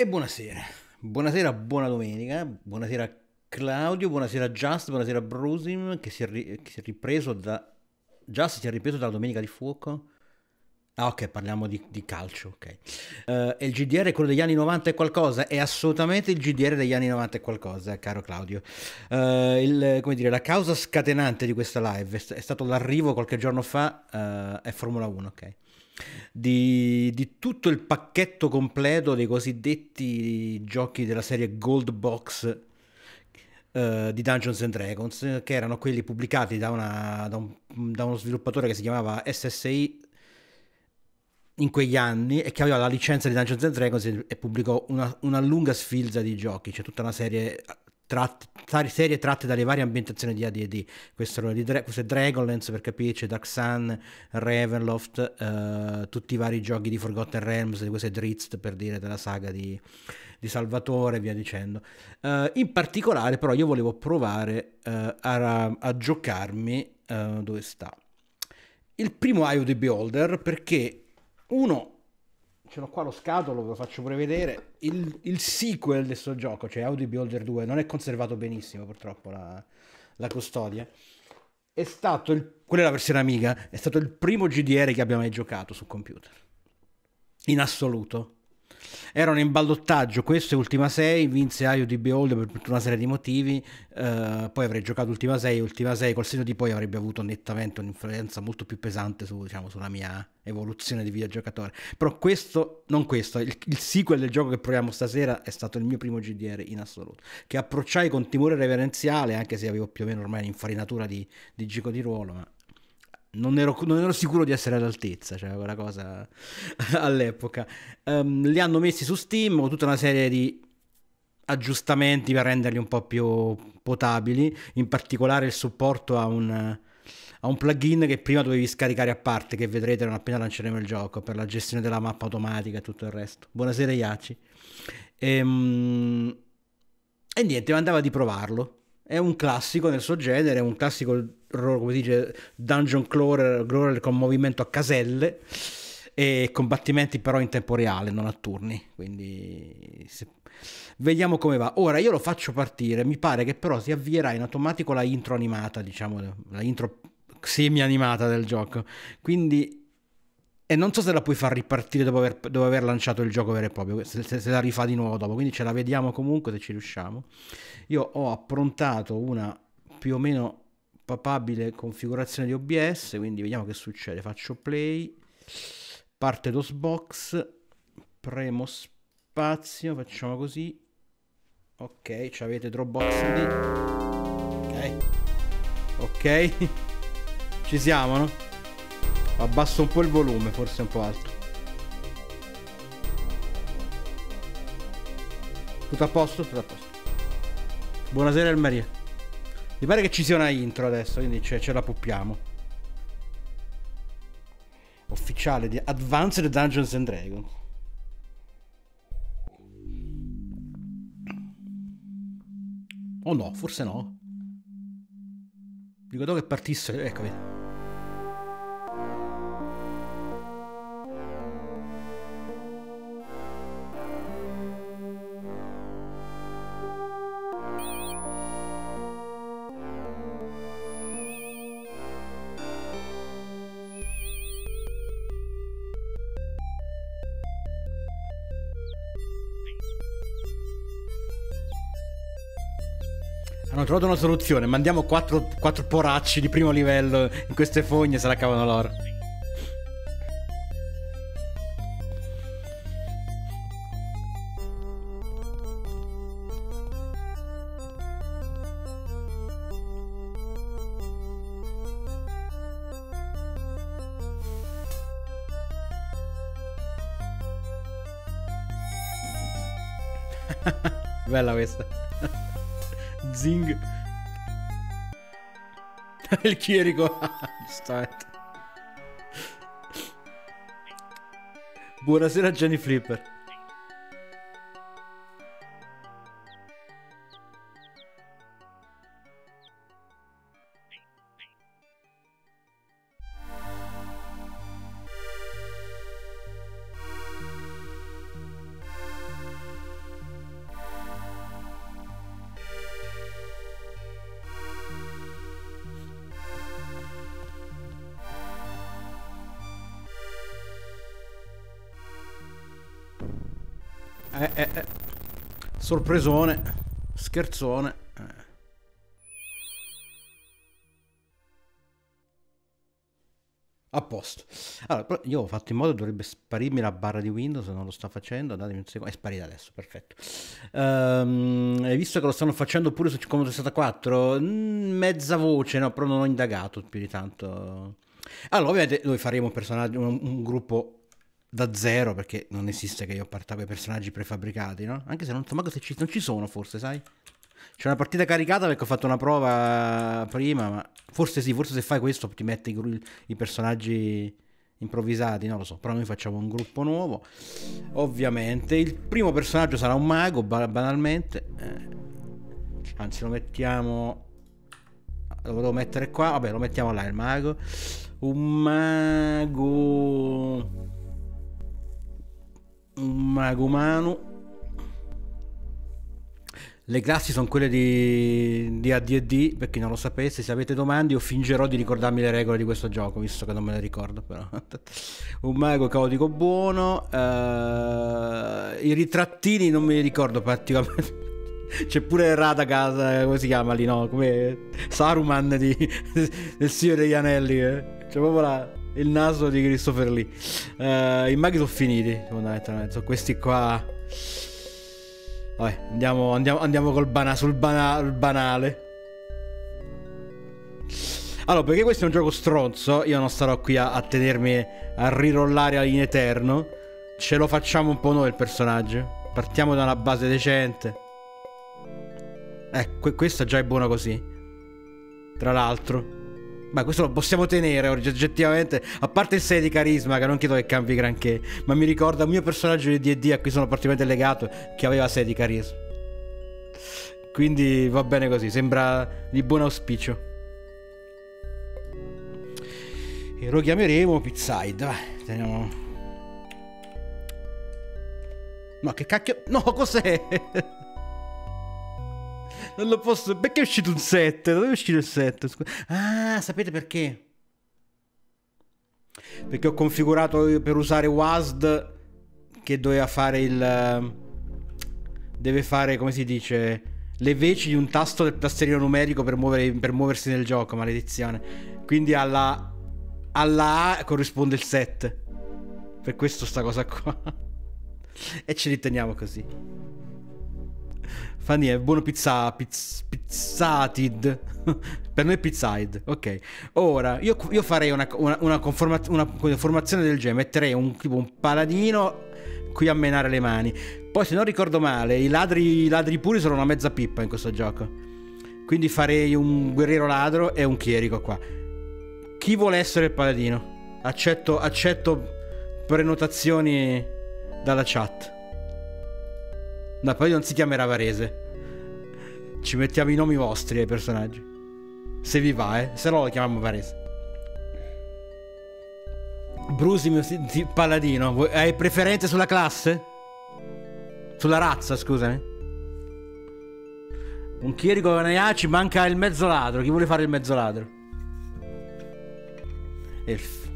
E buonasera, buonasera, buona domenica, buonasera Claudio, buonasera Just, buonasera Brusim che si, è ri- che si è ripreso da... Just si è ripreso dalla domenica di fuoco? Ah ok, parliamo di, di calcio, ok. Uh, il GDR è quello degli anni 90 e qualcosa? È assolutamente il GDR degli anni 90 e qualcosa, caro Claudio. Uh, il, come dire, la causa scatenante di questa live è, è stato l'arrivo qualche giorno fa, uh, è Formula 1, ok? Di, di, tutto il pacchetto completo dei cosiddetti giochi della serie Gold Box uh, di Dungeons and Dragons, che erano quelli pubblicati da, una, da, un, da, uno sviluppatore che si chiamava SSI in quegli anni e che aveva la licenza di Dungeons and Dragons e pubblicò una, una lunga sfilza di giochi, c'è tutta una serie tratte, serie tratte dalle varie ambientazioni di AD&D. Questo, questo è Dragonlance per capirci, Dark Sun, Ravenloft, uh, tutti i vari giochi di Forgotten Realms, questo è Drizzt per dire della saga di, di Salvatore e via dicendo. Uh, in particolare però io volevo provare uh, a, a, giocarmi, dove sta? Il primo Eye of the Beholder perché uno ce l'ho qua lo scatolo, ve lo faccio pure vedere. Il, il sequel di questo gioco, cioè Audi Beholder 2, non è conservato benissimo purtroppo la, la custodia. È stato il, quella è la versione amiga, è stato il primo GDR che abbia mai giocato su computer. In assoluto erano in ballottaggio questo e Ultima 6 vinse Aio di Behold per tutta una serie di motivi uh, poi avrei giocato Ultima 6 Ultima 6 col segno di poi avrebbe avuto nettamente un'influenza molto più pesante su, diciamo, sulla mia evoluzione di videogiocatore. Però questo, non questo il, il, sequel del gioco che proviamo stasera è stato il mio primo GDR in assoluto che approcciai con timore reverenziale anche se avevo più o meno ormai un'infarinatura di, di gioco di ruolo ma non ero, non ero, sicuro di essere all'altezza, cioè quella cosa all'epoca. Um, li hanno messi su Steam con tutta una serie di aggiustamenti per renderli un po' più potabili, in particolare il supporto a un, a un plugin che prima dovevi scaricare a parte, che vedrete non appena lanceremo il gioco, per la gestione della mappa automatica e tutto il resto. Buonasera Iaci. E, um, e niente, mandava di provarlo è un classico nel suo genere, è un classico, come dice, dungeon crawler, crawler con movimento a caselle e combattimenti però in tempo reale, non a turni. Quindi se... vediamo come va. Ora io lo faccio partire, mi pare che però si avvierà in automatico la intro animata, diciamo, la intro semi animata del gioco. Quindi e non so se la puoi far ripartire dopo aver, dopo aver lanciato il gioco vero e proprio, se, se, se, la rifà di nuovo dopo, quindi ce la vediamo comunque se ci riusciamo. Io ho approntato una più o meno papabile configurazione di OBS, quindi vediamo che succede. Faccio play, parte DOSBox, premo spazio, facciamo così. Ok, ci avete Dropbox lì. Ok. Ok. ci siamo, no? Abbasso un po' il volume, forse un po' alto. Tutto a posto? Tutto a posto. Buonasera Maria. Mi pare che ci sia una intro adesso, quindi ce, ce la puppiamo. Ufficiale di Advanced Dungeons and Dragons. Oh no, forse no. Ricordo che partisse. Ecco, vedi. Trovato una soluzione. Mandiamo quattro, quattro poracci di primo livello in queste fogne se la cavano loro. Bella questa. Il chierico. Giustamente. Buonasera Jenny Flipper. Sorpresone. Scherzone. Eh. A posto. Allora, io ho fatto in modo che dovrebbe sparirmi la barra di Windows, non lo sta facendo, datemi un secondo, è sparita adesso, perfetto. Um, hai visto che lo stanno facendo pure su Commodore 64? Mm, mezza voce, no, però non ho indagato più di tanto. Allora, ovviamente noi faremo un un, un gruppo da zero, perché non esiste che io parta con i personaggi prefabbricati, no? Anche se non so manco se ci, non ci sono, forse, sai? C'è una partita caricata perché ho fatto una prova prima, ma forse sì, forse se fai questo ti metti i, i personaggi improvvisati, non lo so, però noi facciamo un gruppo nuovo. Ovviamente il primo personaggio sarà un mago, banalmente. Eh, anzi, lo mettiamo lo devo mettere qua, vabbè, lo mettiamo là il mago. Un mago un mago umano le classi sono quelle di, di AD&D, per chi non lo sapesse, se avete domande io fingerò di ricordarmi le regole di questo gioco, visto che non me le ricordo però. Un mago caotico buono, uh, i ritrattini non me li ricordo particolarmente. C'è pure Radagast, come si chiama lì, no? Come Saruman di, del Signore degli Anelli, eh? C'è proprio la, il naso di Christopher Lee. Uh, I maghi sono finiti, fondamentalmente. Sono questi qua Vabbè, andiamo, andiamo, andiamo col bana, sul bana, banale. Allora, perché questo è un gioco stronzo, io non starò qui a, a tenermi a rirollare in eterno. Ce lo facciamo un po' noi il personaggio. Partiamo da una base decente. Eh, questo già è buono così. Tra l'altro. Ma questo lo possiamo tenere oggettivamente. A parte il 6 di carisma, che non chiedo che cambi granché. Ma mi ricorda un mio personaggio di DD a cui sono particolarmente legato, che aveva 6 di carisma. Quindi va bene così, sembra di buon auspicio. E lo chiameremo Pizzide. Vai, teniamo. No, che cacchio. No, cos'è? Non lo posso. Perché è uscito un 7? Dove è uscito il 7? Ah, sapete perché? Perché ho configurato per usare WASD che doveva fare il. Deve fare, come si dice? Le veci di un tasto del tastierino numerico per, muovere, per muoversi nel gioco, maledizione. Quindi alla, alla A corrisponde il 7. Per questo sta cosa qua. e ce li teniamo così. Fa niente, buono pizza, pizz, pizzatid. per noi pizzide, ok. Ora, io, io farei una, una, una, conforma, una, formazione del genere. Metterei un, tipo un paladino qui a menare le mani. Poi, se non ricordo male, i ladri, i ladri puri sono una mezza pippa in questo gioco. Quindi farei un guerriero ladro e un chierico qua. Chi vuole essere il paladino? Accetto, accetto prenotazioni dalla chat. No, poi non si chiamerà Varese. Ci mettiamo i nomi vostri ai personaggi. Se vi va, eh. Se no lo chiamiamo Varese. Brusim Paladino. Hai preferenze sulla classe? Sulla razza, scusami. Un chierico ci manca il mezzo ladro. Chi vuole fare il mezzo ladro? Elf.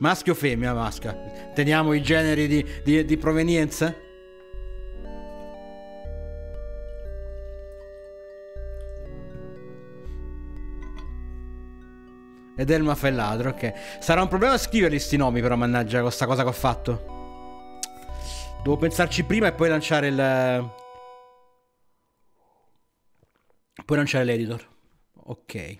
Maschio o femmina, masca? Teniamo i generi di, di, di provenienza? Ed Elma fa il ladro, ok. Sarà un problema scriverli sti nomi, però, mannaggia, con sta cosa che ho fatto. Devo pensarci prima e poi lanciare il... Poi lanciare l'editor. Ok.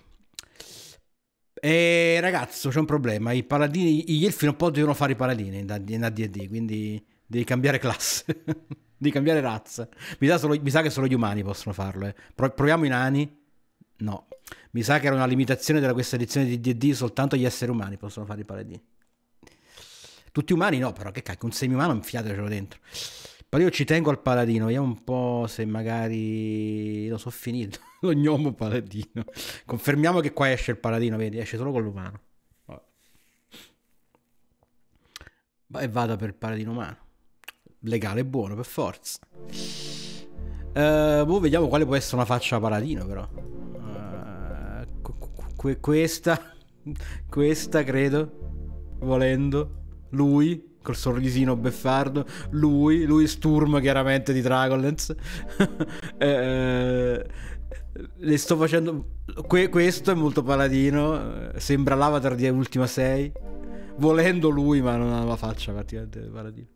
E ragazzo, c'è un problema. I paladini, gli elfi non po' devono fare i paladini in AD&D, quindi devi cambiare classe. devi cambiare razza. Mi sa, solo, mi sa, che solo gli umani possono farlo. Eh. Proviamo i nani. No. Mi sa che era una limitazione della questa edizione di DD, soltanto gli esseri umani possono fare i paladini. Tutti umani no, però che cacchio, un semi-umano infiatecelo dentro. Però io ci tengo al paladino, vediamo un po' se magari lo so finito. Lo gnomo paladino. Confermiamo che qua esce il paladino, vedi, esce solo con l'umano. E vado per il paladino umano. Legale e buono, per forza. Uh, boh, vediamo quale può essere una faccia paladino, però que- questa, questa credo, volendo, lui, col sorrisino beffardo. Lui, lui Sturm chiaramente di Dragonlance. eh, le sto facendo... Que- questo è molto paladino. Sembra l'avatar di Ultima 6. Volendo lui, ma non ha la faccia praticamente paladino.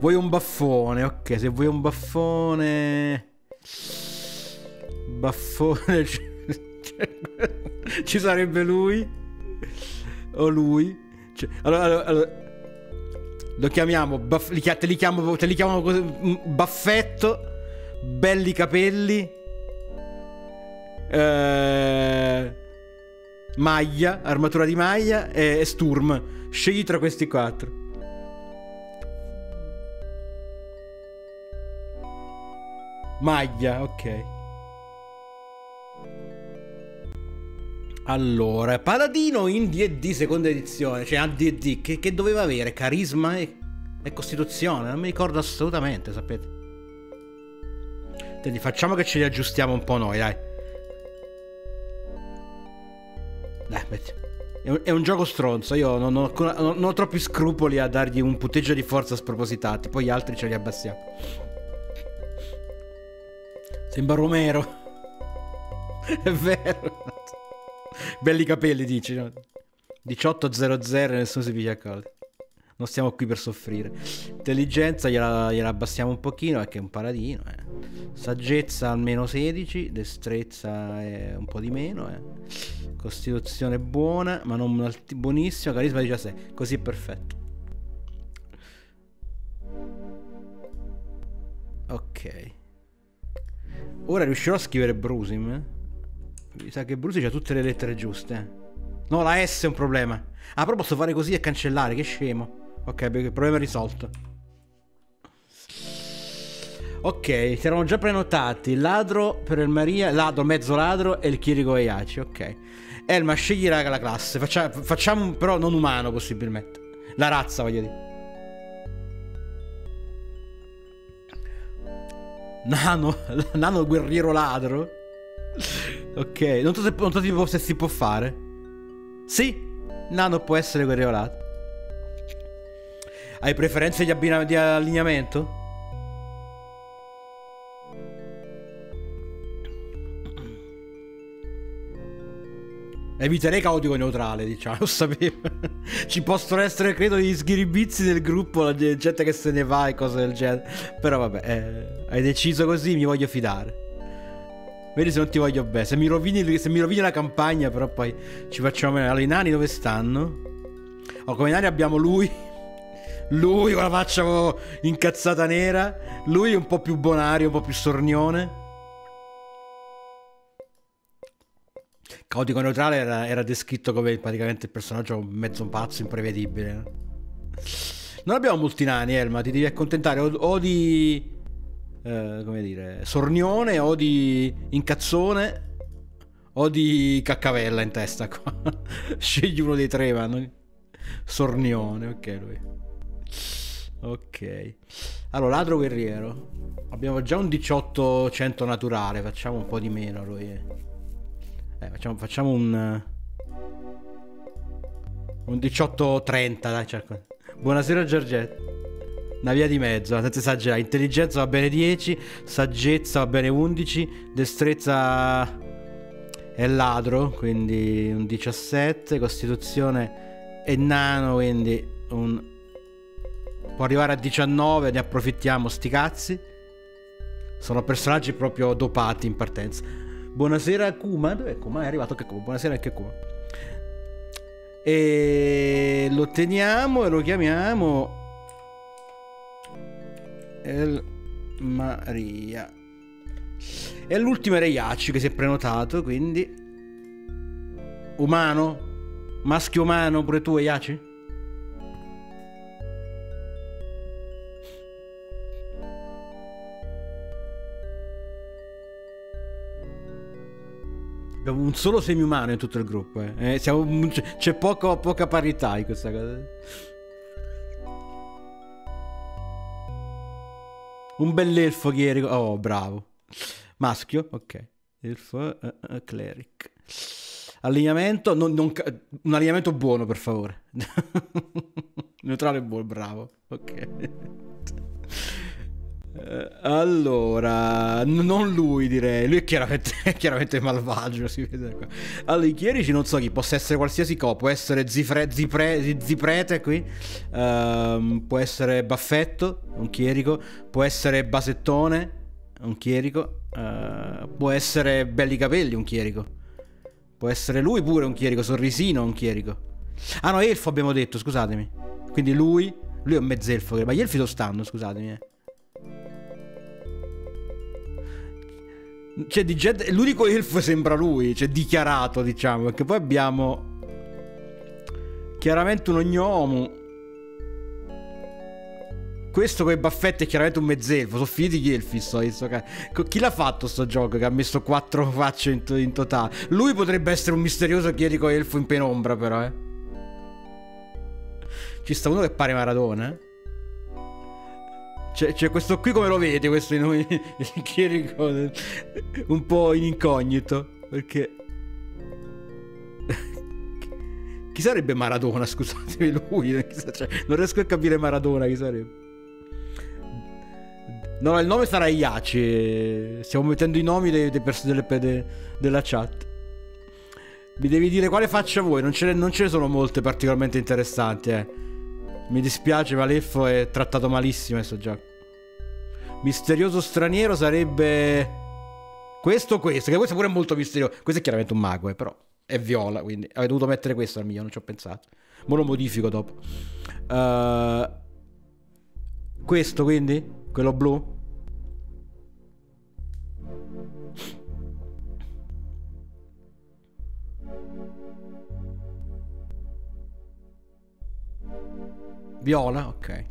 Vuoi un baffone? Ok, se vuoi un baffone... Baffone... Ci sarebbe lui? O lui? Cioè, allora, allora, allora, lo chiamiamo, baff, li, te li chiamo, te li chiamano così, baffetto, belli capelli, eh, maglia, armatura di maglia e, e Sturm. Scegli tra questi quattro. Maglia, ok. Allora, Paladino in D&D seconda edizione, cioè a D&D, che, che, doveva avere? Carisma e, e, Costituzione? Non mi ricordo assolutamente, sapete. Quindi facciamo che ce li aggiustiamo un po' noi, dai. Dai, metti. È un, è un gioco stronzo, io non ho, non ho troppi scrupoli a dargli un punteggio di forza spropositati, poi gli altri ce li abbassiamo. Sembra Romero. è vero. Belli capelli, dici, no? 18.00 nessuno si piglia a caldo. Non stiamo qui per soffrire. Intelligenza gliela, gliela abbassiamo un pochino perché è un paladino. Eh. Saggezza almeno 16. Destrezza è un po' di meno. Eh. Costituzione buona, ma non buonissima. Carisma 16. Così è perfetto. Ok. Ora riuscirò a scrivere Brusim. Mi sa che Brusi ha tutte le lettere giuste. No, la S è un problema. Ah, però posso fare così e cancellare, che scemo. Ok, perché il problema è risolto. Ok, si erano già prenotati. Ladro per il Maria, ladro, mezzo ladro e il Chirico Eiaci, ok. Elma, scegli raga la classe. Faccia, facciamo però non umano possibilmente. La razza, voglio dire. Nano, nano guerriero ladro. Ok, non so se, non so tipo se si può fare. Sì, Nano può essere querelato. Hai preferenze di, di allineamento? Eviterei caotico neutrale, diciamo, lo sapevo. Ci possono essere, credo, gli sghiribizzi del gruppo, la gente che se ne va e cose del genere. Però vabbè, eh, hai deciso così, mi voglio fidare. Vedi se non ti voglio bene. Se mi rovini, se mi rovini la campagna, però poi ci facciamo bene. Allora, i nani dove stanno? Oh, come nani abbiamo lui. Lui con la faccia incazzata nera. Lui un po' più bonario, un po' più sornione. Caotico neutrale era, era descritto come praticamente il personaggio mezzo pazzo, imprevedibile. Non abbiamo molti nani, Elma. Ti devi accontentare o, o di eh, come dire, sornione o di incazzone o di caccavella in testa qua. Scegli uno dei tre, ma non... sornione, ok lui. Ok. Allora, ladro guerriero. Abbiamo già un 1800 naturale, facciamo un po' di meno lui. Eh, facciamo, facciamo un un 1830, dai, cerco. Buonasera Giorgetto una via di mezzo, senza esagerare. Intelligenza va bene 10, saggezza va bene 11, destrezza è ladro, quindi un 17, costituzione è nano, quindi un... può arrivare a 19, ne approfittiamo, sti cazzi. Sono personaggi proprio dopati in partenza. Buonasera Kuma, dov'è Kuma? È arrivato che Kuma, buonasera anche Kuma. E lo teniamo e lo chiamiamo El Maria. E l'ultimo era Iaci che si è prenotato, quindi... Umano? Maschio umano pure tu, Iaci? Abbiamo un solo semi-umano in tutto il gruppo. Eh. Eh, siamo, c'è poca parità in questa cosa. Un bell'elfo chierico. Oh, bravo. Maschio, ok. Elfo uh, uh, cleric. Allineamento, non, non, un allineamento buono per favore. Neutrale buono, bravo. Ok. Uh, allora, non lui direi, lui è chiaramente, è chiaramente malvagio. Si vede qua. Allora, i chierici non so chi, possa essere qualsiasi co, può essere zifre, zipre, ziprete qui, uh, può essere baffetto, un chierico, può essere basettone, un chierico, uh, può essere belli capelli, un chierico, può essere lui pure un chierico, sorrisino, un chierico. Ah no, elfo abbiamo detto, scusatemi. Quindi lui, lui è un mezzelfo, ma gli elfi lo stanno, scusatemi. Eh. Cioè, di Jed, l'unico elfo sembra lui, cioè dichiarato, diciamo, perché poi abbiamo chiaramente un ognomu. Questo con i baffetti è chiaramente un mezzelfo, sono finiti gli elfi sto, sto Chi l'ha fatto sto gioco che ha messo quattro facce in, to- in totale? Lui potrebbe essere un misterioso chierico elfo in penombra però, eh. Ci sta uno che pare Maradona, eh. C'è, c'è, questo qui come lo vedi, questo in, in chierico un po' in incognito, perché... chi sarebbe Maradona, scusatemi, lui? Cioè, non riesco a capire Maradona chi sarebbe. No, il nome sarà Iaci, stiamo mettendo i nomi dei, dei pers- delle, de, della chat. Mi devi dire quale faccia vuoi, non ce, ne, non ce ne sono molte particolarmente interessanti, eh. Mi dispiace, ma Leffo è trattato malissimo questo gioco. Misterioso straniero sarebbe... Questo o questo, che questo pure è molto misterioso. Questo è chiaramente un mago, eh, però è viola, quindi avrei dovuto mettere questo al mio, non ci ho pensato. Ma lo modifico dopo. Uh, questo quindi? Quello blu? Viola? Ok.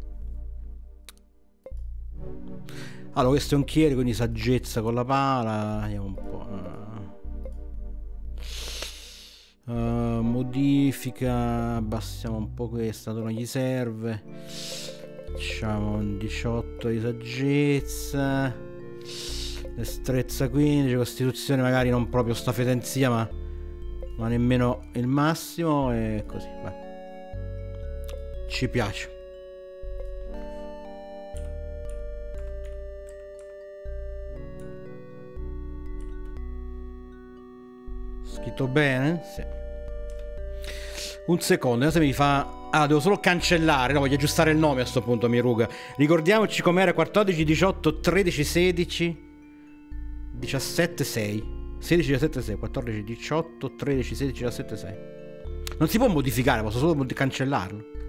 Allora, questo è un chiere, quindi saggezza con la pala. Vediamo un po'. Uh, modifica, abbassiamo un po' questa, non gli serve. Facciamo un 18 di saggezza. Destrezza 15, costituzione magari non proprio sta fetenzia, ma, ma nemmeno il massimo. E così, vai. Ci piace. Scritto bene? Sì. Un secondo, se mi fa... Ah, devo solo cancellare, no, voglio aggiustare il nome a questo punto, mi ruga. Ricordiamoci com'era 14, 18, 13, 16, 17, 6. 16, 17, 6, 14, 18, 13, 16, 17, 6. Non si può modificare, posso solo cancellarlo.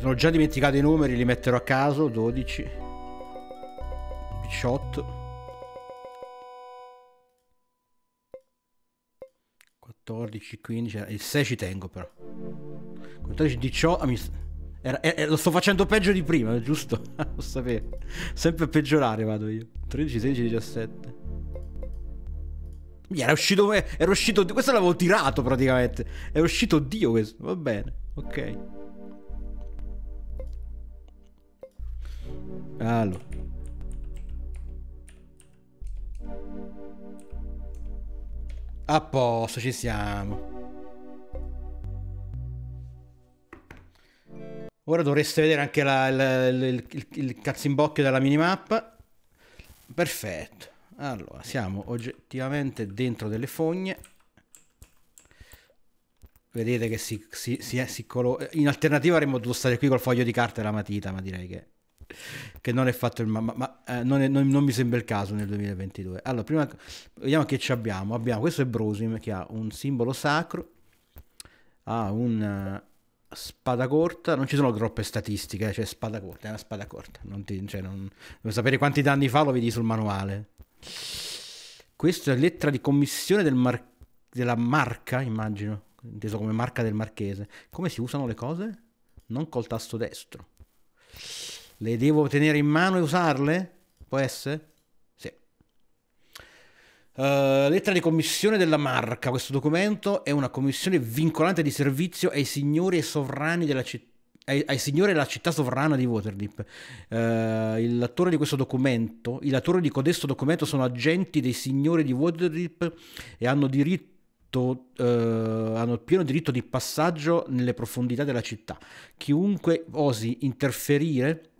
Sono già dimenticato i numeri, li metterò a caso. 12. 18. 14, 15. Il 6 ci tengo però. 14, 18. Ah, era, era, lo sto facendo peggio di prima, giusto? lo sapevo. Sempre a peggiorare vado io. 13, 16, 17. Era uscito. Era uscito. Questo l'avevo tirato praticamente. È uscito Dio questo. Va bene. Ok. Allora. A posto, ci siamo. Ora dovreste vedere anche la, il, il, il, il cazzimbocchio della minimappa. Perfetto. Allora, siamo oggettivamente dentro delle fogne. Vedete che si, si, si, si colora. In alternativa avremmo dovuto stare qui col foglio di carta e la matita, ma direi che che non è fatto il ma, ma eh, non, è, non, non, mi sembra il caso nel 2022 allora prima vediamo che ci abbiamo. Abbiamo questo è Brosim che ha un simbolo sacro ha una spada corta non ci sono troppe statistiche cioè spada corta è una spada corta non ti, cioè, non, sapere quanti danni fa lo vedi sul manuale. Questa è lettera di commissione del mar, della marca immagino inteso come marca del marchese. Come si usano le cose? Non col tasto destro le devo tenere in mano e usarle? Può essere? Sì. Uh, lettera di commissione della marca. Questo documento è una commissione vincolante di servizio ai signori e sovrani della città. Ai, ai, signori della città sovrana di Waterdeep. Uh, il l'attore di questo documento, i latori di codesto documento sono agenti dei signori di Waterdeep e hanno diritto uh, hanno pieno diritto di passaggio nelle profondità della città. Chiunque osi interferire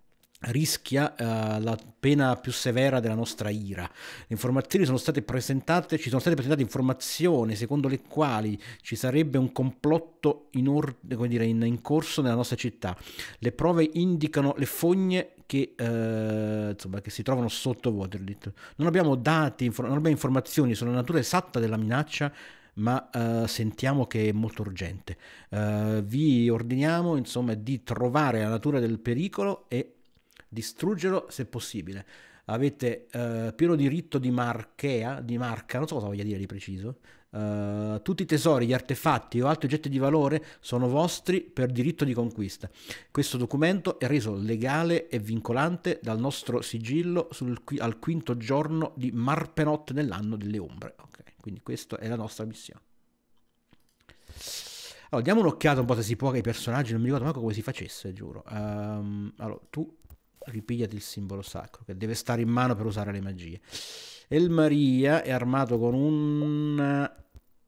rischia uh, la pena più severa della nostra ira. Le informazioni sono state presentate, ci sono state presentate informazioni secondo le quali ci sarebbe un complotto in, or- dire, in, in corso nella nostra città. Le prove indicano le fogne che, uh, insomma, che si trovano sotto Waterdeep. Non abbiamo dati, infor- non abbiamo informazioni sulla natura esatta della minaccia ma uh, sentiamo che è molto urgente. Uh, vi ordiniamo insomma di trovare la natura del pericolo e distruggerlo se possibile. Avete uh, pieno diritto di marchea, di marca, non so cosa voglia dire di preciso. Uh, tutti i tesori, gli artefatti o altri oggetti di valore sono vostri per diritto di conquista. Questo documento è reso legale e vincolante dal nostro sigillo sul, al quinto giorno di Marpenot nell'anno delle ombre. Okay, quindi questa è la nostra missione. Allora, diamo un'occhiata un po' se si può ai personaggi, non mi ricordo manco come si facesse, giuro. Um, allora, tu ripigliati il simbolo sacro che deve stare in mano per usare le magie. El Maria è armato con un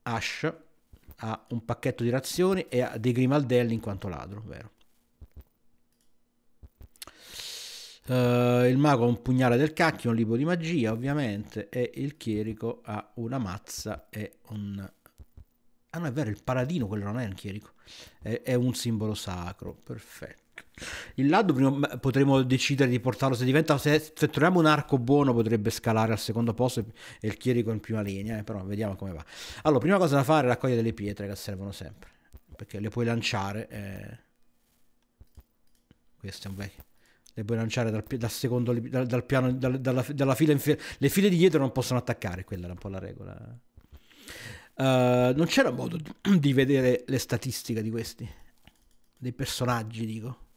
Ash, ha un pacchetto di razioni e ha dei grimaldelli in quanto ladro, vero? Uh, il mago ha un pugnale del cacchio, un libro di magia ovviamente, e il chierico ha una mazza e un... Ah no, è vero, il paladino, quello non è un chierico, è, è un simbolo sacro, perfetto. Il laddo prima potremo decidere di portarlo. Se diventa se, se, troviamo un arco buono potrebbe scalare al secondo posto e il chierico in prima linea eh, però vediamo come va. Allora prima cosa da fare è raccogliere delle pietre che servono sempre perché le puoi lanciare eh... questo è un vecchio. Le puoi lanciare dal, dal secondo dal, dal piano dal, dalla, dalla, fila inferiore le file di dietro non possono attaccare quella era un po' la regola. Uh, non c'era modo di vedere le statistiche di questi dei personaggi dico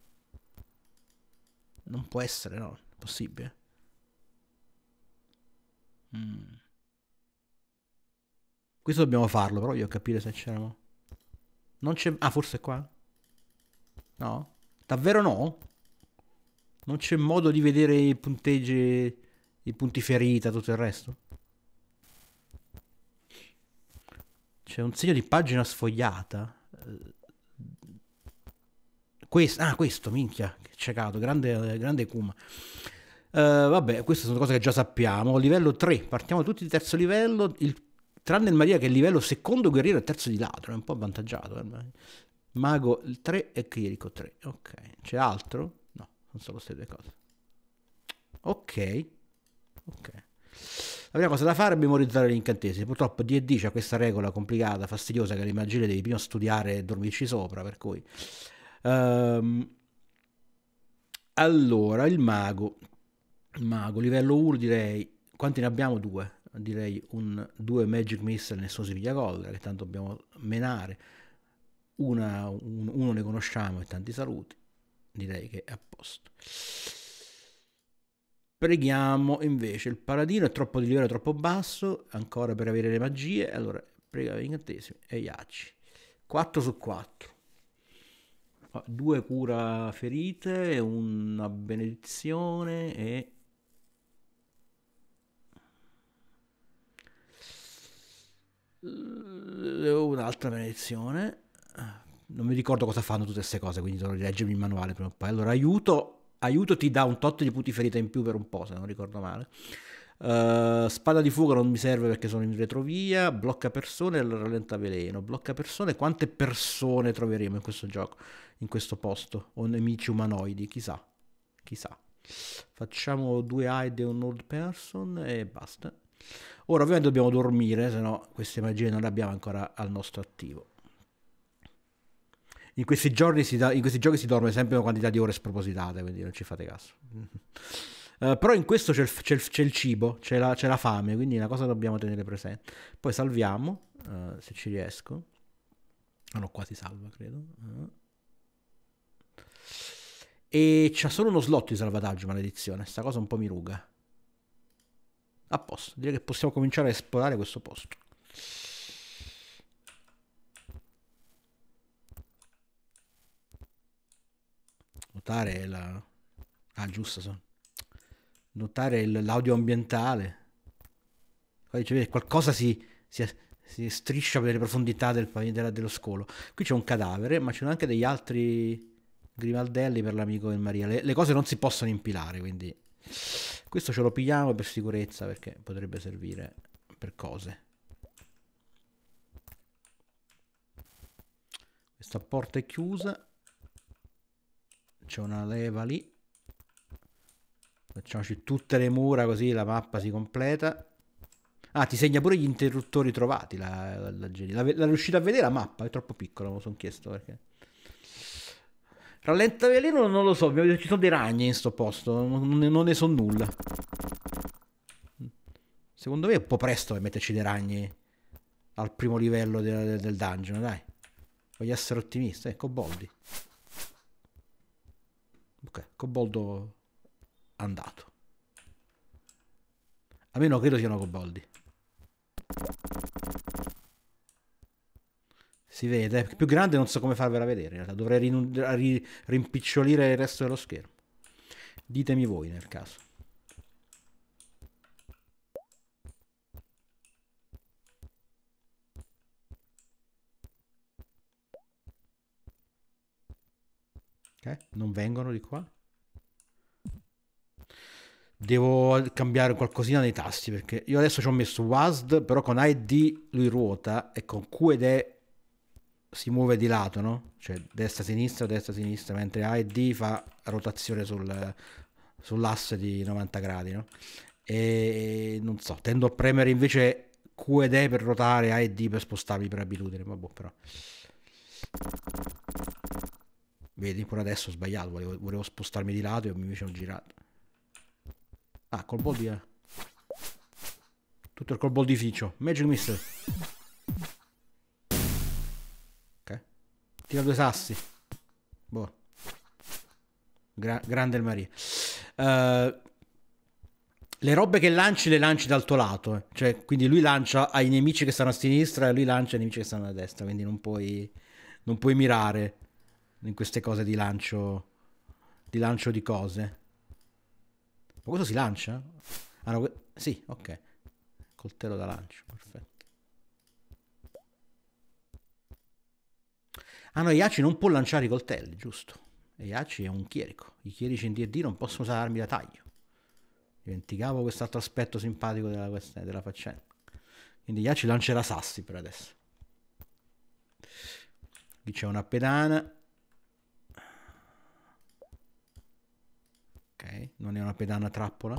non può essere, no? È possibile. Mm. Questo dobbiamo farlo, però io capire se c'erano. Non c'è... Ah, forse qua? No? Davvero no? Non c'è modo di vedere i punteggi, i punti ferita, tutto il resto? C'è un segno di pagina sfogliata. Questo, ah, questo, minchia, che ciecato, grande, grande Kuma. Uh, vabbè, queste sono cose che già sappiamo. Livello 3, partiamo tutti di terzo livello, il, tranne il Maria che è il livello secondo guerriero e terzo di ladro, è un po' avvantaggiato. Eh. Mago 3 e Chirico 3, ok. C'è altro? No, non sono queste due cose. Ok, ok. La prima cosa da fare è memorizzare gli incantesimi. Purtroppo D&D c'è questa regola complicata, fastidiosa, che le devi prima studiare e dormirci sopra, per cui Um, allora, il mago. Il mago, livello 1 direi... Quanti ne abbiamo? Due. Direi un, due Magic Missile Nessosi Pigliacolla, che tanto dobbiamo menare. Una, un, uno ne conosciamo e tanti saluti. Direi che è a posto. Preghiamo invece il paladino è troppo di livello troppo basso, ancora per avere le magie, allora preghiamo incantesimi e Iaci. 4 su 4 due cura ferite, una benedizione e un'altra benedizione. Non mi ricordo cosa fanno tutte queste cose, quindi dovrò leggermi il manuale prima o poi. Allora, aiuto, aiuto ti dà un tot di punti ferita in più per un po', se non ricordo male. Uh, spada di fuga non mi serve perché sono in retrovia. Blocca persone e rallenta veleno. Blocca persone. Quante persone troveremo in questo gioco? In questo posto? O nemici umanoidi? Chissà. Chissà. Facciamo due hide e un old person e basta. Ora ovviamente dobbiamo dormire, se no queste magie non le abbiamo ancora al nostro attivo. In questi, giorni si da, in questi giochi si dorme sempre una quantità di ore spropositate, quindi non ci fate caso. Uh, però in questo c'è il, c'è il, c'è il cibo, c'è la, c'è la, fame, quindi è una cosa che dobbiamo tenere presente. Poi salviamo, uh, se ci riesco. Ah no, quasi salva, credo. Uh. E c'ha solo uno slot di salvataggio, maledizione. Sta cosa un po' mi ruga. A posto, direi che possiamo cominciare a esplorare questo posto. Notare la... Ah, giusto, sono. Notare l'audio ambientale. Qua dice, qualcosa si, si, si, striscia per le profondità del, della, dello scolo. Qui c'è un cadavere, ma ci sono anche degli altri grimaldelli per l'amico del Maria. Le, le cose non si possono impilare, quindi questo ce lo pigliamo per sicurezza perché potrebbe servire per cose. Questa porta è chiusa. C'è una leva lì. Facciamoci tutte le mura così la mappa si completa. Ah, ti segna pure gli interruttori trovati. La, la, la, la, la riuscita a vedere la mappa? È troppo piccola, me lo sono chiesto perché. Rallenta veleno non lo so, ci sono dei ragni in sto posto, non, non ne so nulla. Secondo me è un po' presto per metterci dei ragni al primo livello del, del dungeon, dai. Voglio essere ottimista, eh, Coboldi. Ok, Coboldo andato. A me non credo siano Coboldi. Si vede, più grande non so come farvela vedere, in realtà dovrei rin- rimpicciolire il resto dello schermo. Ditemi voi nel caso. Ok, non vengono di qua. Devo cambiare qualcosina nei tasti perché io adesso ci ho messo WASD, però con ID lui ruota e con Q ed E si muove di lato, no? Cioè destra-sinistra, destra-sinistra, mentre A e D fa rotazione sul, sull'asse di 90 gradi, no? E non so, tendo a premere invece Q ed E per rotare, A e D per spostarmi per abitudine, vabbè però. Vedi, pure adesso ho sbagliato, volevo, volevo spostarmi di lato e invece ho girato. Ah, col ball di... Tutto il col ball di Ficio. Magic Missile. Tira due sassi. Boh. Gra- grande il Maria. Uh, le robe che lanci le lanci dal tuo lato. Eh. Cioè, quindi lui lancia ai nemici che stanno a sinistra e lui lancia ai nemici che stanno a destra. Quindi non puoi, non puoi mirare in queste cose di lancio di lancio di cose. Ma questo si lancia? Ah no, sì, ok. Coltello da lancio, perfetto. Ah no, Iaci non può lanciare i coltelli, giusto? Iaci è un chierico. I chierici in D&D non possono usare armi da taglio. Dimenticavo quest'altro aspetto simpatico della, della faccenda. Quindi Iaci lancerà sassi per adesso. Qui c'è una pedana. Non è una pedana trappola.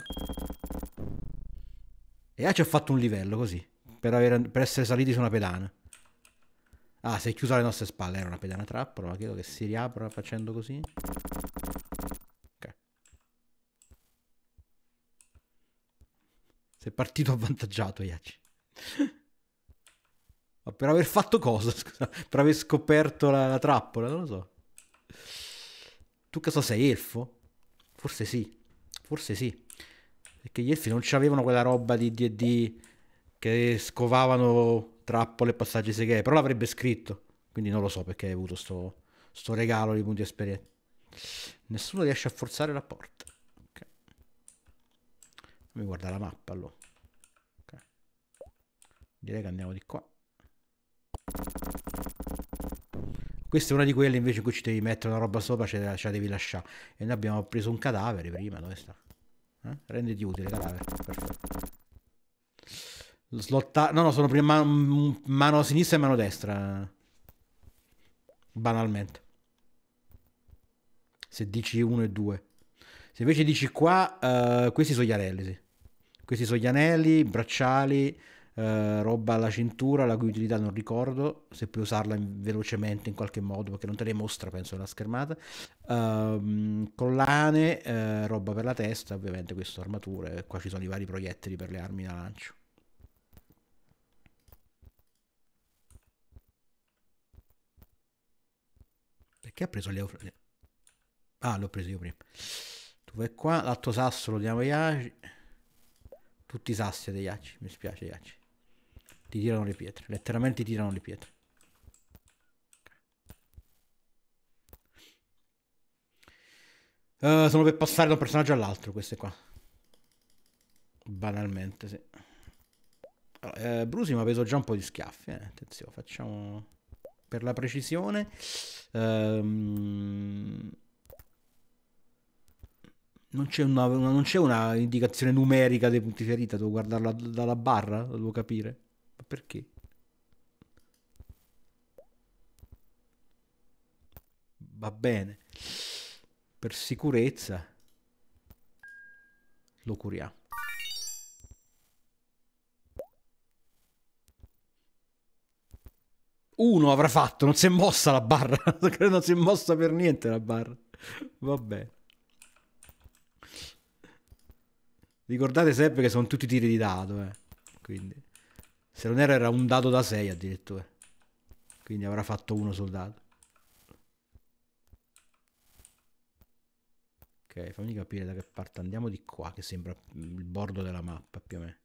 E Iaci ha fatto un livello così, per, aver, per essere saliti su una pedana. Ah, si è chiusa alle nostre spalle. Era una pedana trappola, ma credo che si riapra facendo così. Ok. Sei partito avvantaggiato, Iaci. ma per aver fatto cosa, scusa? Per aver scoperto la, la trappola, non lo so. Tu so, sei elfo? Forse sì. Forse sì. Perché gli elfi non c'avevano quella roba di D&D che scovavano trappole e passaggi segreti, però l'avrebbe scritto, quindi non lo so perché hai avuto sto, sto regalo di punti esperienza. Nessuno riesce a forzare la porta. Ok. Fammi guardare la mappa allora. Okay. Direi che andiamo di qua. Questa è una di quelle invece in cui ci devi mettere una roba sopra, ce la, ce la devi lasciare. E noi abbiamo preso un cadavere prima, dove sta? Eh? Renditi utile cadavere, perfetto. Slotta... No, no, sono prima man- mano sinistra e mano destra. Banalmente. Se dici 1 e 2. Se invece dici qua, uh, questi sono gli anelli, sì. Questi sono gli anelli, bracciali, uh, roba alla cintura, la cui utilità non ricordo, se puoi usarla in, velocemente in qualche modo, perché non te le mostra, penso, la schermata. Uh, collane, uh, roba per la testa, ovviamente questo armature, qua ci sono i vari proiettili per le armi da lancio. Perché ha preso le eufrasie? Ah, l'ho preso io prima. Tu vai qua, l'altro sasso lo diamo agli Iaci. Tutti i sassi dei ghiacci, mi spiace ghiacci. Ti tirano le pietre, letteralmente ti tirano le pietre. Uh, sono per passare da un personaggio all'altro queste qua. Banalmente, sì. Allora, eh, Brusi mi ha preso già un po' di schiaffi. Eh. Attenzione, facciamo per la precisione. Um, non c'è una, una, una indicazione numerica dei punti ferita, devo guardarla dalla barra, devo capire. Perché? Va bene. Per sicurezza lo curiamo. Uno avrà fatto, non si è mossa la barra. Non si è mossa per niente la barra. Vabbè. Ricordate sempre che sono tutti tiri di dado, eh. Quindi, se non era, era un dado da 6 addirittura. Quindi avrà fatto uno soldato. Ok, fammi capire da che parte andiamo di qua, che sembra il bordo della mappa più o meno.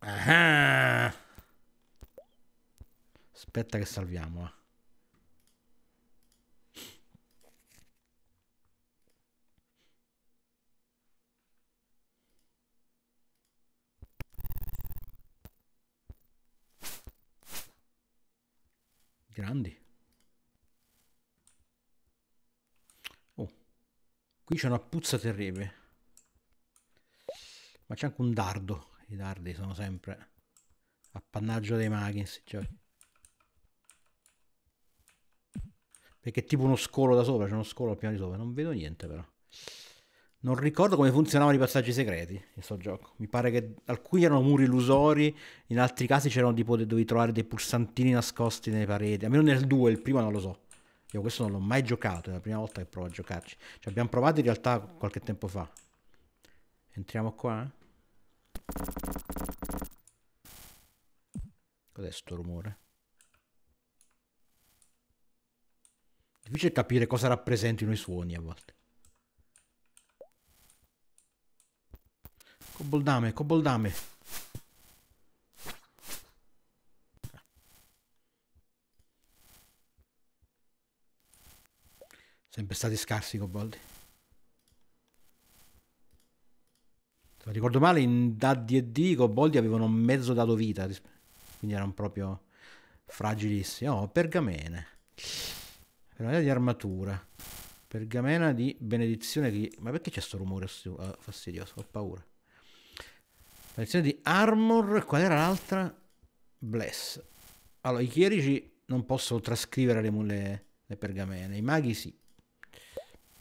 Ah! Aspetta che salviamo. Eh. Grandi. Oh, qui c'è una puzza terribile. Ma c'è anche un dardo. I dardi sono sempre appannaggio dei maghi in. Perché è tipo uno scolo da sopra, c'è uno scolo al piano di sopra. Non vedo niente però. Non ricordo come funzionavano i passaggi segreti in questo gioco. Mi pare che alcuni erano muri illusori, in altri casi c'erano tipo dovevi trovare dei pulsantini nascosti nelle pareti. Almeno nel 2, il primo non lo so. Io questo non l'ho mai giocato, è la prima volta che provo a giocarci. Ci abbiamo provato in realtà qualche tempo fa. Entriamo qua. Cos'è sto rumore? Difficile capire cosa rappresentino i suoni a volte. Coboldame, coboldame. Sempre stati scarsi i coboldi. Se ricordo male, in D&D coboldi avevano mezzo dato vita, quindi erano proprio fragilissimi. Oh, pergamene. Pergamena di armatura. Pergamena di benedizione di... Ma perché c'è sto rumore uh, fastidioso? Ho paura. Benedizione di armor. Qual era l'altra? Bless. Allora, i chierici non possono trascrivere le, le, le pergamene. I maghi sì.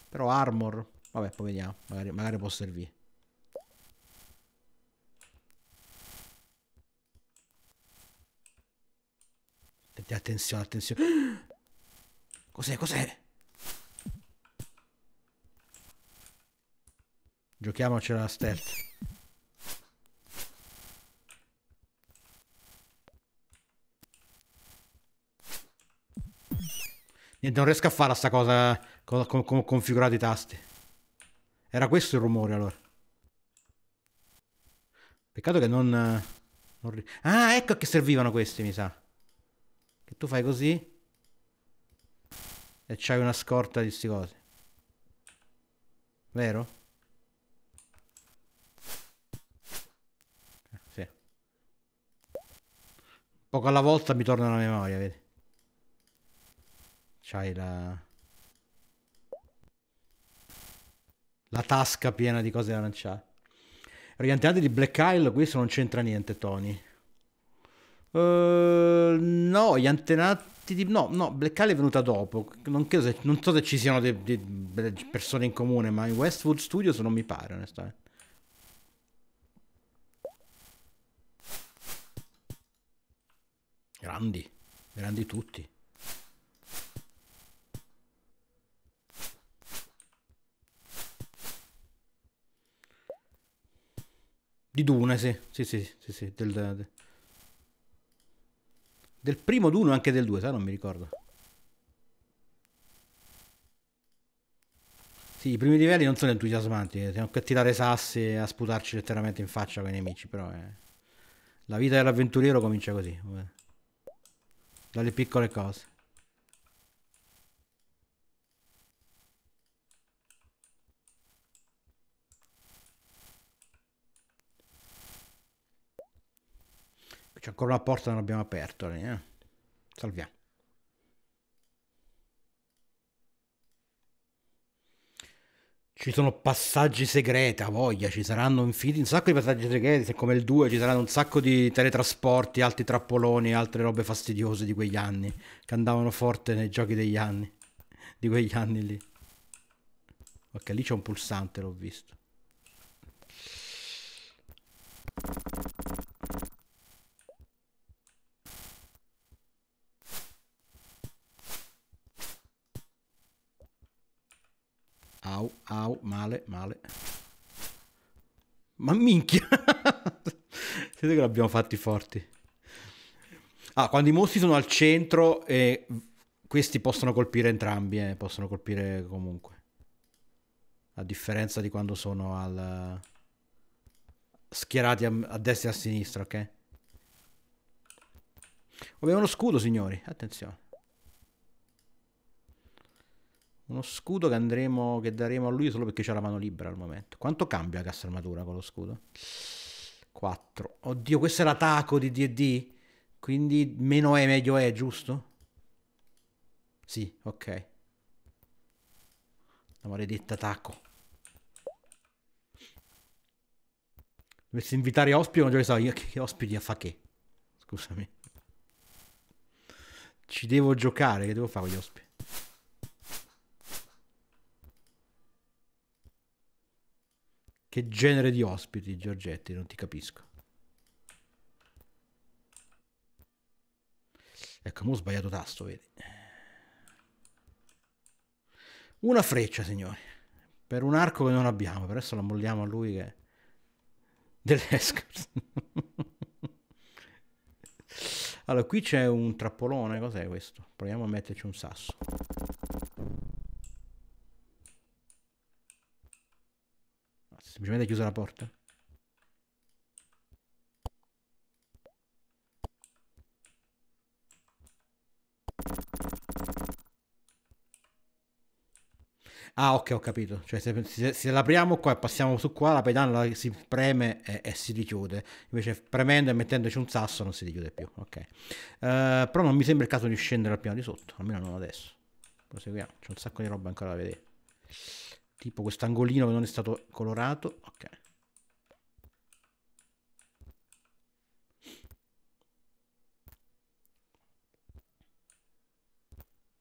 Però armor... Vabbè, poi vediamo. Magari, magari può servire. Attenzione, attenzione. Cos'è, cos'è? Giochiamoci la stealth. Niente, non riesco a fare sta cosa come ho configurato i tasti. Era questo il rumore allora. Peccato che non... non... Ah, ecco a che servivano questi, mi sa. Che tu fai così e c'hai una scorta di sti cose. Vero? Eh, sì. Poco alla volta mi torna la memoria, vedi? C'hai la... La tasca piena di cose da lanciare. Gli antenati di Black Isle, questo non c'entra niente, Tony. Uh, no, gli antenati di... No, no, Black Isle è venuta dopo. Non, se, non so se ci siano delle persone in comune, ma in Westwood Studios non mi pare, onestamente. Grandi, grandi tutti. Di Dune, sì, sì, sì, sì, sì del, del, primo Dune o anche del 2, sai? Non mi ricordo. Sì, i primi livelli non sono entusiasmanti, eh, siamo qui a tirare sassi e a sputarci letteralmente in faccia con i nemici, però eh. la vita dell'avventuriero comincia così, eh. dalle piccole cose. C'è ancora una porta non abbiamo aperto. Eh? Salviamo. Ci sono passaggi segreti, a voglia, ci saranno infiniti, un sacco di passaggi segreti, come il 2, ci saranno un sacco di teletrasporti, altri trappoloni, altre robe fastidiose di quegli anni, che andavano forte nei giochi degli anni, di quegli anni lì. Ok, lì c'è un pulsante, l'ho visto. Au, au, male, male. Ma minchia! Siete che l'abbiamo fatti forti. Ah, quando i mostri sono al centro, eh, questi possono colpire entrambi, eh, possono colpire comunque. A differenza di quando sono al... schierati a, a destra e a sinistra, ok? Abbiamo uno scudo, signori. Attenzione. Uno scudo che andremo, che daremo a lui solo perché c'ha la mano libera al momento. Quanto cambia la cassa armatura con lo scudo? 4. Oddio, questo è l'attacco di D&D? Quindi meno è meglio è, giusto? Sì, ok. La maledetta attacco. Dovessi invitare ospiti, non già so io che ospiti a fa che? Scusami. Ci devo giocare, che devo fare con gli ospiti? Che genere di ospiti, Giorgetti? Non ti capisco. Ecco, mo ho sbagliato tasto, vedi. Una freccia, signori. Per un arco che non abbiamo. Per adesso la molliamo a lui che... Dell'Escars. allora, qui c'è un trappolone. Cos'è questo? Proviamo a metterci un sasso. Semplicemente chiusa la porta. Ah, ok, ho capito. Cioè, se, se, se l'apriamo qua e passiamo su qua, la pedana si preme e, e, si richiude. Invece, premendo e mettendoci un sasso, non si richiude più. Ok. Uh, però non mi sembra il caso di scendere al piano di sotto, almeno non adesso. Proseguiamo. C'è un sacco di roba ancora da vedere tipo quest'angolino che non è stato colorato ok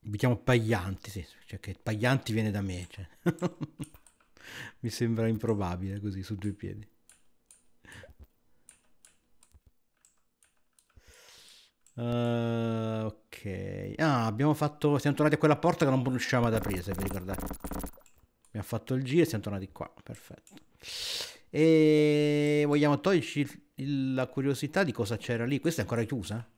mi chiamo Paglianti sì, cioè che Paglianti viene da me cioè. mi sembra improbabile così su due piedi Uh, ok. Ah, abbiamo fatto. Siamo tornati a quella porta che non riuscivamo ad aprire, se vi ricordate. Abbiamo fatto il giro e siamo tornati qua. Perfetto. E vogliamo toglierci la curiosità di cosa c'era lì. Questa è ancora chiusa?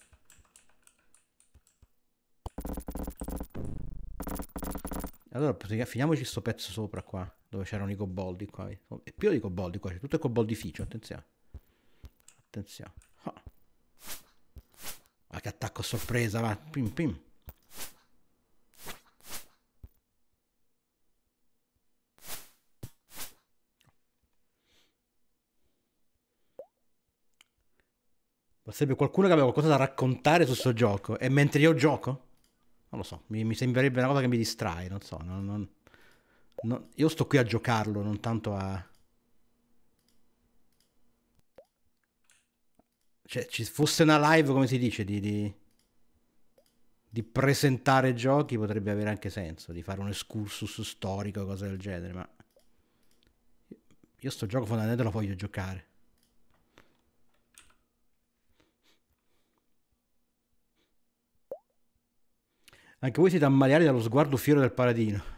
Allora, finiamoci sto pezzo sopra qua, dove c'erano i coboldi qua. E più di coboldi qua, c'è tutto il coboldificio, attenzione. Attenzione. Oh. Ah, che attacco a sorpresa, va. Pim pim. Sarebbe qualcuno che aveva qualcosa da raccontare su questo gioco. E mentre io gioco? Non lo so, mi, mi sembrerebbe una cosa che mi distrae, non so. Non, non, non, io sto qui a giocarlo, non tanto a... Cioè, ci fosse una live, come si dice, di, di, di presentare giochi potrebbe avere anche senso, di fare un excursus storico, cose del genere, ma... Io sto gioco fondamentalmente lo voglio giocare. Anche voi siete ammaliati dallo sguardo fiero del paladino.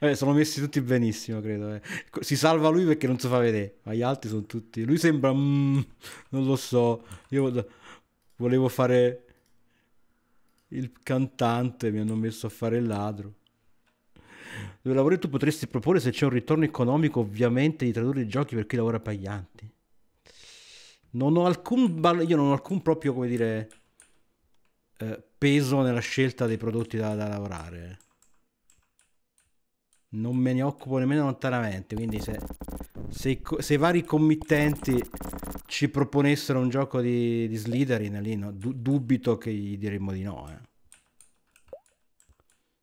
Eh, sono messi tutti benissimo, credo. Eh. Si salva lui perché non si fa vedere, ma gli altri sono tutti. Lui sembra. Mm, non lo so. Io volevo fare il cantante, mi hanno messo a fare il ladro. Dove lavori tu potresti proporre se c'è un ritorno economico, ovviamente, di tradurre i giochi per chi lavora paglianti. Non ho alcun, io non ho alcun proprio, come dire, eh, peso nella scelta dei prodotti da, da lavorare. Non me ne occupo nemmeno lontanamente, quindi se, se, se i vari committenti ci proponessero un gioco di, di Slytherin, lì no, du, dubito che gli diremmo di no. Eh.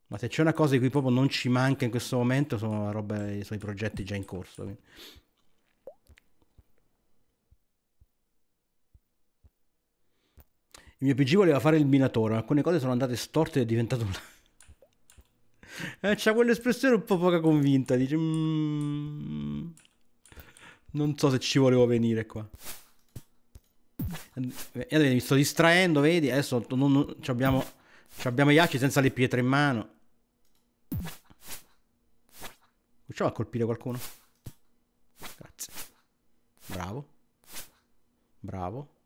Ma se c'è una cosa di cui proprio non ci manca in questo momento, sono, robe, sono i progetti già in corso. Quindi. Il mio PG voleva fare il minatore, ma alcune cose sono andate storte ed è diventato un... eh, c'ha quell'espressione un po' poca convinta, dice... Mm, non so se ci volevo venire qua. Io mi sto distraendo, vedi? Adesso non, non, abbiamo, abbiamo gli acci senza le pietre in mano. Riusciamo a colpire qualcuno? Grazie. Bravo. Bravo.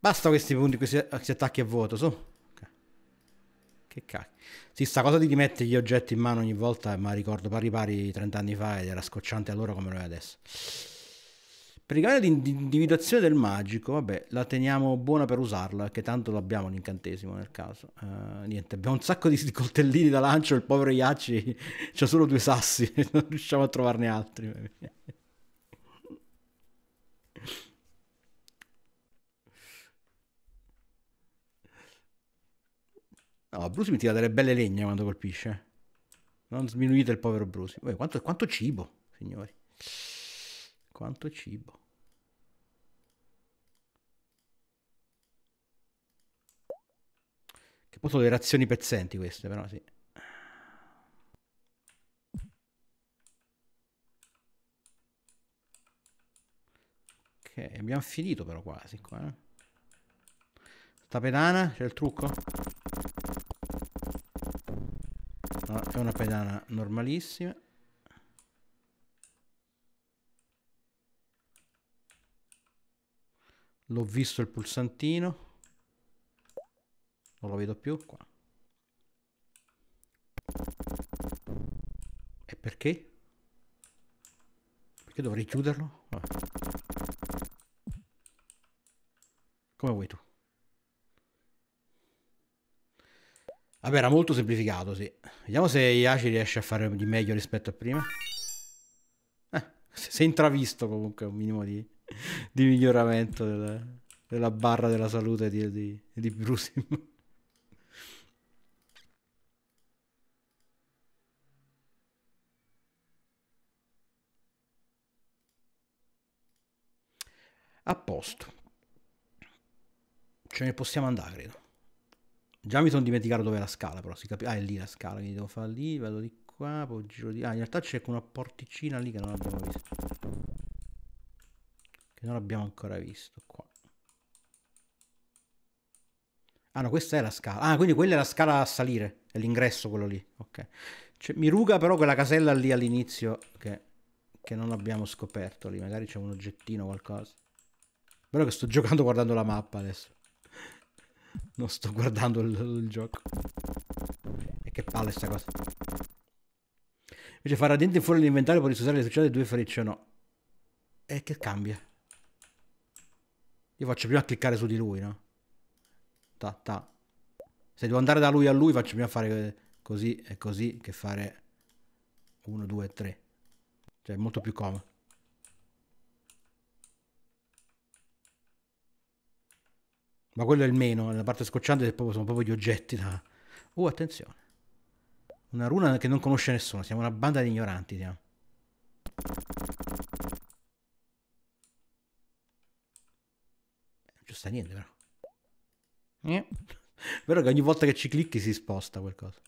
Basta questi punti, questi, questi attacchi a vuoto, su. Okay. Che cacchio. Sì, sta cosa di rimettere gli oggetti in mano ogni volta, ma ricordo pari pari 30 anni fa ed era scocciante allora come lo è adesso. Per il canale di individuazione del magico, vabbè, la teniamo buona per usarla, che tanto l'abbiamo l'incantesimo nel caso. Uh, niente, abbiamo un sacco di coltellini da lancio, il povero Iaci c'ha solo due sassi, non riusciamo a trovarne altri. No, Bruce mi tira delle belle legne quando colpisce. Non sminuite il povero Bruce. Uè, quanto, quanto cibo, signori. Quanto cibo. Che poi sono le razioni pezzenti queste, però sì. Ok, abbiamo finito però quasi qua. Eh. Sta pedana, c'è il trucco? È una pedana normalissima. L'ho visto il pulsantino. Non lo vedo più qua. E perché? Perché dovrei chiuderlo? Vabbè. Come vuoi tu? Vabbè, era molto semplificato, sì. Vediamo se Iaci riesce a fare di meglio rispetto a prima. Eh, si è intravisto comunque un minimo di, di miglioramento della, della, barra della salute di, di, di Brusim. A posto. Ce ne possiamo andare, credo. Già mi sono dimenticato dove è la scala, però si capisce. Ah, è lì la scala, quindi devo fare lì, vado di qua, poi giro di... Ah, in realtà c'è una porticina lì che non abbiamo visto. Che non abbiamo ancora visto qua. Ah no, questa è la scala. Ah, quindi quella è la scala a salire. È l'ingresso quello lì. Ok. Cioè, mi ruga però quella casella lì all'inizio che, che non abbiamo scoperto lì. Magari c'è un oggettino o qualcosa. Però che sto giocando guardando la mappa adesso. Non sto guardando il, il gioco. E che palle sta cosa. Invece fare dentro fuori l'inventario può usare le succede due frecce o no. E che cambia? Io faccio prima cliccare su di lui, no? Ta, ta. Se devo andare da lui a lui faccio prima fare così e così che fare 1, 2, 3. Cioè è molto più comodo. Ma quello è il meno, la parte scocciante sono proprio gli oggetti da... Uh, attenzione. Una runa che non conosce nessuno, siamo una banda di ignoranti, siamo. Non ci sta niente, però. Eh. Vero che ogni volta che ci clicchi si sposta qualcosa.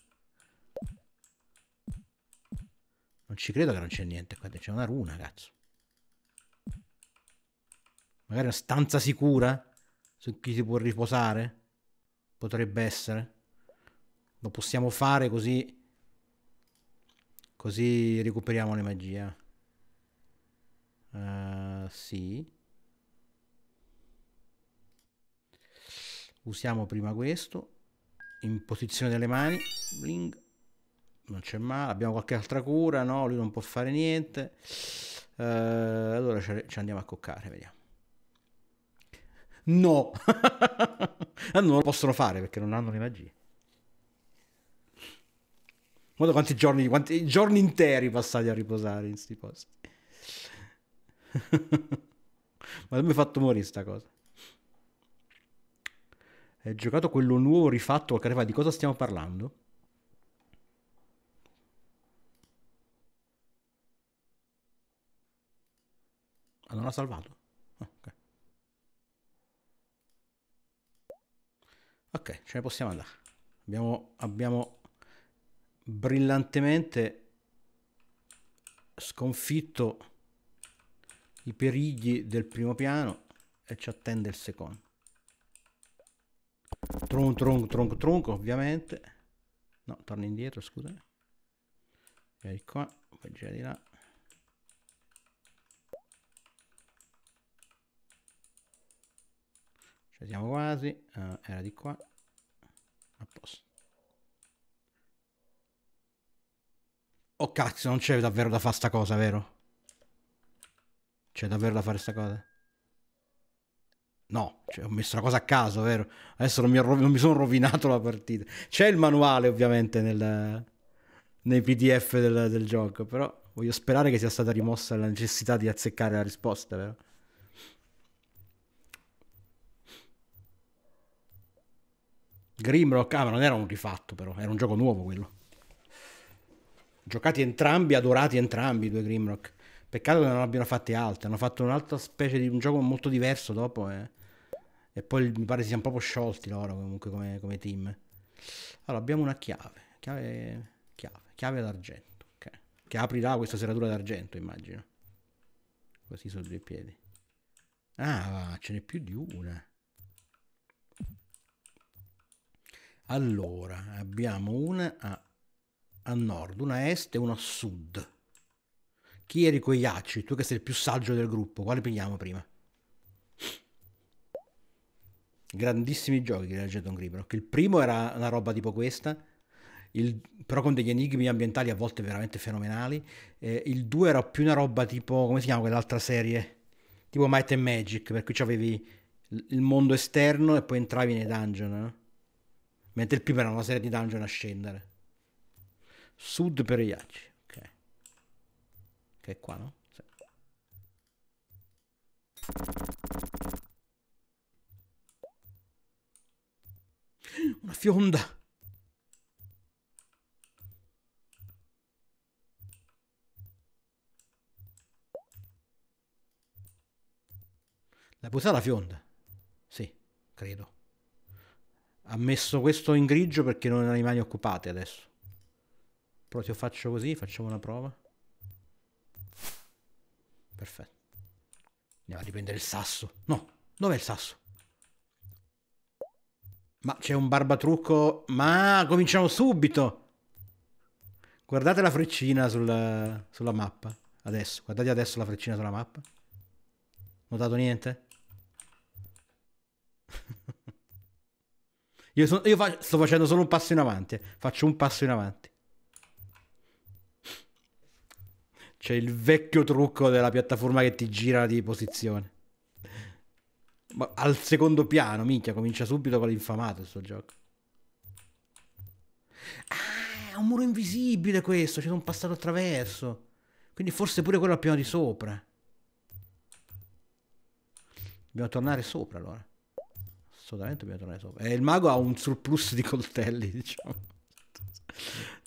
Non ci credo che non c'è niente qua, c'è una runa, cazzo. Magari una stanza sicura? Su chi si può riposare? Potrebbe essere. Lo possiamo fare così. Così recuperiamo le magie. Uh, sì. Usiamo prima questo. In posizione delle mani. Bling. Non c'è male. Abbiamo qualche altra cura? No, lui non può fare niente. Uh, allora ci andiamo a coccare, vediamo. No! non lo possono fare perché non hanno le magie. Guarda quanti giorni, quanti giorni interi passati a riposare in questi posti. Ma mi ha fatto morire sta cosa. Hai giocato quello nuovo rifatto col Careva, di cosa stiamo parlando? Ah, non ha salvato? Ah, ok. Ok, ce ne possiamo andare. Abbiamo, abbiamo brillantemente sconfitto i perigli del primo piano e ci attende il secondo. Trunco, trunco, trunco, trunco, ovviamente. No, torna indietro, scusa. Vieni qua, poi gira di là. Ci siamo quasi. Uh, era di qua. A posto. Oh cazzo, non c'è davvero da fare sta cosa, vero? C'è davvero da fare sta cosa? No, cioè, ho messo la cosa a caso, vero? Adesso non mi, non mi sono rovinato la partita. C'è il manuale, ovviamente, nel, nei PDF del, del, gioco, però voglio sperare che sia stata rimossa la necessità di azzeccare la risposta, vero? Grimrock, ah, ma non era un rifatto, però, era un gioco nuovo quello. Giocati entrambi, adorati entrambi i due Grimrock. Peccato che non abbiano fatti altri. Hanno fatto un'altra specie di un gioco molto diverso dopo. Eh. E poi mi pare si siano proprio sciolti loro comunque come, come team. Allora abbiamo una chiave. Chiave, chiave, chiave d'argento. Okay. Che aprirà questa serratura d'argento, immagino. Così su due piedi. Ah, ce n'è più di una. Allora, abbiamo una a, a nord, una a est e una a sud. Chi eri con Iacci? Tu che sei il più saggio del gruppo, quale pigliamo prima? Grandissimi giochi di Legend of Grimrock. Il primo era una roba tipo questa, il, però con degli enigmi ambientali a volte veramente fenomenali. Eh, il 2 era più una roba tipo, come si chiama quell'altra serie? Tipo Might and Magic, per cui avevi il mondo esterno e poi entravi nei dungeon. No? Mentre il primo era una serie di dungeon a scendere. Sud per Iacci. Che è qua, no? Sì. Una fionda. La puoi usare la fionda? Sì, credo. Ha messo questo in grigio perché non ha le mani occupate adesso. Però io faccio così, facciamo una prova. Perfetto. Andiamo a riprendere il sasso. No, dov'è il sasso? Ma c'è un barbatrucco. Ma cominciamo subito. Guardate la freccina sulla, sulla mappa. Adesso, guardate adesso la freccina sulla mappa. Notato niente? io, so, io fa, sto facendo solo un passo in avanti. Faccio un passo in avanti. C'è il vecchio trucco della piattaforma che ti gira di posizione. Ma al secondo piano, minchia, comincia subito con l'infamato questo gioco. Ah, è un muro invisibile questo, ci sono passato attraverso. Quindi forse pure quello al piano di sopra. Dobbiamo tornare sopra allora. Assolutamente dobbiamo tornare sopra. E il mago ha un surplus di coltelli, diciamo.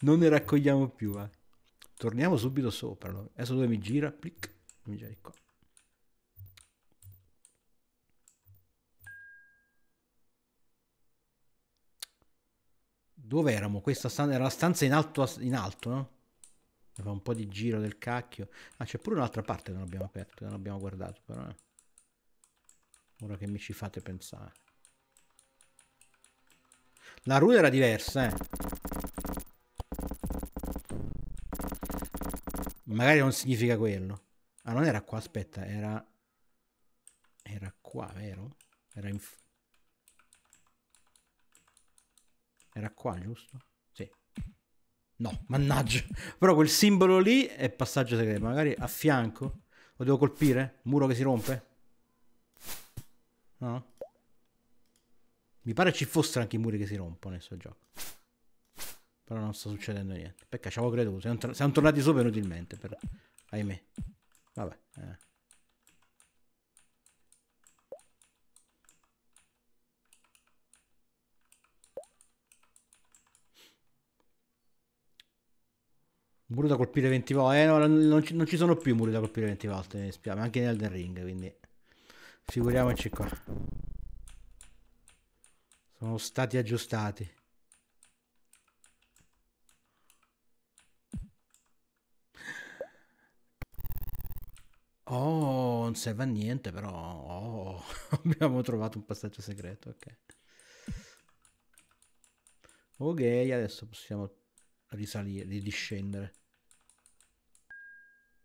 Non ne raccogliamo più, eh. Torniamo subito sopra. Adesso dove mi gira? Plic, mi gira di qua. Dove eramo? Questa stanza era la stanza in alto, in alto no? Fa un po' di giro del cacchio. Ah, c'è pure un'altra parte che non abbiamo aperto, che non abbiamo guardato, però. Eh. Ora che mi ci fate pensare. La runa era diversa, eh. Magari non significa quello. Ah, non era qua, aspetta, era... Era qua, vero? Era in... Era qua, giusto? Sì. No, mannaggia. Però quel simbolo lì è passaggio segreto. Magari a fianco. Lo devo colpire? Muro che si rompe? No? Mi pare ci fossero anche i muri che si rompono nel suo gioco. Però non sta succedendo niente. Peccato, ci avevo creduto. Siamo, siamo tornati sopra inutilmente. Per... Ahimè. Vabbè. Eh. Muri da colpire 20 volte. Eh no, non ci, non ci, sono più muri da colpire 20 volte, mi spiace. Anche nel Elden Ring, quindi... Figuriamoci qua. Sono stati aggiustati. Oh, non serve a niente, però oh, abbiamo trovato un passaggio segreto, ok. Ok, adesso possiamo risalire, ridiscendere.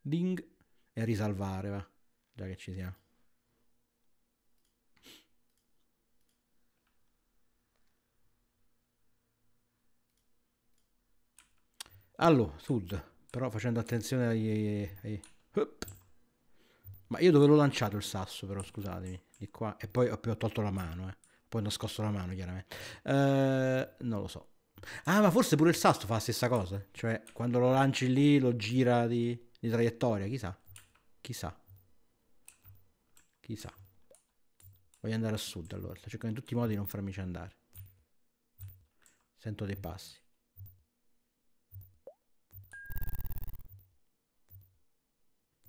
Ding e risalvare, va. Già che ci siamo. Allora, sud, però facendo attenzione ai... ai... Ma io dove l'ho lanciato il sasso, però, scusatemi, di qua. E poi ho, ho tolto la mano, eh. Poi ho nascosto la mano, chiaramente. Eh, non lo so. Ah, ma forse pure il sasso fa la stessa cosa. Cioè, quando lo lanci lì, lo gira di, di traiettoria, chissà. Chissà. Chissà. Voglio andare a sud, allora. Sto cercando in tutti i modi di non farmici andare. Sento dei passi.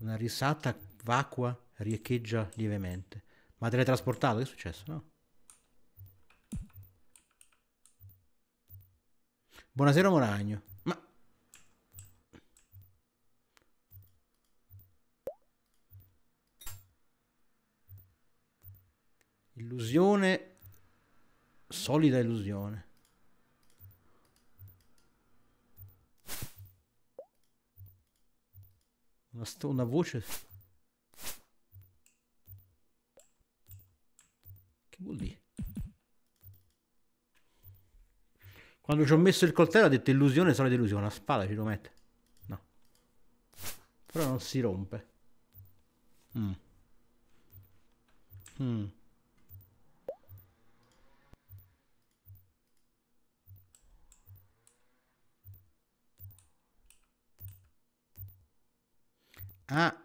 Una risata vacua riecheggia lievemente. Ma teletrasportato? Che è successo? No. Buonasera Moragno. Ma... Illusione. Solida illusione. Una, una voce Che vuol dire? Quando ci ho messo il coltello ha detto illusione, solita illusione. La spada ci lo mette. No. Però non si rompe. Mm. Mm. Ah.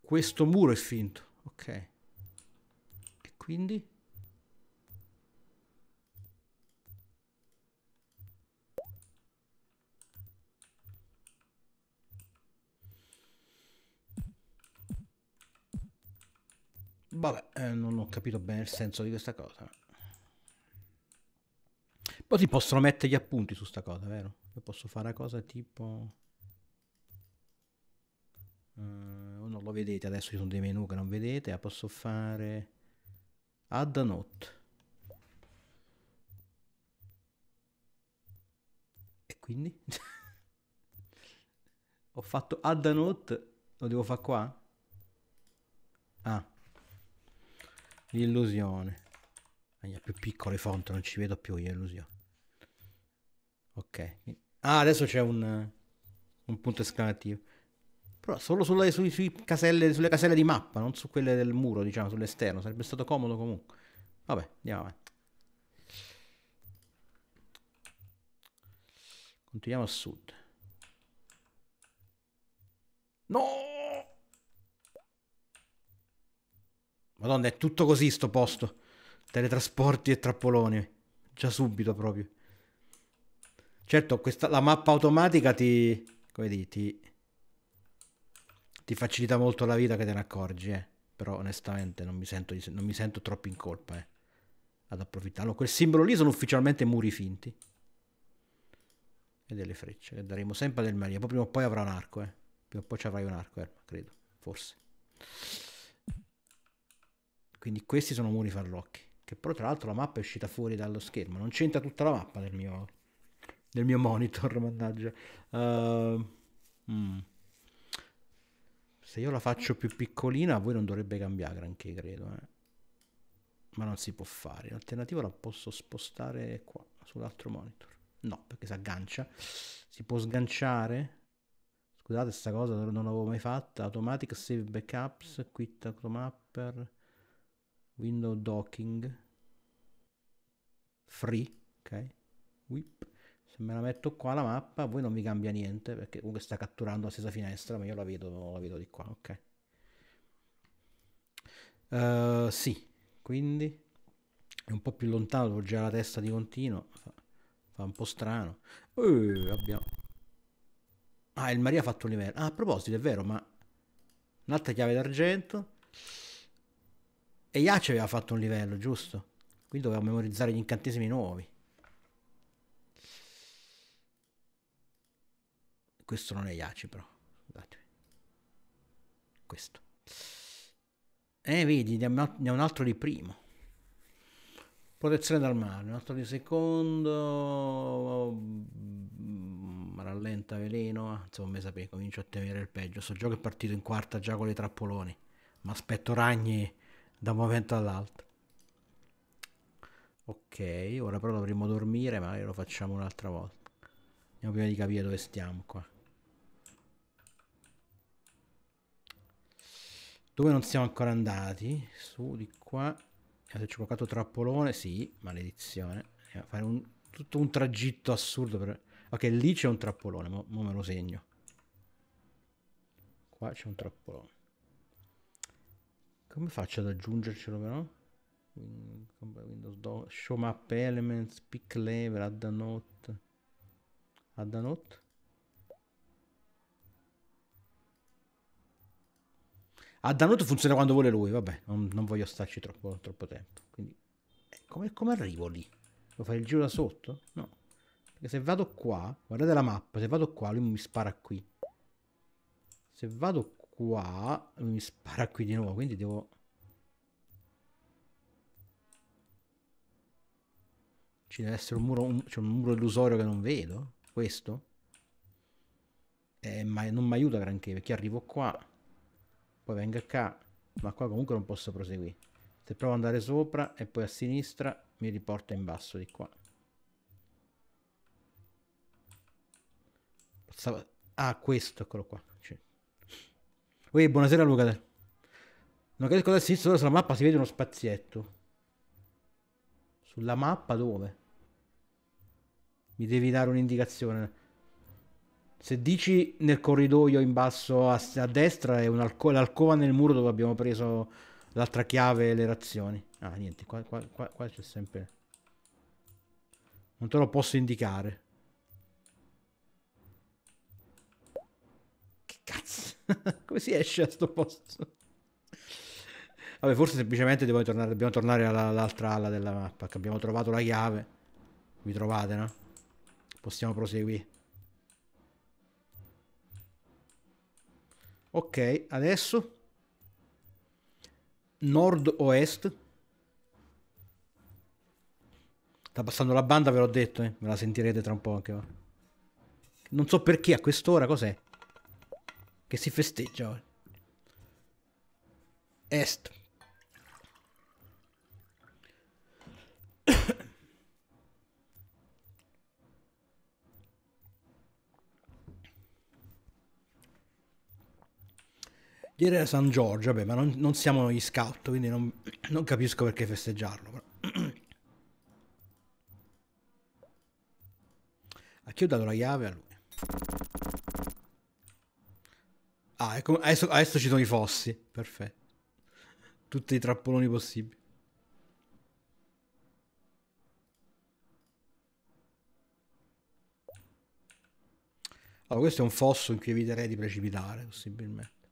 Questo muro è finto. Ok. E quindi? Vabbè, eh, non ho capito bene il senso di questa cosa. Poi si possono mettere gli appunti su sta cosa, vero? Io posso fare una cosa tipo... Uh, non lo vedete, adesso ci sono dei menu che non vedete, ma posso fare add note. E quindi? Ho fatto add note, lo devo fare qua? Ah. L'illusione. Ah, più piccole font, non ci vedo più io illusione. Ok. Ah, adesso c'è un, un punto esclamativo. Però solo sulle, sui, sui caselle, sulle caselle di mappa, non su quelle del muro, diciamo, sull'esterno. Sarebbe stato comodo comunque. Vabbè, andiamo avanti. Continuiamo a sud. No! Madonna, è tutto così sto posto. Teletrasporti e trappoloni. Già subito proprio. Certo, questa, la mappa automatica ti... Come dire, ti ti facilita molto la vita che te ne accorgi, eh. Però onestamente non mi sento, non mi sento troppo in colpa, eh. Ad approfittare. Allora, quel simbolo lì sono ufficialmente muri finti. E delle frecce, che daremo sempre del meglio. Poi prima o poi avrà un arco, eh. Prima o poi ci avrai un arco, eh, credo. Forse. Quindi questi sono muri farlocchi. Che però tra l'altro la mappa è uscita fuori dallo schermo. Non c'entra tutta la mappa del mio, del mio monitor, mannaggia. Uh, mm. Se io la faccio più piccolina, a voi non dovrebbe cambiare granché, credo. Eh. ma non si può fare. In alternativa la posso spostare qua, sull'altro monitor. No, perché si aggancia. Si può sganciare. Scusate, questa cosa non l'avevo mai fatta. Automatic Save Backups, Quit Automapper, Window Docking. Free, ok. Whip. Se me la metto qua la mappa, poi non mi cambia niente, perché comunque sta catturando la stessa finestra, ma io la vedo, la vedo di qua, ok. Uh, sì, quindi è un po' più lontano, devo girare la testa di continuo, fa, fa un po' strano. Uh, abbiamo... Ah, il Maria ha fatto un livello. Ah, a proposito, è vero, ma un'altra chiave d'argento. E Yace aveva fatto un livello, giusto? Quindi doveva memorizzare gli incantesimi nuovi. Questo non è Yace, però. Scusate. Questo. Eh, vedi, ne ha un altro di primo. Protezione dal mare, un altro di secondo. Mm, rallenta veleno. Insomma, mi sapevo, comincio a temere il peggio. Sto gioco è partito in quarta già con i trappoloni. Ma aspetto ragni da un momento all'altro. Ok, ora però dovremmo dormire, magari lo facciamo un'altra volta. Andiamo prima di capire dove stiamo qua. Dove non siamo ancora andati? Su di qua. Se ci ho giocato trappolone, sì, maledizione. Fare un, tutto un tragitto assurdo per... Ok, lì c'è un trappolone, mo, mo me lo segno. Qua c'è un trappolone. Come faccio ad aggiungercelo però? Windows Do, Show Map Elements, Pick Level, Add a Note. Add a Note? A download funziona quando vuole lui, vabbè, non, non voglio starci troppo, troppo tempo. Quindi, eh, come, come, arrivo lì? Devo fare il giro da sotto? No. Perché se vado qua, guardate la mappa, se vado qua lui mi spara qui. Se vado qua, lui mi spara qui di nuovo, quindi devo... Ci deve essere un muro, un, c'è un muro illusorio che non vedo? Questo? Eh, ma non mi aiuta granché, perché arrivo qua poi venga qua, ma qua comunque non posso proseguire. Se provo ad andare sopra e poi a sinistra mi riporta in basso di qua. Ah, questo, eccolo qua. Cioè. Ui, buonasera Luca. Non capisco da sinistra, sulla mappa si vede uno spazietto. Sulla mappa dove? Mi devi dare un'indicazione. Se dici nel corridoio in basso a, a destra è l'alcova nel muro dove abbiamo preso l'altra chiave e le razioni. Ah, niente, qua, qua, qua, qua c'è sempre... Non te lo posso indicare. Che cazzo? Come si esce a sto posto? Vabbè, forse semplicemente tornare, dobbiamo tornare all'altra alla della mappa, che abbiamo trovato la chiave. Vi trovate, no? Possiamo proseguire. Ok, adesso nord-ovest. Sta passando la banda, ve l'ho detto, eh. me la sentirete tra un po' anche. Non so perché a quest'ora cos'è. Che si festeggia. Est. Ieri era San Giorgio, vabbè, ma non, non siamo gli scout, quindi non, non capisco perché festeggiarlo. A chi ho dato la chiave? A lui. Ah, ecco, adesso, adesso ci sono i fossi. Perfetto. Tutti i trappoloni possibili. Allora, questo è un fosso in cui eviterei di precipitare, possibilmente.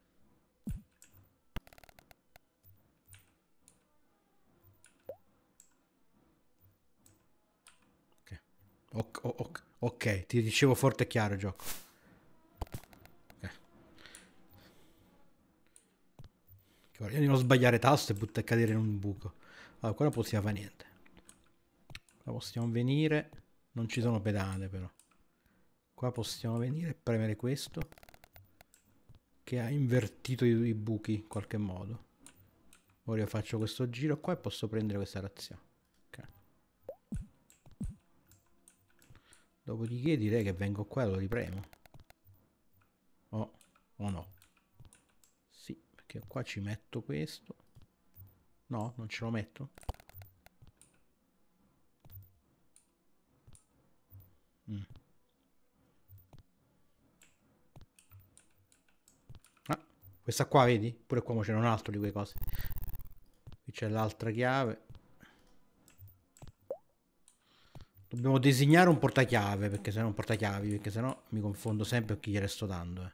Ok, ti dicevo forte e chiaro gioco. Io di non sbagliare tasto e butta a cadere in un buco. Allora, qua non possiamo fare niente. Qua possiamo venire. Non ci sono pedane però. Qua possiamo venire e premere questo. Che ha invertito i, i buchi in qualche modo. Ora io faccio questo giro qua e posso prendere questa razione. Dopodiché direi che vengo qua e lo ripremo. Oh, o no. Sì, perché qua ci metto questo. No, non ce lo metto. Mm. Ah, questa qua vedi? Pure qua c'era un altro di quelle cose. Qui c'è l'altra chiave. Dobbiamo disegnare un portachiave, perché se no un portachiavi, perché se no mi confondo sempre con chi gli resto dando. Eh.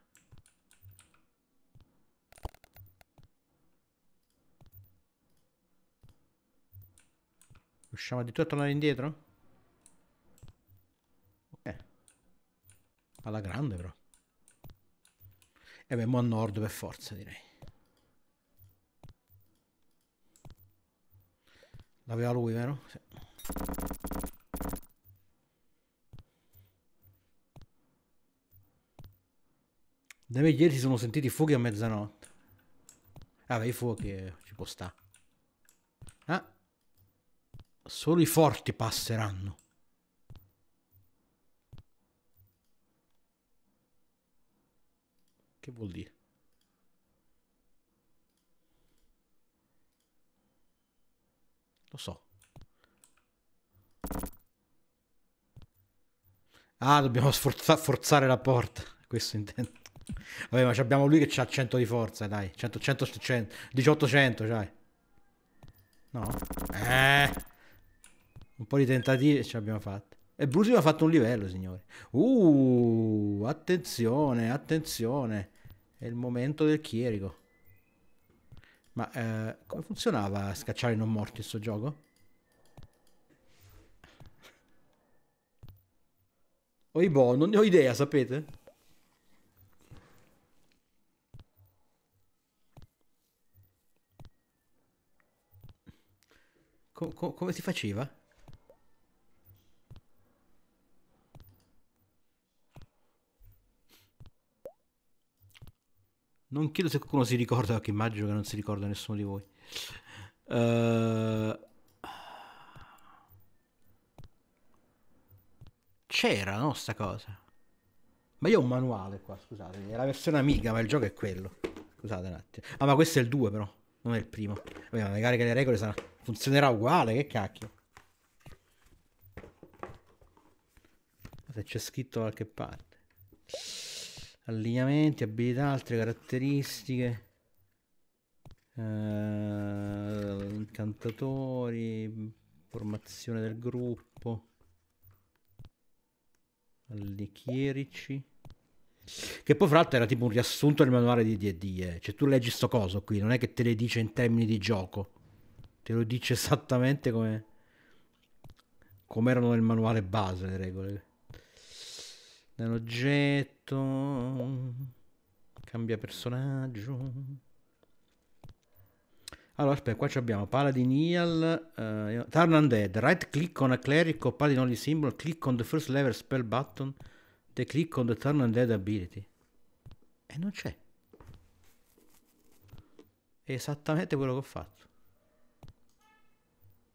Riusciamo addirittura a tornare indietro? Ok. Alla grande però. E beh, mo a nord per forza direi. L'aveva lui, vero? Sì. Da me ieri si sono sentiti fuochi a mezzanotte. Ah, beh, i fuochi eh, ci può sta. Ah. Solo i forti passeranno. Che vuol dire? Lo so. Ah, dobbiamo forzare la porta. Questo intendo. Vabbè, ma abbiamo lui che ha 100 di forza, dai. 100, 100, 100 1800, cioè. No? Eh. Un po' di tentativi ce l'abbiamo fatta. E Brusi ha fatto un livello, signori. Uh, attenzione, attenzione. È il momento del chierico. Ma eh, come funzionava scacciare i non morti questo gioco? Oibo, non ne ho idea, sapete? Co- co- come si faceva? Non chiedo se qualcuno si ricorda, perché immagino che non si ricorda nessuno di voi. Uh... C'era, no, sta cosa. Ma io ho un manuale qua, scusate, è la versione amica, ma il gioco è quello. Scusate un attimo. Ah, ma questo è il 2 però, non è il primo. Vabbè, magari che le regole saranno... funzionerà uguale, che cacchio. Se c'è scritto da qualche parte allineamenti, abilità, altre caratteristiche, uh, incantatori, formazione del gruppo, alle chierici. Che poi fra l'altro era tipo un riassunto del manuale di D&D, eh. cioè tu leggi sto coso qui, non è che te le dice in termini di gioco, te lo dice esattamente come come erano nel manuale base le regole. Nell'oggetto. Cambia personaggio. Allora, aspetta, qua abbiamo Paladin Heal, uh, Turn Undead. Right click on a cleric or Paladin only symbol, click on the first level spell button, then click on the Turn Undead ability. E non c'è. È esattamente quello che ho fatto.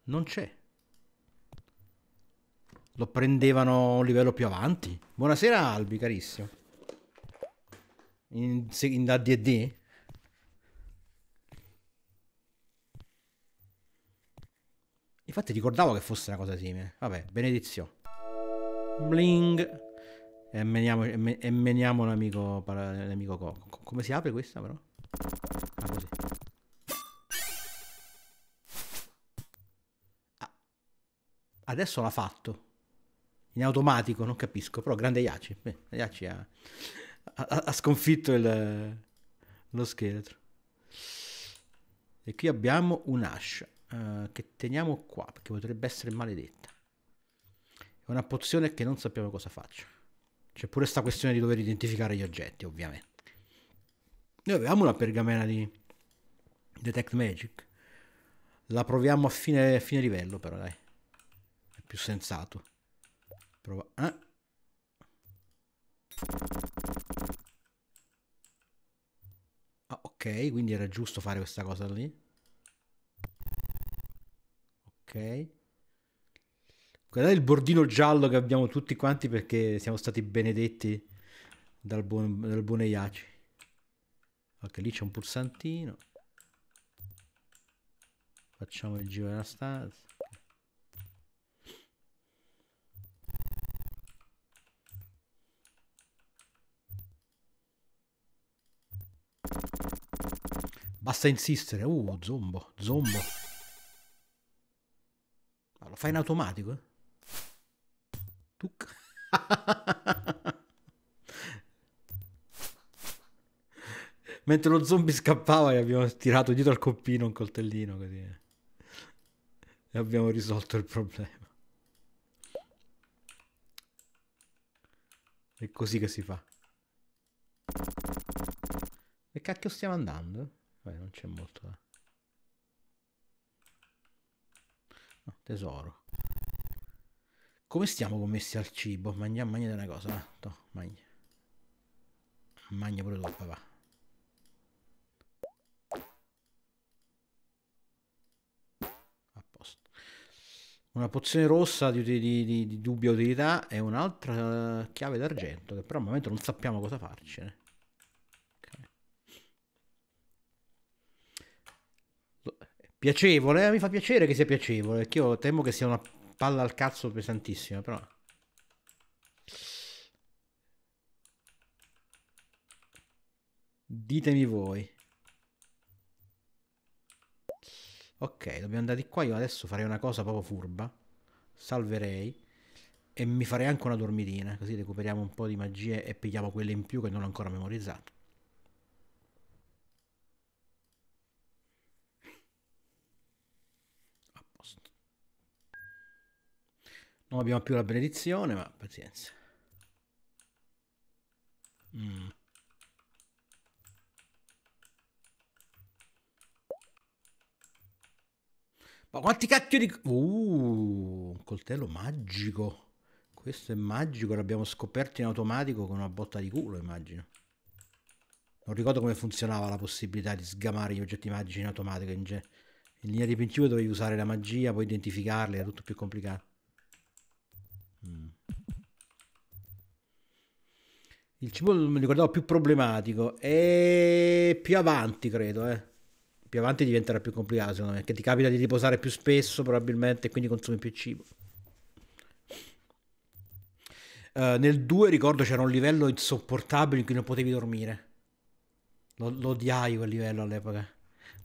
Non c'è lo prendevano un livello più avanti. Buonasera Albi, carissimo. In, in AD&D? Infatti ricordavo che fosse una cosa simile. Vabbè, benedizione. Bling. E meniamo, e meniamo l'amico, l'amico Coco. Come si apre questa però? Ah, così. Ah. Adesso l'ha fatto in automatico, non capisco, però grande Iaci, Beh, Iaci ha, ha, ha, sconfitto il, lo scheletro. E qui abbiamo un'ascia uh, che teniamo qua perché potrebbe essere maledetta. È una pozione che non sappiamo cosa faccia. C'è pure questa questione di dover identificare gli oggetti, ovviamente. Noi avevamo una pergamena di Detect Magic. La proviamo a fine, a fine livello, però, dai. È più sensato. Prova. Eh? Ah, ok, quindi era giusto fare questa cosa lì. Ok. Guardate il bordino giallo che abbiamo tutti quanti perché siamo stati benedetti dal buon, dal buon Eiaci. Ok, lì c'è un pulsantino. Facciamo il giro della stanza. Basta insistere. Uh, zombo, zombo. Ma lo fai in automatico? Eh? Tuc. Mentre lo zombie scappava e abbiamo tirato dietro al coppino un coltellino così. Eh. E abbiamo risolto il problema. È così che si fa. E cacchio stiamo andando? Beh, non c'è molto da... No, tesoro. Come stiamo commessi al cibo? Mangiamo, mangiate una cosa. Ah, no, mangia. Pure tu, papà. A posto. Una pozione rossa di, di, di, di dubbia utilità e un'altra chiave d'argento che però al momento non sappiamo cosa farcene. Piacevole, eh? mi fa piacere che sia piacevole, perché io temo che sia una palla al cazzo pesantissima, però... Ditemi voi. Ok, dobbiamo andare di qua, io adesso farei una cosa proprio furba. Salverei. E mi farei anche una dormitina, così recuperiamo un po' di magie e pigliamo quelle in più che non ho ancora memorizzato. Non abbiamo più la benedizione, ma pazienza. Mm. Ma quanti cacchio di... Uh, un coltello magico. Questo è magico, l'abbiamo scoperto in automatico con una botta di culo, immagino. Non ricordo come funzionava la possibilità di sgamare gli oggetti magici in automatico. In, in linea di principio dovevi usare la magia, poi identificarli, era tutto più complicato. Mm. Il cibo mi ricordavo più problematico e più avanti credo, eh. Più avanti diventerà più complicato secondo me, che ti capita di riposare più spesso probabilmente e quindi consumi più cibo. Uh, nel 2 ricordo c'era un livello insopportabile in cui non potevi dormire. Lo, quel livello all'epoca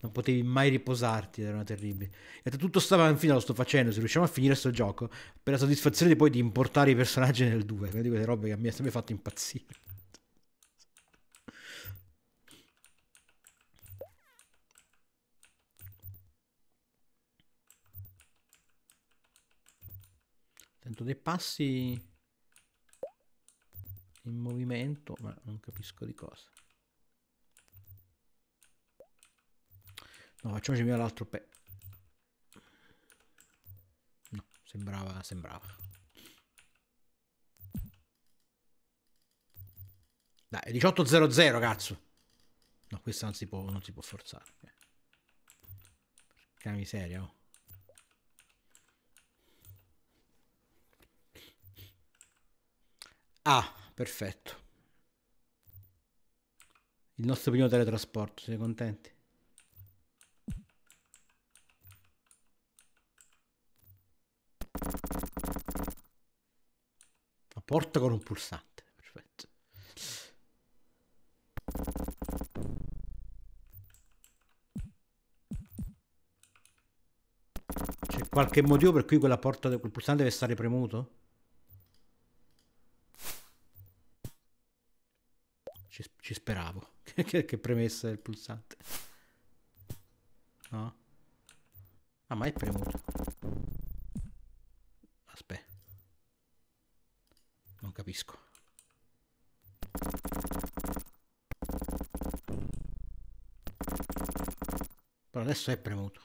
non potevi mai riposarti, era terribile. E tutto stava infine lo sto facendo, se riusciamo a finire questo gioco, per la soddisfazione di poi di importare i personaggi nel 2, una di quelle robe che mi ha sempre fatto impazzire. Sento dei passi in movimento, ma non capisco di cosa. No, facciamoci via l'altro pe... No, sembrava, sembrava. Dai, è 18.00, cazzo. No, questa non si può, non si può forzare. Che miseria, oh. Ah, perfetto. Il nostro primo teletrasporto, siete contenti? Porta con un pulsante. Perfetto. C'è qualche motivo per cui quella porta, quel pulsante deve stare premuto? Ci, ci speravo che, che premessa il pulsante. No? Ah, ma è premuto. Aspetta. Non capisco. Però adesso è premuto.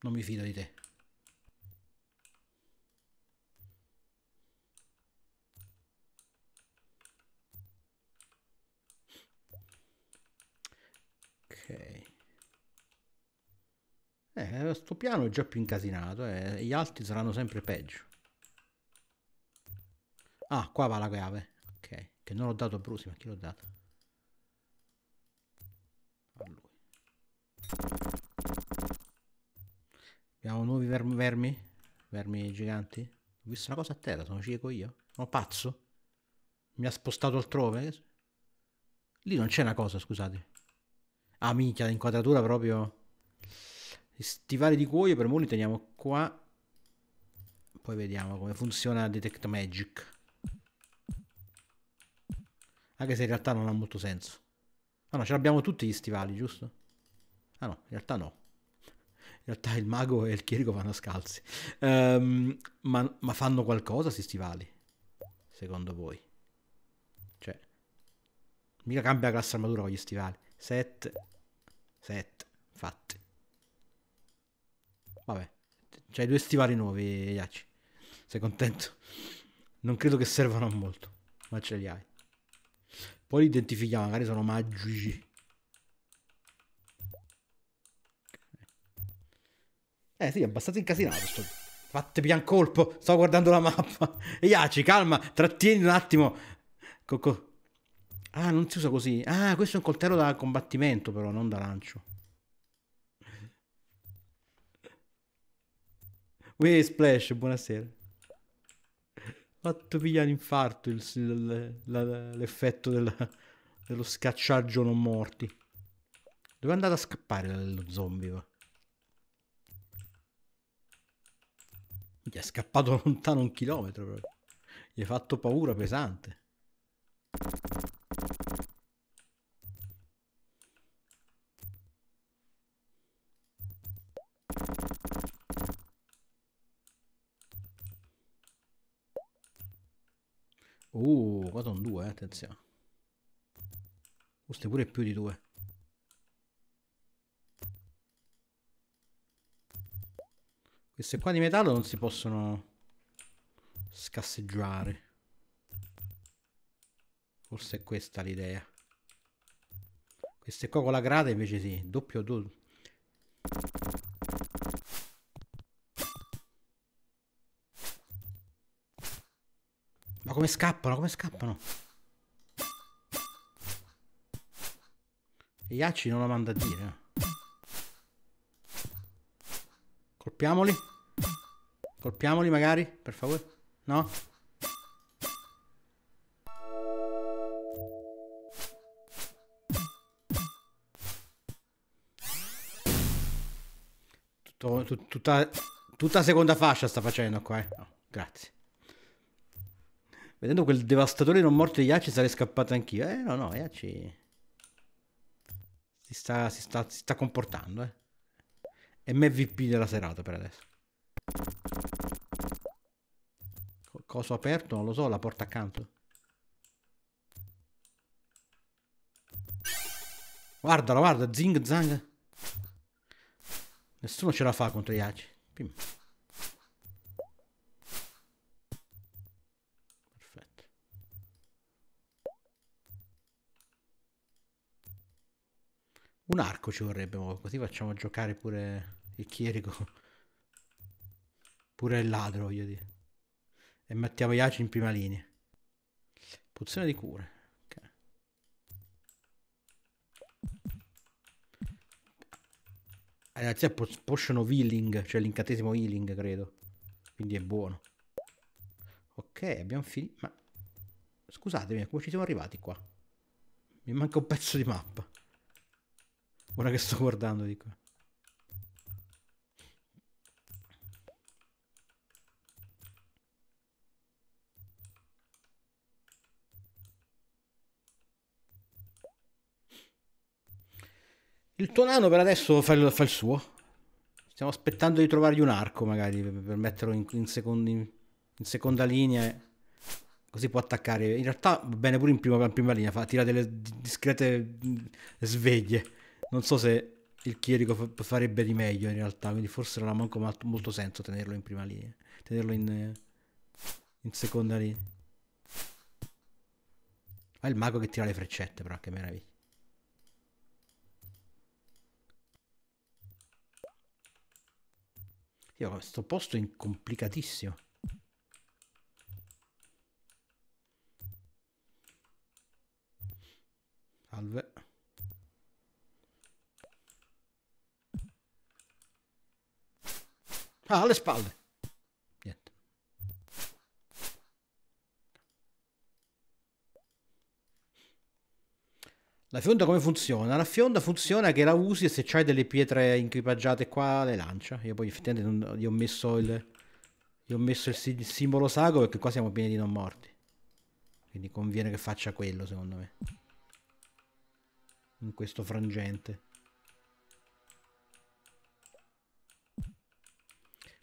Non mi fido di te. Ok. Eh, sto piano è già più incasinato e eh. gli altri saranno sempre peggio. Ah, qua va la chiave. Ok, che non ho dato a Brusi, ma chi l'ho dato? A lui. Abbiamo nuovi vermi, vermi? Vermi giganti? Ho visto una cosa a terra, sono cieco io? Sono pazzo? Mi ha spostato altrove? Lì non c'è una cosa, scusate. Ah, minchia, l'inquadratura proprio... Stivali di cuoio per mo li teniamo qua. Poi vediamo come funziona Detect Magic. Anche se in realtà non ha molto senso. Ah no, ce l'abbiamo tutti gli stivali, giusto? Ah no, in realtà no. In realtà il mago e il chierico vanno scalzi. Um, ma, ma fanno qualcosa questi stivali? Secondo voi? Cioè, mica cambia la classe armatura con gli stivali. 7, 7, fatti. Vabbè, c'hai due stivali nuovi, Iaci. Sei contento? Non credo che servano a molto, ma ce li hai. Poi li identifichiamo, magari sono magici. Eh sì, è abbastanza incasinato sto. Fatte pian colpo, stavo guardando la mappa. Iaci, calma, trattieni un attimo. Coco. Ah, non si usa così. Ah, questo è un coltello da combattimento però, non da lancio. Uè, Splash, buonasera. Fatto pigliare infarto l'effetto dello scacciaggio non morti. Dove è andato a scappare lo zombie? Gli è scappato lontano un chilometro proprio. Gli hai fatto paura pesante. Uh, qua sono due, eh, attenzione. Questo è pure più di due. Queste qua di metallo non si possono scasseggiare. Forse è questa l'idea. Queste qua con la grada invece sì, doppio doppio. Ma come scappano? Come scappano? E Iaci non lo manda a dire. Colpiamoli. Colpiamoli magari, per favore. No? Tutto, tut, tutta, tutta seconda fascia sta facendo qua, eh. No, grazie. Vedendo quel devastatore non morto di Yachi sarei scappato anch'io. Eh no, no, Yachi si sta, si sta, si sta comportando, eh. MVP della serata per adesso. Coso aperto? Non lo so, la porta accanto. Guardalo, guarda, zing zang. Nessuno ce la fa contro gli Yachi. Un arco ci vorrebbe, così facciamo giocare pure il chierico. Pure il ladro, voglio dire. E mettiamo Iaci in prima linea. Pozione di cure. Okay. Ragazzi, è potion of healing, cioè l'incantesimo healing, credo. Quindi è buono. Ok, abbiamo finito. Ma scusatemi, come ci siamo arrivati qua? Mi manca un pezzo di mappa. Ora che sto guardando di qua. Il tuo nano per adesso fa il, fa il, suo. Stiamo aspettando di trovargli un arco magari per, per metterlo in, in, secondi, in, seconda linea. Così può attaccare. In realtà va bene pure in prima, in prima linea, fa, tira delle discrete sveglie. Non so se il chierico farebbe di meglio in realtà, quindi forse non ha manco molto senso tenerlo in prima linea, tenerlo in, in seconda linea. Ah, il mago che tira le freccette, però, che meraviglia. Io questo posto è complicatissimo. Salve. Ah, alle spalle. Niente. La fionda come funziona? La fionda funziona che la usi e se c'hai delle pietre equipaggiate qua le lancia. Io poi effettivamente non, gli ho messo il, gli ho messo il, simbolo sacro perché qua siamo pieni di non morti. Quindi conviene che faccia quello secondo me. In questo frangente.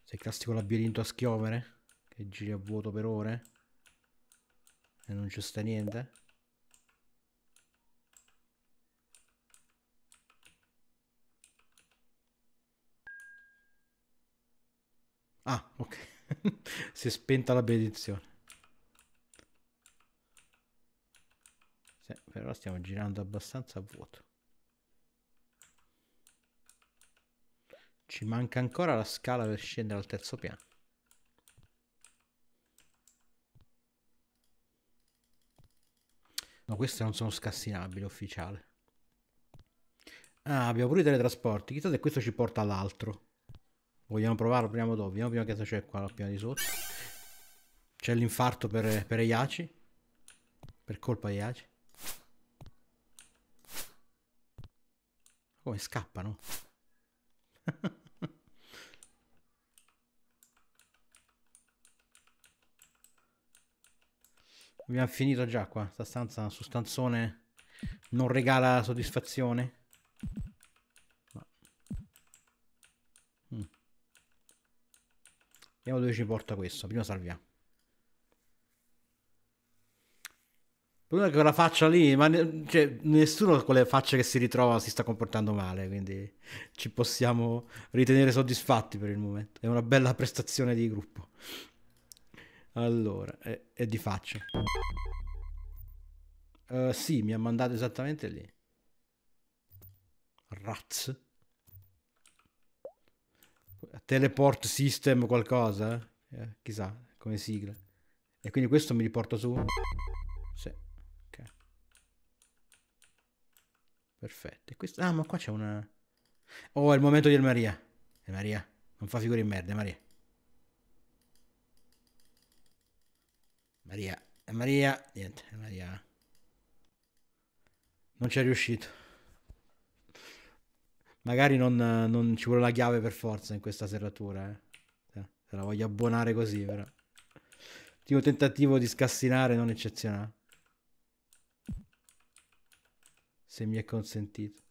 Sei il classico labirinto a schiovere? Che giri a vuoto per ore? E non ci sta niente? Ah, ok. si è spenta la benedizione. Sì, però stiamo girando abbastanza a vuoto. Ci manca ancora la scala per scendere al terzo piano. No, queste non sono scassinabili, ufficiale. Ah, abbiamo pure i teletrasporti. Chissà se questo ci porta all'altro. Vogliamo provarlo prima o dopo? Vediamo prima che cosa c'è qua prima di sotto. C'è l'infarto per, per Iaci. Per colpa di Iaci. Come scappano? Abbiamo finito già qua. Sta stanza su stanzone non regala soddisfazione. Mm. Vediamo dove ci porta questo. Prima salviamo. L'unica che la faccia lì, ma ne, cioè, nessuno con le facce che si ritrova si sta comportando male, quindi ci possiamo ritenere soddisfatti per il momento. È una bella prestazione di gruppo. Allora, è, è di faccia. Uh, sì, mi ha mandato esattamente lì. Raz. Teleport System qualcosa? Eh, chissà, come sigla. E quindi questo mi riporta su? Sì. Ok. Perfetto. E questo... Ah, ma qua c'è una... Oh, è il momento di El Maria. El Maria. Non fa figure in merda, Maria. Maria, Maria, niente, Maria. Non ci è riuscito. Magari non, non, ci vuole la chiave per forza in questa serratura. Eh. Se la voglio abbonare così, però. Ultimo tentativo di scassinare non eccezionale. Se mi è consentito.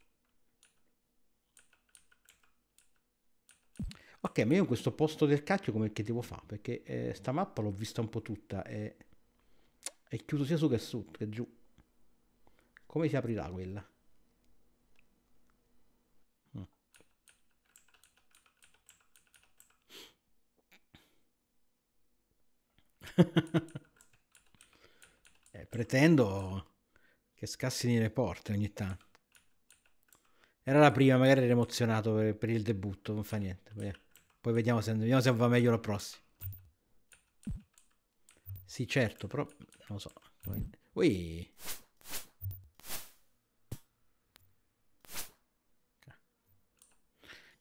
Ok, ma io in questo posto del cacchio come che devo fare? Perché eh, sta mappa l'ho vista un po' tutta e... È chiuso sia su che su, che giù. Come si aprirà quella? Mm. eh, pretendo che scassino le porte ogni tanto. Era la prima, magari ero emozionato per, per il debutto, non fa niente. Poi vediamo se, vediamo se va meglio la prossima. Sì, certo, però non lo so. Ui.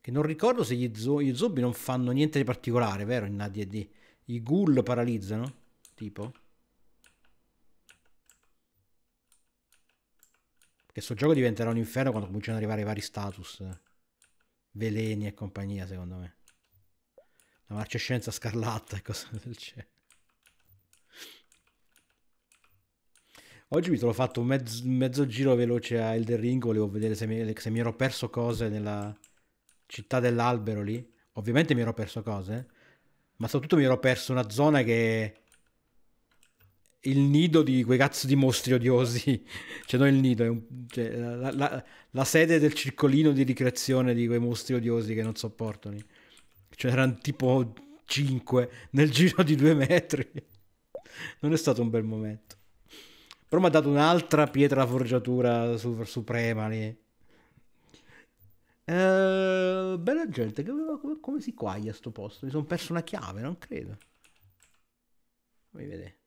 Che non ricordo se gli, zo- zombie non fanno niente di particolare, vero? In AD&D. I ghoul paralizzano? Tipo? Che sto gioco diventerà un inferno quando cominciano ad arrivare i vari status. Veleni e compagnia, secondo me. La marcescenza scarlatta e cose del genere. Oggi mi sono fatto un mezzo, mezzo, giro veloce a Elden Ring, volevo vedere se mi, se mi, ero perso cose nella città dell'albero lì. Ovviamente mi ero perso cose, ma soprattutto mi ero perso una zona che il nido di quei cazzo di mostri odiosi. cioè non il nido, è un, cioè, la, la, la, sede del circolino di ricreazione di quei mostri odiosi che non sopportano. Cioè erano tipo 5 nel giro di due metri. Non è stato un bel momento. Però mi ha dato un'altra pietra forgiatura su, suprema lì. Eh, bella gente, come, come si quaglia sto posto? Mi sono perso una chiave, non credo. Fammi vedere.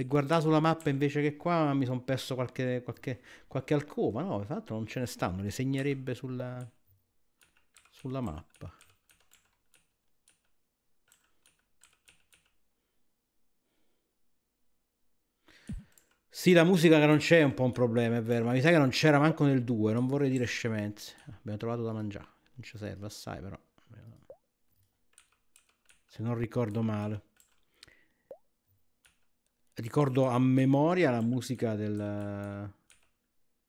Per guardare sulla mappa invece che qua mi sono perso qualche, qualche, qualche alcova. No, infatti non ce ne stanno, le segnerebbe sulla, sulla mappa. Sì, la musica che non c'è è un po' un problema, è vero, ma mi sa che non c'era manco nel 2, non vorrei dire scemenze. Abbiamo trovato da mangiare, non ci serve assai però. Se non ricordo male. Ricordo a memoria la musica del,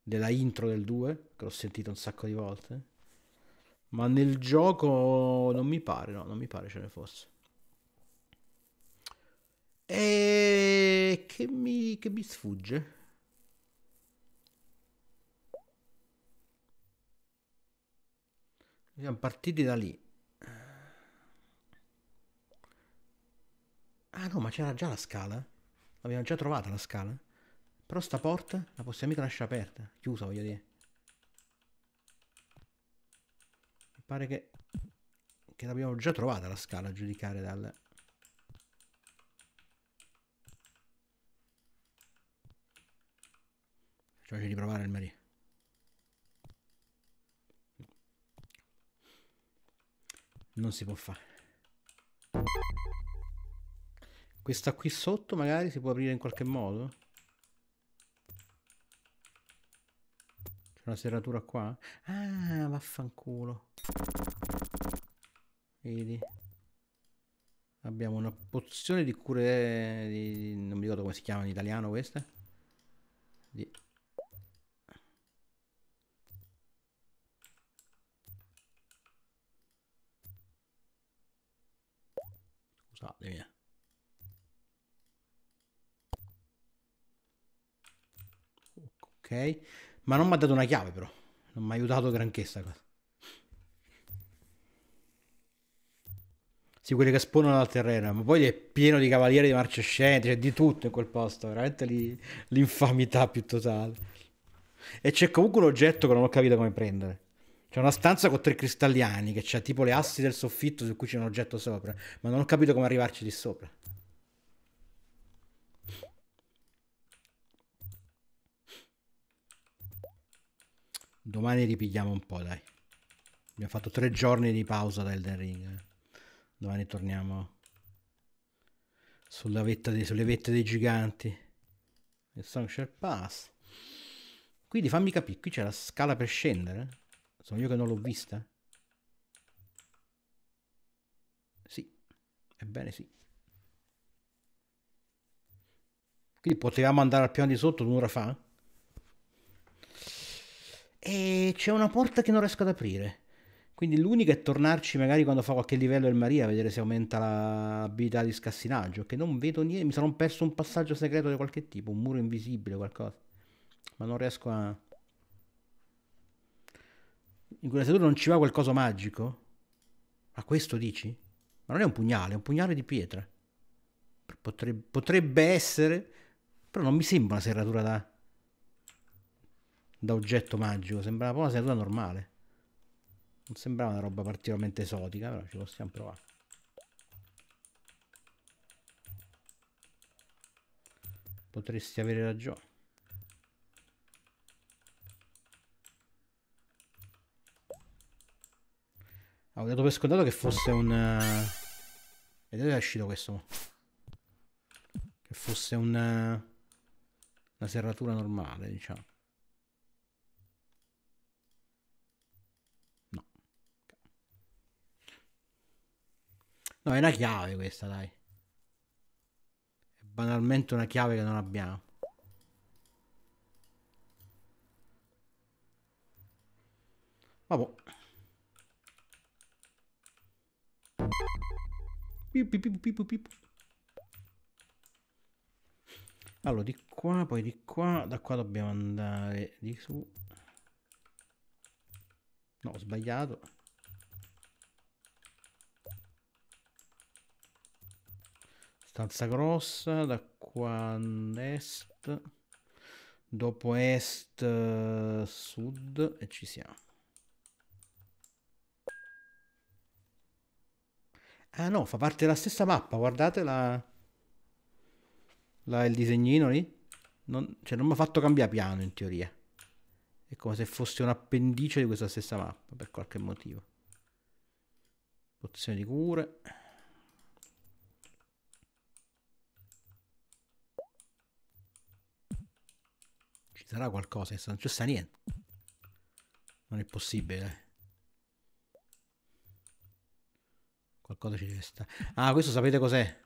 della intro del 2, che l'ho sentito un sacco di volte. Ma nel gioco non mi pare, no, non mi pare ce ne fosse. E che mi, che mi sfugge? Siamo partiti da lì. Ah no, ma c'era già la scala? L'abbiamo già trovata la scala? Però sta porta la possiamo mica lasciare aperta. Chiusa, voglio dire. Mi pare che, che l'abbiamo già trovata la scala a giudicare dal... Facciamoci riprovare il Maria. Non si può fare. Questa qui sotto magari si può aprire in qualche modo? C'è una serratura qua? Ah, vaffanculo. Vedi? Abbiamo una pozione di cure... Di, non mi ricordo come si chiama in italiano questa. Di Scusatemi. Eh. Ma non mi ha dato una chiave però. Non mi ha aiutato granché sta cosa. Sì, quelli che spawnano dal terreno, ma poi è pieno di cavalieri di marcescenti, c'è di tutto in quel posto, veramente l'infamità più totale. E c'è comunque un oggetto che non ho capito come prendere. C'è una stanza con tre cristalliani che c'ha tipo le assi del soffitto su cui c'è un oggetto sopra, ma non ho capito come arrivarci di sopra. Domani ripigliamo un po', dai. Abbiamo fatto tre giorni di pausa da Elden Ring. Domani torniamo sulla vetta dei, sulle vette dei giganti. Il Sunshare Pass. Quindi fammi capire, qui c'è la scala per scendere? Sono io che non l'ho vista? Sì, ebbene sì. Quindi potevamo andare al piano di sotto un'ora fa? E c'è una porta che non riesco ad aprire. Quindi l'unica è tornarci magari quando fa qualche livello del Maria, vedere se aumenta l'abilità di scassinaggio. Che non vedo niente, mi sono perso un passaggio segreto di qualche tipo, un muro invisibile, qualcosa. Ma non riesco a in quella seduta non ci va qualcosa magico? Ma questo dici? Ma non è un pugnale, è un pugnale di pietra. Potrebbe essere, però non mi sembra una serratura da, da oggetto magico, sembrava una serratura normale. Non sembrava una roba particolarmente esotica, però ci possiamo provare. Potresti avere ragione. Avevo dato per scontato che fosse un... Uh... Vedete è uscito questo? Che fosse un... Uh... Una serratura normale, diciamo. No, è una chiave questa, dai. È banalmente una chiave che non abbiamo. Vabbè. Allora, di qua, poi di qua, da qua dobbiamo andare di su. No, ho sbagliato. Stanza grossa, da qua est, dopo est, eh, sud e ci siamo. Ah no, fa parte della stessa mappa, guardate la, la il disegnino lì. Non, cioè non mi ha fatto cambiare piano in teoria. È come se fosse un appendice di questa stessa mappa per qualche motivo. Pozione di cure. Sarà qualcosa, non c'è sta niente. Non è possibile. Qualcosa ci deve stare. Ah, questo sapete cos'è?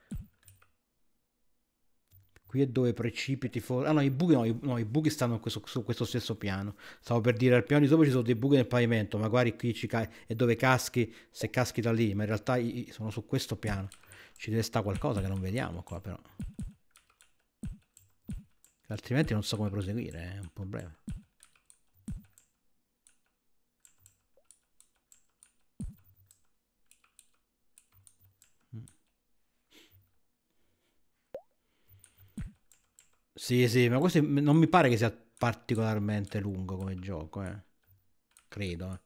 Qui è dove precipiti fuori. Ah no, i buchi, no, i, no, i buchi stanno questo, su questo stesso piano. Stavo per dire, al piano di sopra ci sono dei buchi nel pavimento, magari qui ci ca- è dove caschi, se caschi da lì, ma in realtà sono su questo piano. Ci deve stare qualcosa che non vediamo qua però. Altrimenti non so come proseguire, è un problema. Sì, sì, ma questo non mi pare che sia particolarmente lungo come gioco, eh. Credo, eh.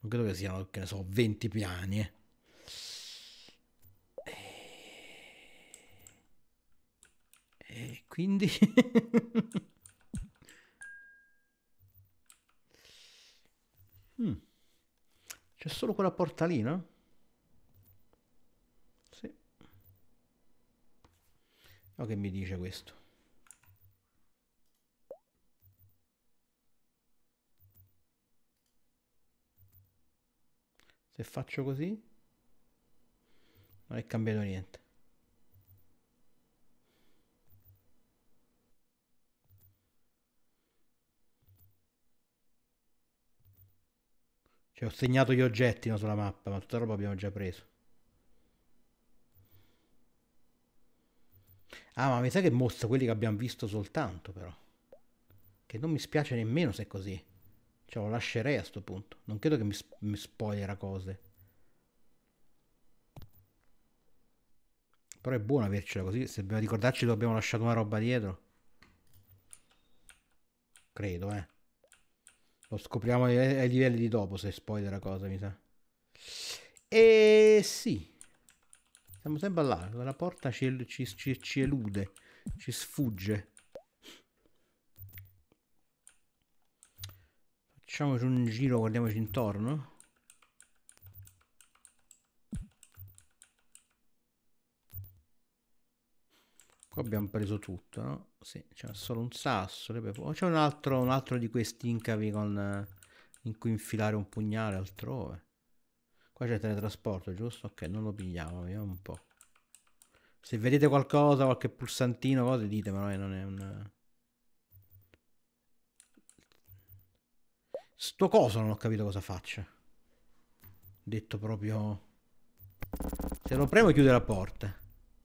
Non credo che siano, che ne so, 20 piani, eh. E quindi... mm. C'è solo quella porta lì, no? Sì. O che mi dice questo? Se faccio così non è cambiato niente. Cioè ho segnato gli oggetti no, sulla mappa, ma tutta roba abbiamo già preso. Ah, ma mi sa che mostra quelli che abbiamo visto soltanto, però. Che non mi spiace nemmeno se è così. Cioè, lo lascerei a questo punto. Non credo che mi, mi spoilerà cose. Però è buono avercela così. Se dobbiamo ricordarci che abbiamo lasciato una roba dietro. Credo, eh. Lo scopriamo ai, ai livelli di dopo se spoiler cosa, mi sa. E sì. Siamo sempre là. La porta ci, ci, ci, ci elude. Ci sfugge. Facciamoci un giro, guardiamoci intorno. Qua abbiamo preso tutto, no? Sì, c'è solo un sasso. C'è un altro, un altro di questi incavi con, in cui infilare un pugnale altrove. Qua c'è teletrasporto, giusto? Ok, non lo pigliamo, vediamo un po'. Se vedete qualcosa, qualche pulsantino, cose, ditemelo, non è un... Sto coso non ho capito cosa faccia. Detto proprio... Se lo premo chiude la porta.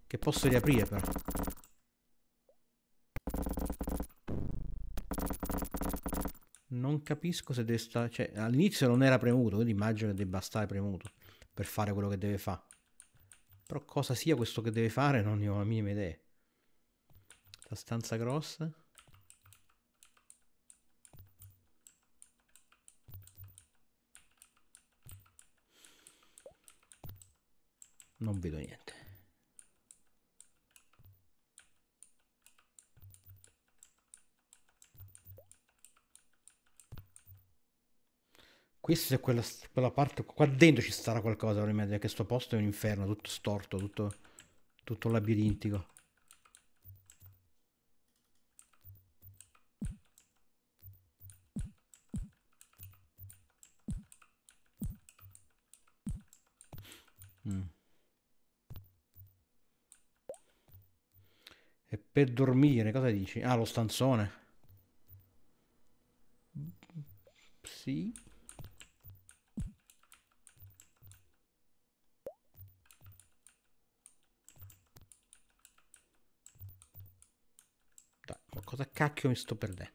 Che posso riaprire però. Non capisco se deve stare... Cioè, all'inizio non era premuto, quindi immagino che debba stare premuto per fare quello che deve fare. Però cosa sia questo che deve fare non ne ho la minima idea. La stanza grossa. non vedo niente questa è quella, quella parte qua dentro ci sarà qualcosa che questo posto è un inferno tutto storto tutto, tutto labirintico mm. E per dormire, cosa dici? Ah, lo stanzone. Sì. Dai, ma cosa cacchio mi sto perdendo?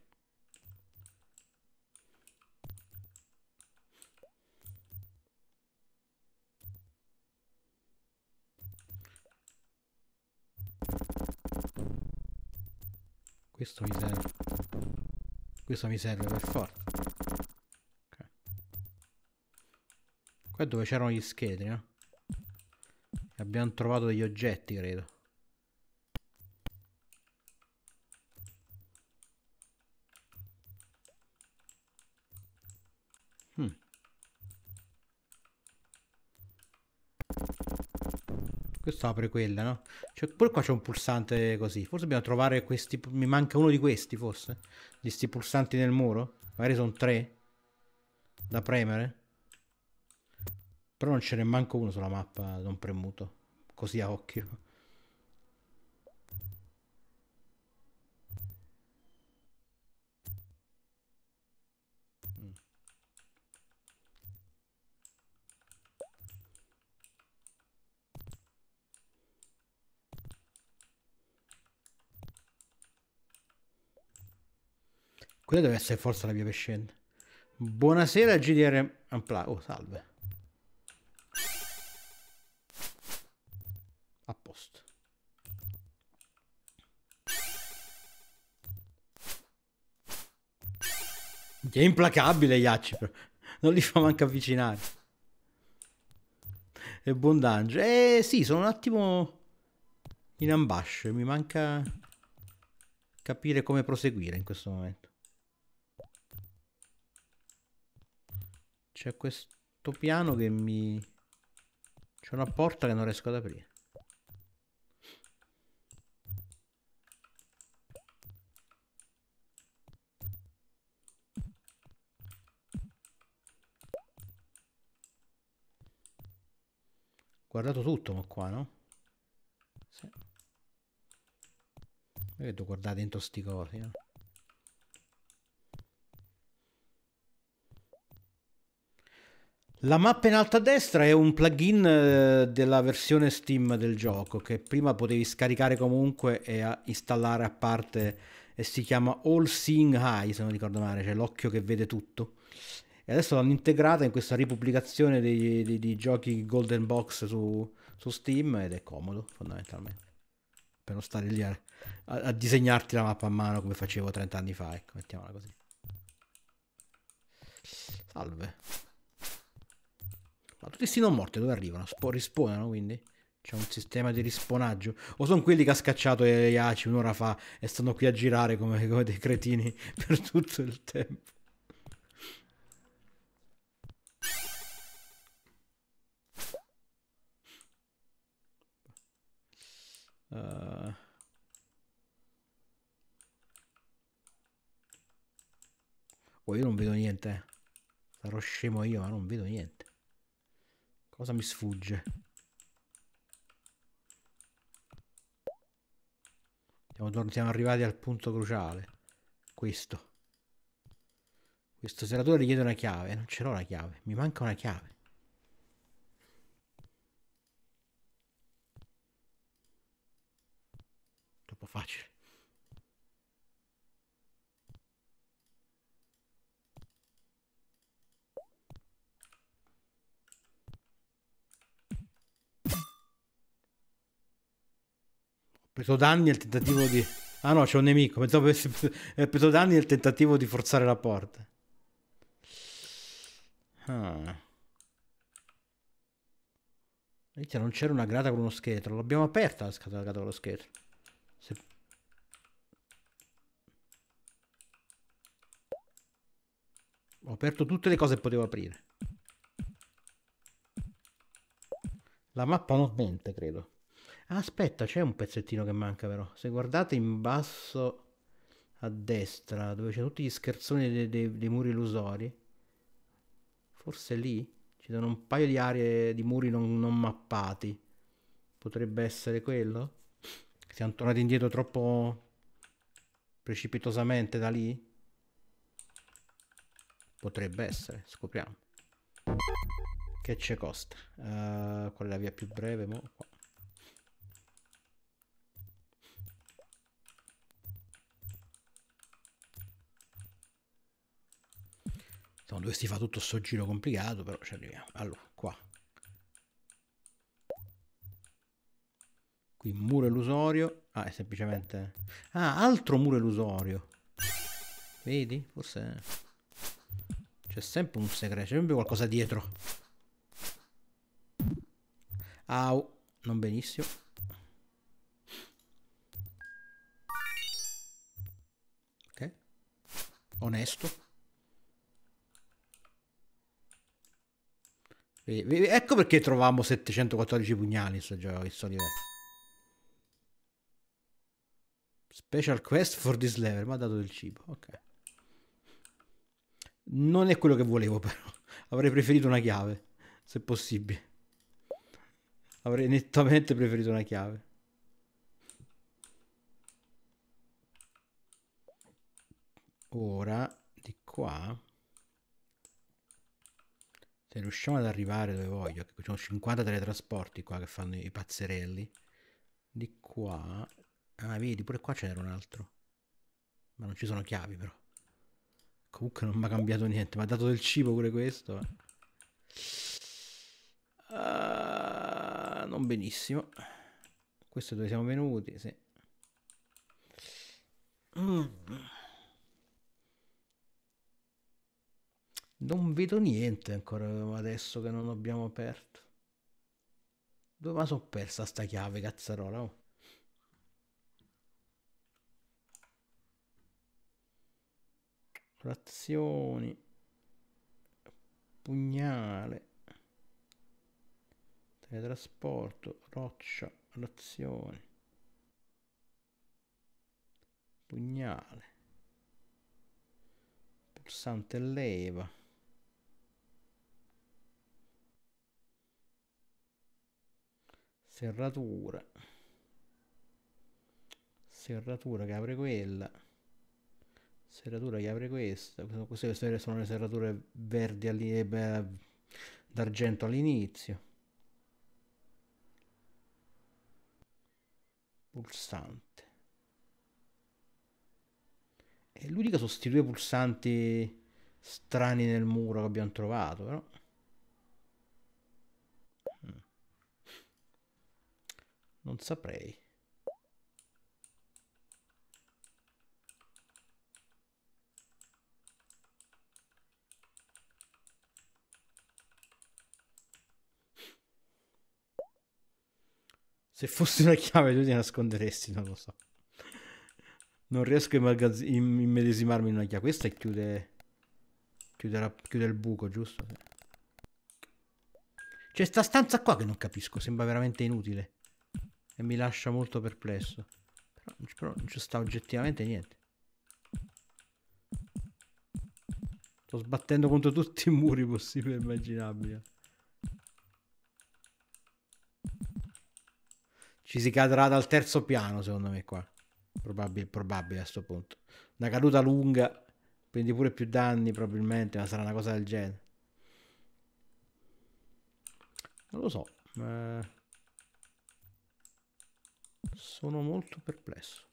Questo mi serve. Questo mi serve per forza. Okay. Qua è dove c'erano gli scheletri, no? Abbiamo trovato degli oggetti, credo. Questo apre quella, no? Cioè, pure qua c'è un pulsante così. Forse dobbiamo trovare questi... Mi manca uno di questi, forse. Di sti pulsanti nel muro. Magari sono tre. Da premere. Però non ce n'è manco uno sulla mappa non premuto. Così a occhio. Quella deve essere forse la via per. Buonasera GDR Ampla. Oh, salve. A posto. È implacabile Iacci, però. Non li fa manco avvicinare. E buon dungeon. Eh sì, sono un attimo in ambasce. Mi manca capire come proseguire in questo momento. C'è questo piano che mi... C'è una porta che non riesco ad aprire. Guardato tutto ma qua, no? Sì. Vedo guardare dentro sti cosi, no? La mappa in alto a destra è un plugin eh, della versione Steam del gioco che prima potevi scaricare comunque e installare a parte e si chiama All Seeing Eye se non ricordo male, cioè l'occhio che vede tutto. E adesso l'hanno integrata in questa ripubblicazione dei, dei, dei giochi Golden Box su, su, Steam ed è comodo fondamentalmente. Per non stare lì a, a, disegnarti la mappa a mano come facevo 30 anni fa, ecco, mettiamola così. Salve. Tutti questi non morti dove arrivano? Sp- risponano quindi? C'è un sistema di risponaggio? O sono quelli che ha scacciato Iaci un'ora fa e stanno qui a girare come, come dei cretini per tutto il tempo? Uh... Oh, io non vedo niente. Sarò scemo io, ma non vedo niente. Cosa mi sfugge? Siamo, siamo arrivati al punto cruciale. Questo. Questo seratore richiede una chiave. Non ce l'ho la chiave. Mi manca una chiave. Troppo facile. Preso danni nel tentativo di... Ah no, c'è un nemico. Pensavo avessi preso danni nel tentativo di forzare la porta. Ah. Non c'era una grata con uno scheletro. L'abbiamo aperta la scatola con lo scheletro. Se... Ho aperto tutte le cose che potevo aprire. La mappa non mente, credo. Aspetta, c'è un pezzettino che manca però. Se guardate in basso a destra, dove c'è tutti gli scherzoni dei, dei, dei muri illusori, forse lì ci sono un paio di aree di muri non, non mappati. Potrebbe essere quello? Siamo tornati indietro troppo precipitosamente da lì? Potrebbe essere, scopriamo. Che ci costa? Uh, qual è la via più breve? Mo? Qua. Insomma, dovresti fare tutto sto giro complicato, però ci arriviamo. Allora, qua. Qui muro illusorio. Ah, è semplicemente... Ah, altro muro illusorio. Vedi? Forse... C'è sempre un segreto. C'è sempre qualcosa dietro. Au. Non benissimo. Ok. Onesto. Ecco perché trovavamo 714 pugnali in sto gioco, in sto livello. Special quest for this level, mi ha dato del cibo, ok. Non è quello che volevo però. Avrei preferito una chiave, se possibile. Avrei nettamente preferito una chiave. Ora, di qua se riusciamo ad arrivare dove voglio, ci sono 50 teletrasporti qua che fanno i pazzerelli, di qua, ah vedi pure qua c'era un altro, ma non ci sono chiavi però. Comunque non mi ha cambiato niente, mi ha dato del cibo pure questo. Uh, non benissimo. Questo dove siamo venuti, sì. Mm. Non vedo niente ancora adesso che non abbiamo aperto. Dove ma sono persa sta chiave, cazzarola? Oh. Razioni. Pugnale. Teletrasporto. Roccia. Razioni. Pugnale. Pulsante leva. Serratura. Serratura che apre quella. Serratura che apre questa. Queste sono le serrature verdi eh, d'argento all'inizio. Pulsante. È l'unica sostituire pulsanti strani nel muro che abbiamo trovato però Non saprei. Se fosse una chiave tu ti nasconderesti, non lo so. Non riesco a immedesimarmi in una chiave. Questa chiude... Chiude, la... chiude il buco, giusto? C'è sta stanza qua che non capisco, sembra veramente inutile e mi lascia molto perplesso. Però, però non ci sta oggettivamente niente. Sto sbattendo contro tutti i muri possibili e immaginabili. Ci si cadrà dal terzo piano, secondo me, qua. Probabile, probabile a questo punto. Una caduta lunga, quindi pure più danni probabilmente, ma sarà una cosa del genere. Non lo so. Eh... Sono molto perplesso.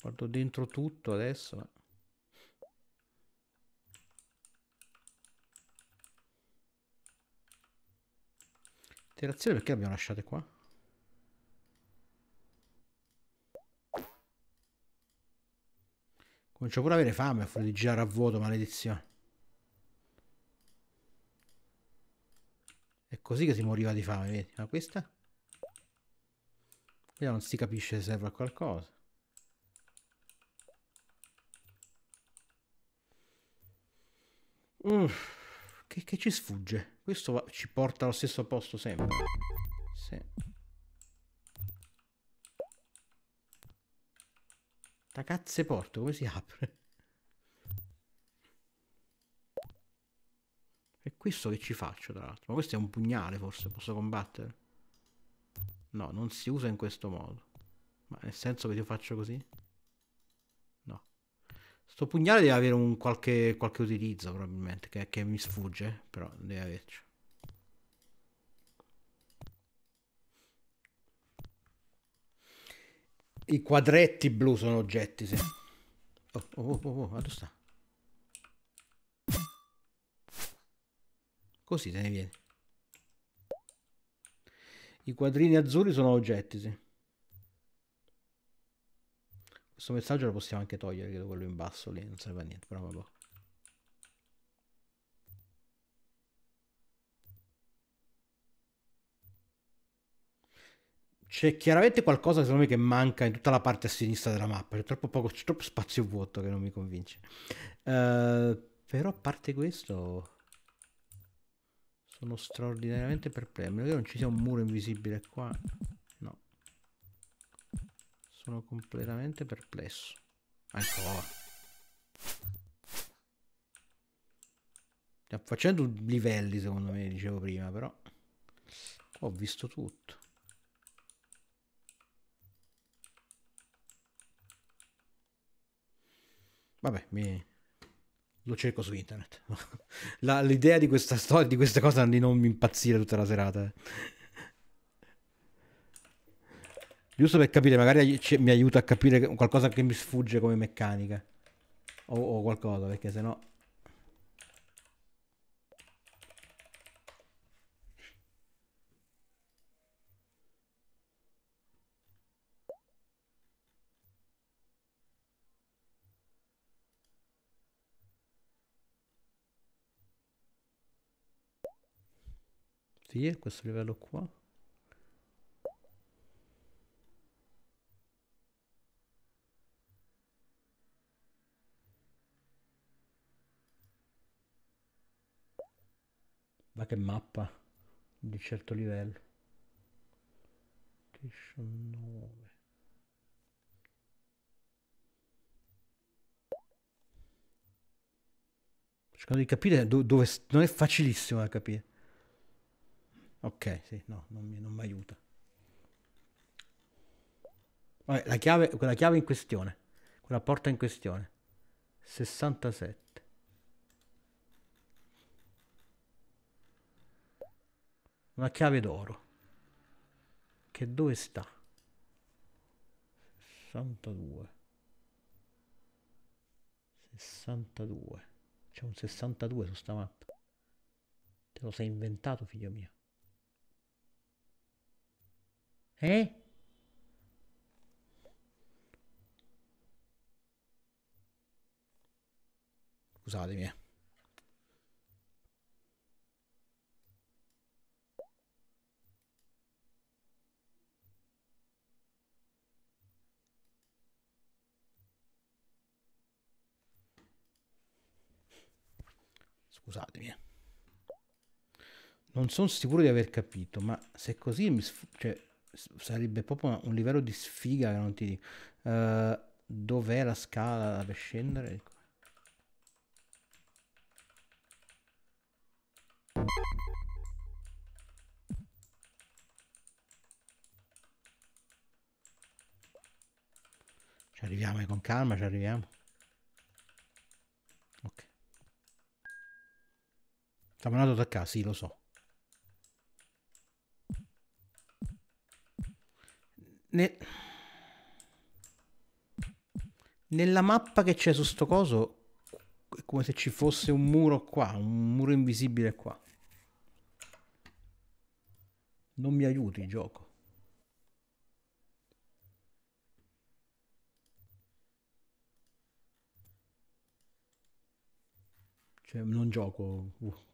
Guardo dentro tutto adesso. Interazione perché l'abbiamo lasciate qua? Comincio pure ad avere fame a fuori di girare a vuoto, maledizione. È così che si moriva di fame, vedi? Ma questa? Quella non si capisce se serve a qualcosa. Uff, che, che, ci sfugge? Questo va, ci porta allo stesso posto sempre. Sì. Da cazze porto, come si apre? E questo che ci faccio tra l'altro? Ma questo è un pugnale forse, posso combattere? No, non si usa in questo modo. Ma nel senso che io faccio così? No. Sto pugnale deve avere un qualche, qualche utilizzo probabilmente, che, che mi sfugge, però deve averci. I quadretti blu sono oggetti, sì. Oh, oh, oh, oh, oh dove sta? Così te ne vieni. I quadrini azzurri sono oggetti, sì. Questo messaggio lo possiamo anche togliere, credo quello in basso lì, non serve a niente, però vabbè. C'è chiaramente qualcosa secondo me che manca in tutta la parte a sinistra della mappa, c'è troppo, poco, c'è troppo spazio vuoto che non mi convince. Uh, però a parte questo sono straordinariamente perplesso. Che non ci sia un muro invisibile qua. No. Sono completamente perplesso. Ancora. Stiamo facendo livelli secondo me, dicevo prima, però ho visto tutto. Vabbè, mi... lo cerco su internet. La, l'idea di questa storia, di queste cose, è di non impazzire tutta la serata. Eh. Giusto per capire, magari mi aiuta a capire qualcosa che mi sfugge come meccanica. O, o qualcosa, perché sennò... Sì, è questo livello qua. Ma che mappa di certo livello. 19. Cercando di capire dove... Non è facilissimo da capire. Ok, sì, no, non mi, non mi aiuta. Vabbè, la chiave, quella chiave in questione, quella porta in questione. 67. Una chiave d'oro. Che dove sta? 62. 62. C'è un 62 su sta mappa. Te lo sei inventato, figlio mio. Eh? Scusatemi. Scusatemi. Non sono sicuro di aver capito, ma se così mi sf- cioè, sarebbe proprio un livello di sfiga che non ti dico. Uh, dov'è la scala per scendere? Ci arriviamo eh, con calma, ci arriviamo. Ok. Stiamo andando da casa, sì, lo so. Ne... Nella mappa che c'è su sto coso è come se ci fosse un muro qua, un muro invisibile qua. Non mi aiuti gioco. Cioè, non gioco. Uh.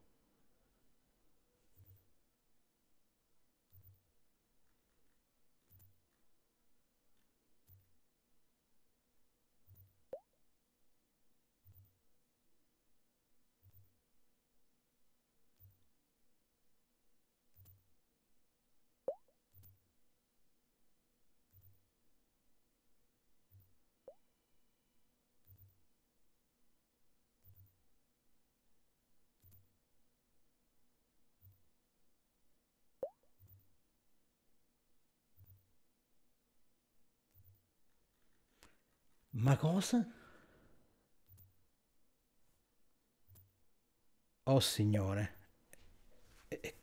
Ma cosa? Oh signore. E, e,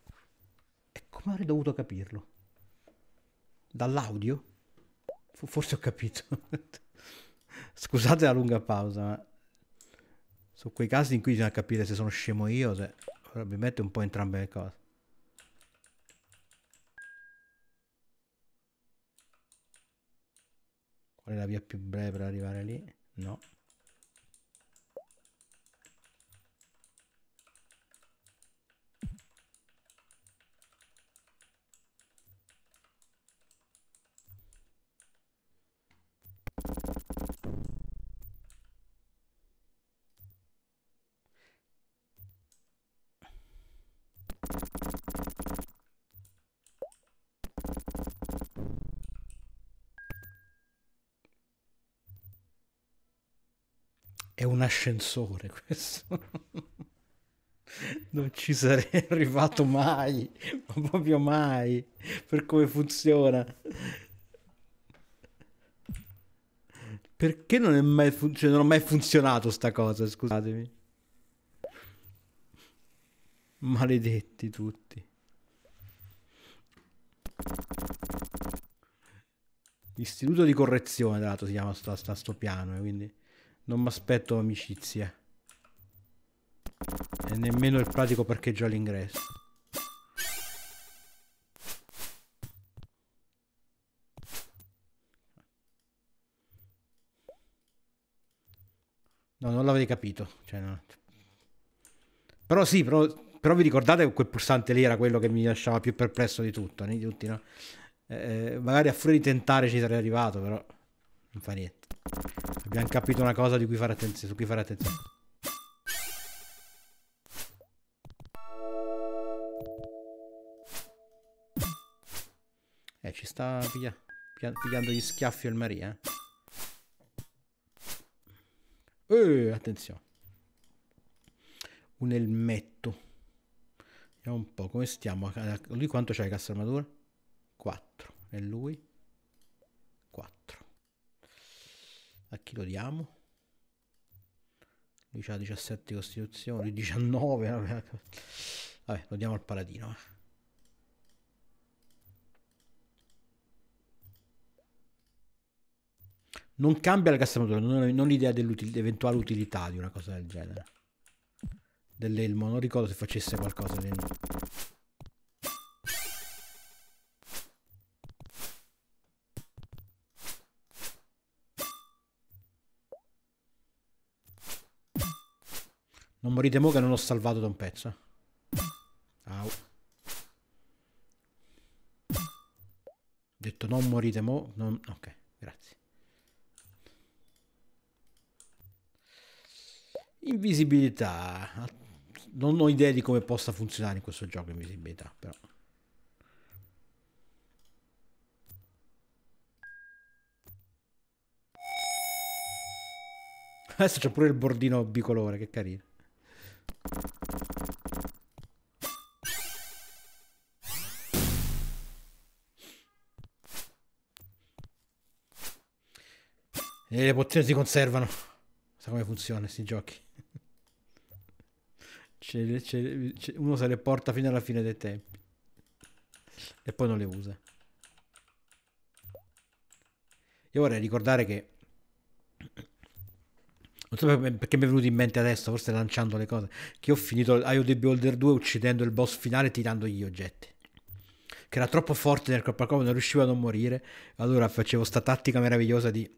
e come avrei dovuto capirlo? Dall'audio? Forse ho capito. Scusate la lunga pausa, ma su quei casi in cui bisogna capire se sono scemo io, se probabilmente un po' entrambe le cose. Qual è la via più breve per arrivare lì? No. Ascensore questo. Non ci sarei arrivato mai, ma proprio mai, per come funziona. Perché non è mai, fun- cioè, non ho mai funzionato sta cosa, scusatemi. Maledetti tutti. Istituto di correzione, l'altro si chiama sto, sto, sto piano, eh, quindi non mi aspetto amicizia. E nemmeno il pratico parcheggio all'ingresso. No, non l'avevi capito. Cioè, no. Però sì, però, però, vi ricordate che quel pulsante lì era quello che mi lasciava più perplesso di tutto, di tutti, no? eh, magari a furia di tentare ci sarei arrivato, però non fa niente. Abbiamo capito una cosa di cui su cui fare attenzione. Eh, ci sta piglia, piglia, pigliando gli schiaffi al Maria. Eh, eh attenzione. Un elmetto. Vediamo un po' come stiamo. Lui quanto c'hai cassa armatura? 4. E lui? 4. A chi lo diamo? Lui ha 17 costituzioni, 19. Vabbè, lo diamo al paladino. Eh. Non cambia la cassatura, non, non l'idea dell'eventuale utilità di una cosa del genere. Dell'elmo, non ricordo se facesse qualcosa di... Non morite mo che non ho salvato da un pezzo. Au. Detto non morite mo. Non... Ok, grazie. Invisibilità. Non ho idea di come possa funzionare in questo gioco invisibilità, però. Adesso c'è pure il bordino bicolore, che carino. E le pozioni si conservano. Sa come funziona questi giochi. C'è, c'è, c'è, uno se le porta fino alla fine dei tempi. E poi non le usa. Io vorrei ricordare che so perché mi è venuto in mente adesso, forse lanciando le cose, che ho finito Io the Beholder 2 uccidendo il boss finale tirando gli oggetti. Che era troppo forte nel corpo a corpo, non riusciva a non morire. Allora facevo sta tattica meravigliosa di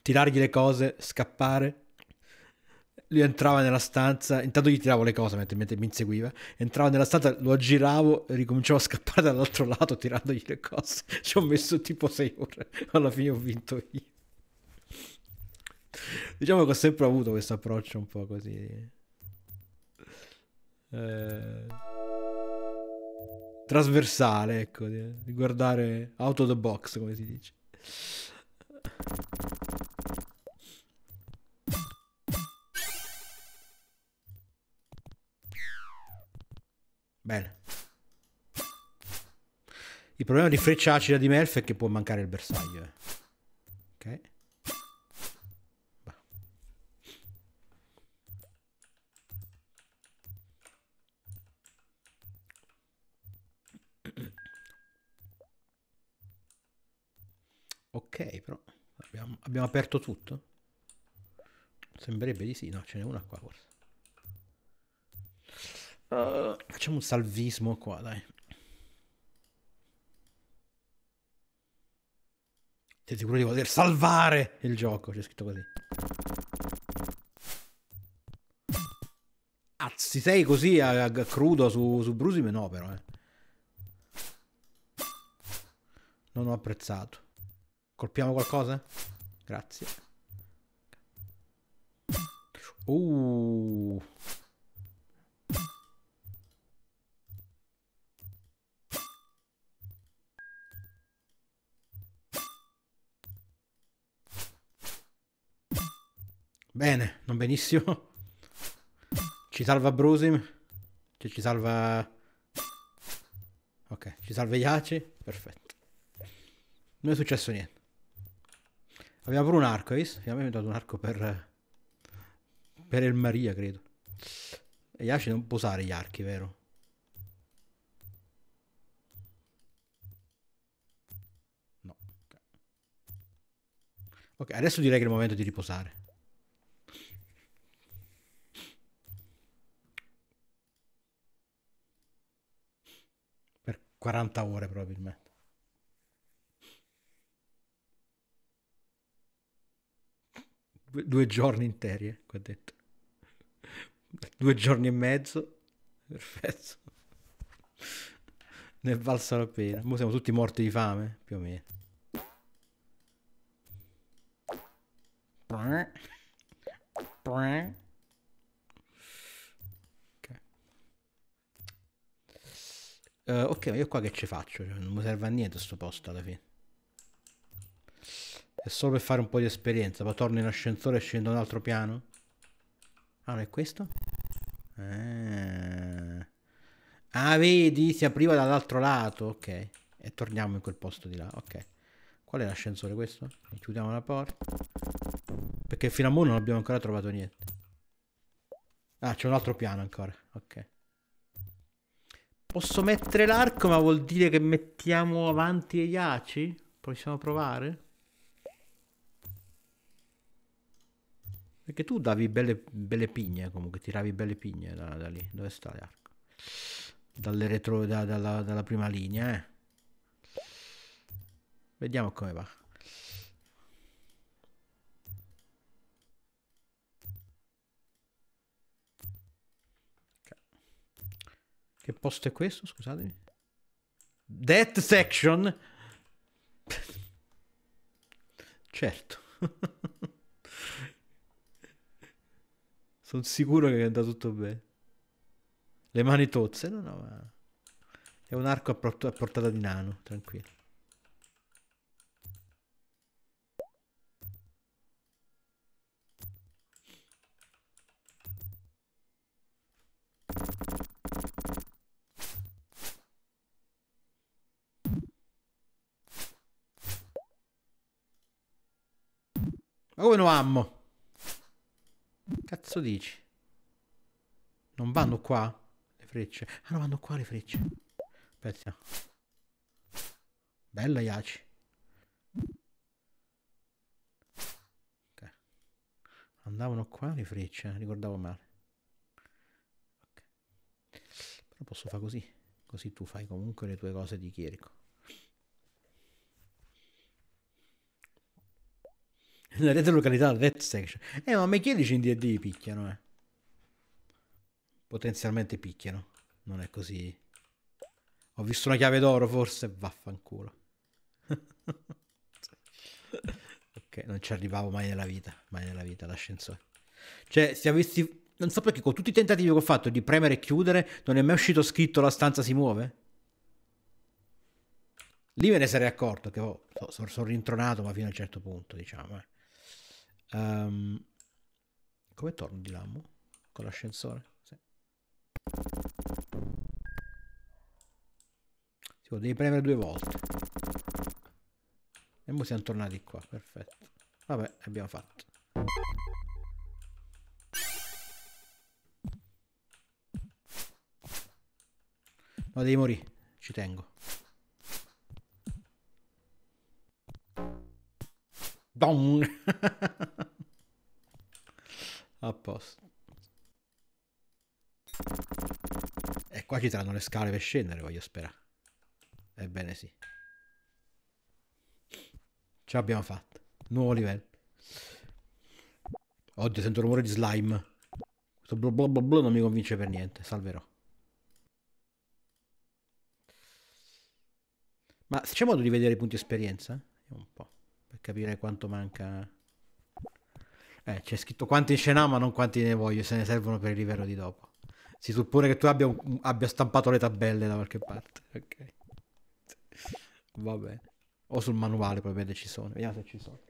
tirargli le cose, scappare. Lui entrava nella stanza, intanto gli tiravo le cose mentre, mentre mi inseguiva. Entrava nella stanza, lo aggiravo e ricominciavo a scappare dall'altro lato tirandogli le cose. Ci ho messo tipo 6 ore. Alla fine ho vinto io. Diciamo che ho sempre avuto questo approccio un po' così. Eh, trasversale, ecco, di, di guardare out of the box, come si dice. Bene. Il problema di freccia acida di Melf è che può mancare il bersaglio. Eh. Ok. Ok, però abbiamo, abbiamo aperto tutto? Sembrerebbe di sì, no, ce n'è una qua forse. Uh, facciamo un salvismo qua, dai. Sei sicuro di poter salvare il gioco? C'è scritto così. Azzi, sei così a, a crudo su, su Brusim? No, però, eh. Non ho apprezzato. Colpiamo qualcosa? Grazie. Uh. Bene, non benissimo. Ci salva Brusim. Cioè ci salva... Ok, ci salva Yaci. Perfetto. Non è successo niente. Abbiamo pure un arco, hai visto? Abbiamo inventato un arco per... Per il Maria, credo. E Yaci non può usare gli archi, vero? No. Ok, adesso direi che è il momento di riposare. 40 ore probabilmente. Due, giorni interi, eh, qua detto. Due giorni e mezzo. Perfetto. Ne è valsa la pena. Ora siamo tutti morti di fame, più o meno. Uh, ok, ma io qua che ci faccio? Cioè, non mi serve a niente sto posto alla fine. È solo per fare un po' di esperienza. Poi torno in ascensore e scendo un altro piano. Ah, non è questo? Ah. ah, vedi, si apriva dall'altro lato. Ok. E torniamo in quel posto di là. Ok. Qual è l'ascensore questo? Chiudiamo la porta. Perché fino a ora non abbiamo ancora trovato niente. Ah, c'è un altro piano ancora. Ok. Posso mettere l'arco, ma vuol dire che mettiamo avanti gli aci? Possiamo provare? Perché tu davi belle, belle pigne, comunque tiravi belle pigne da, da lì. Dove sta l'arco? Dalle retro, da, dalla, dalla prima linea, eh. Vediamo come va. Che posto è questo? Scusatemi. Death section. certo. Sono sicuro che andato tutto bene. Le mani tozze, no, no, ma... È un arco a, port a portata di nano, tranquillo. Ma come no ammo? Cazzo dici? Non vanno qua le frecce? Ah, no, vanno qua le frecce. Aspetta. Bella Yaci. Ok. Andavano qua le frecce, ricordavo male. Ok. Però posso fare così. Così tu fai comunque le tue cose di chierico. Nella rete località Red Section. Eh, ma me chiedici in D&D picchiano, eh. Potenzialmente picchiano. Non è così. Ho visto una chiave d'oro, forse. Vaffanculo. ok, non ci arrivavo mai nella vita. Mai nella vita, l'ascensore. Cioè, se avessi... Non so perché con tutti i tentativi che ho fatto di premere e chiudere, non è mai uscito scritto la stanza si muove? Lì me ne sarei accorto che oh, sono, sono rintronato, ma fino a un certo punto, diciamo. Eh. Um, come torno di là? Con l'ascensore? Sì. sì. devi premere due volte. E ora siamo tornati qua, perfetto. Vabbè, abbiamo fatto. No, devi morire, ci tengo. Dong. A posto. E qua ci saranno le scale per scendere, voglio sperare. Ebbene sì. Ce l'abbiamo fatta. Nuovo livello. Oddio, sento rumore di slime. Questo blu blu blu blu non mi convince per niente. Salverò. Ma c'è modo di vedere i punti esperienza? Un po'. Capire quanto manca... Eh, c'è scritto quanti ce n'ha ma non quanti ne voglio, se ne servono per il livello di dopo. Si suppone che tu abbia, abbia stampato le tabelle da qualche parte. Ok. Va bene. O sul manuale probabilmente ci sono. Vediamo se ci sono.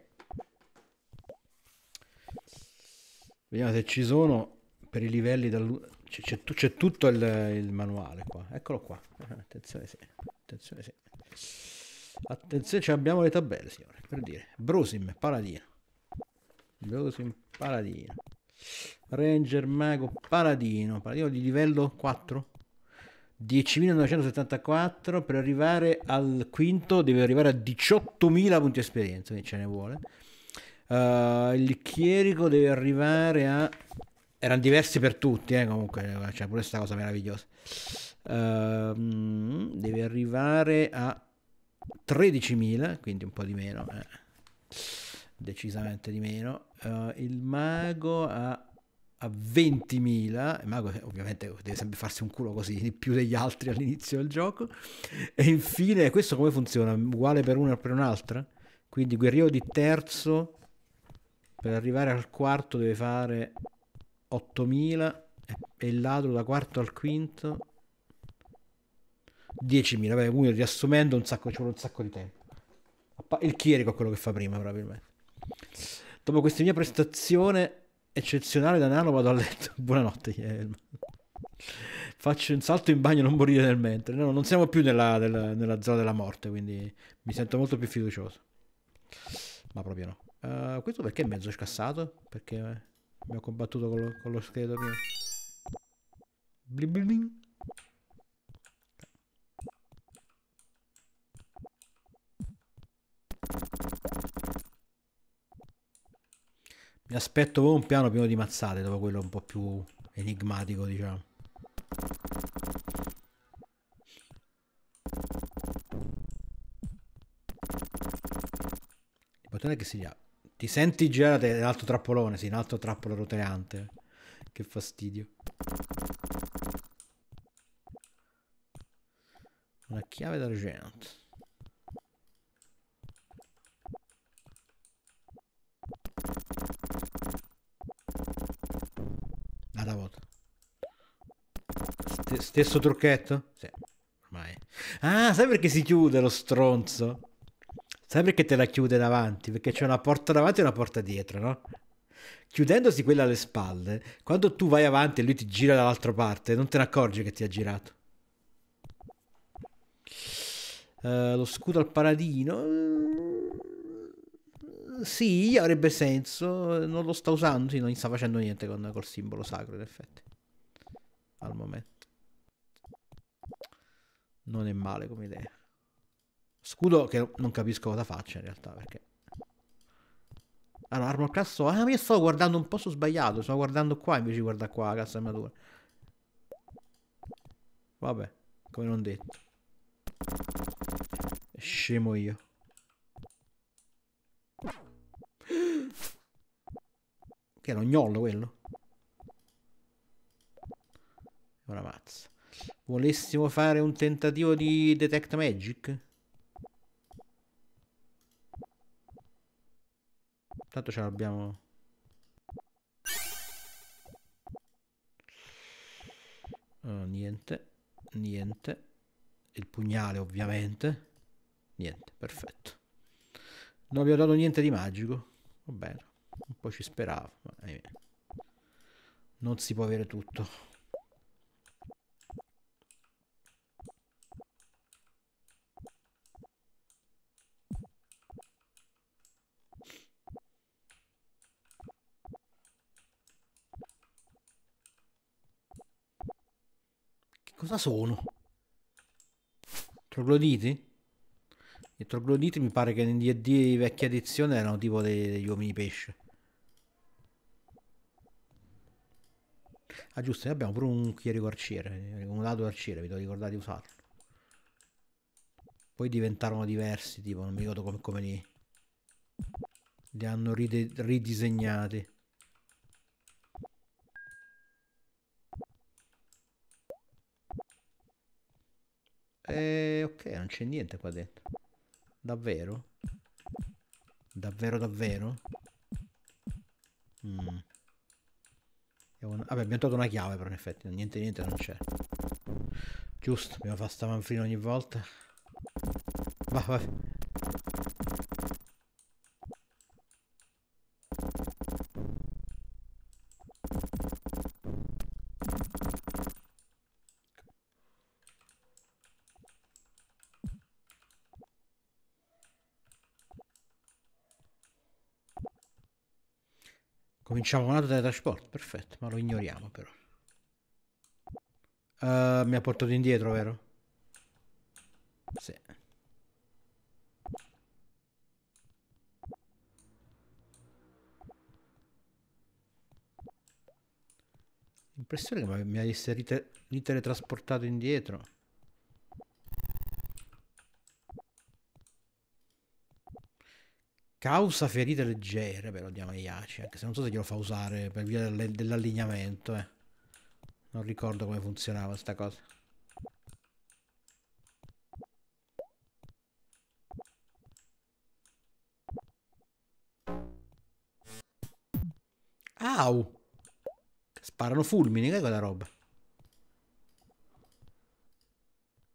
Vediamo se ci sono per i livelli dal... c'è, c'è, c'è tutto il, il, manuale qua. Eccolo qua. Attenzione sì. Attenzione sì. Attenzione, abbiamo le tabelle, signore. Per dire. Brusim, paladino. Brusim, paladino. Ranger, mago, paladino. Paladino di livello 4. 10.974 per arrivare al quinto deve arrivare a 18.000 punti esperienza quindi ce ne vuole uh, il chierico deve arrivare a erano diversi per tutti eh, comunque c'è cioè, pure questa cosa meravigliosa uh, deve arrivare a 13.000 quindi un po' di meno eh. decisamente di meno uh, il mago ha a 20.000, il mago ovviamente deve sempre farsi un culo così di più degli altri all'inizio del gioco, e infine questo come funziona? Uguale per una e per un'altra? Quindi guerriero di terzo per arrivare al quarto deve fare 8.000 e il ladro da quarto al quinto 10.000, beh, quindi riassumendo un sacco, ci vuole un sacco di tempo. Il chierico è quello che fa prima probabilmente. Dopo questa mia prestazione eccezionale da nano vado a letto. Buonanotte. Yeah. Faccio un salto in bagno non morire nel mentre. No, non siamo più nella, nella, nella, zona della morte, quindi mi sento molto più fiducioso. Ma proprio no. Uh, questo perché è mezzo scassato? Perché mi ho combattuto con lo, con lo scheletro prima. Bling bling bling. Mi aspetto un piano pieno di mazzate dopo quello un po' più enigmatico, diciamo. L'importante è che sia... Ti senti girare in alto trappolone, sì, in alto trappolo roteante. Che fastidio. Una chiave d'argento. Nada volta. St stesso trucchetto? Sì, ormai. Ah, sai perché si chiude lo stronzo? Sai perché te la chiude davanti? Perché c'è una porta davanti e una porta dietro, no? Chiudendosi quella alle spalle, quando tu vai avanti e lui ti gira dall'altra parte, non te ne accorgi che ti ha girato. Uh, lo scudo al paradino sì, avrebbe senso. Non lo sta usando, sì, non sta facendo niente con, col simbolo sacro, in effetti. Al momento. Non è male come idea. Scudo che non capisco cosa faccia in realtà, perché... No, armor class... Ah, io stavo guardando un po' su sbagliato, stavo guardando qua invece di guardare qua la cassa armatura. Vabbè, come non detto. Scemo io. Che era un gnollo quello? Una mazza. Volessimo fare un tentativo di Detect Magic? Tanto ce l'abbiamo... Oh, niente, niente. Il pugnale ovviamente. Niente, perfetto. Non abbiamo dato niente di magico. Va bene. Un po' ci speravo, ma eh, non si può avere tutto. Che cosa sono? Trogloditi? I trogloditi mi pare che in D&D vecchia edizione erano tipo dei, degli uomini pesce. Ah giusto, abbiamo pure un chierico arciere, un lato arciere, vi devo ricordare di usarlo. Poi diventarono diversi, tipo, non mi ricordo come, come li... Li hanno ridisegnati. E ok, non c'è niente qua dentro. Davvero? Davvero, davvero? Mm. Vabbè, abbiamo trovato una chiave però in effetti, niente niente non c'è. Giusto, dobbiamo fare sta manfrina ogni volta. Va, va. Cominciamo con l'auto teletrasporto, perfetto, ma lo ignoriamo però. Uh, mi ha portato indietro, vero? Sì. L'impressione che mi avesse riteletrasportato indietro. Causa ferite leggere, però diamo agli ACI, anche se non so se glielo fa usare per via dell'allineamento, eh. Non ricordo come funzionava sta cosa. Au! Sparano fulmini, che è quella roba?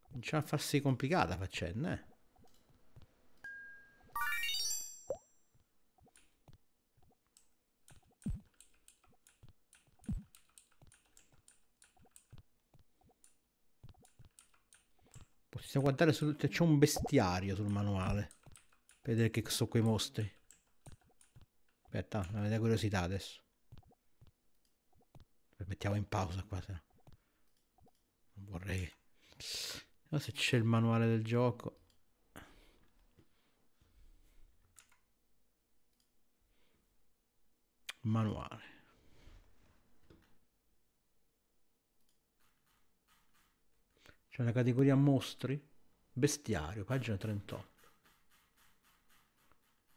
Cominciamo a farsi complicata faccenda, eh. Possiamo guardare su... C'è un bestiario sul manuale. Per vedere che sono quei mostri. Aspetta, mi avete curiosità adesso. Mettiamo in pausa qua. Se no. Non vorrei... So se c'è il manuale del gioco. Manuale. C'è una categoria mostri, bestiario, pagina 38.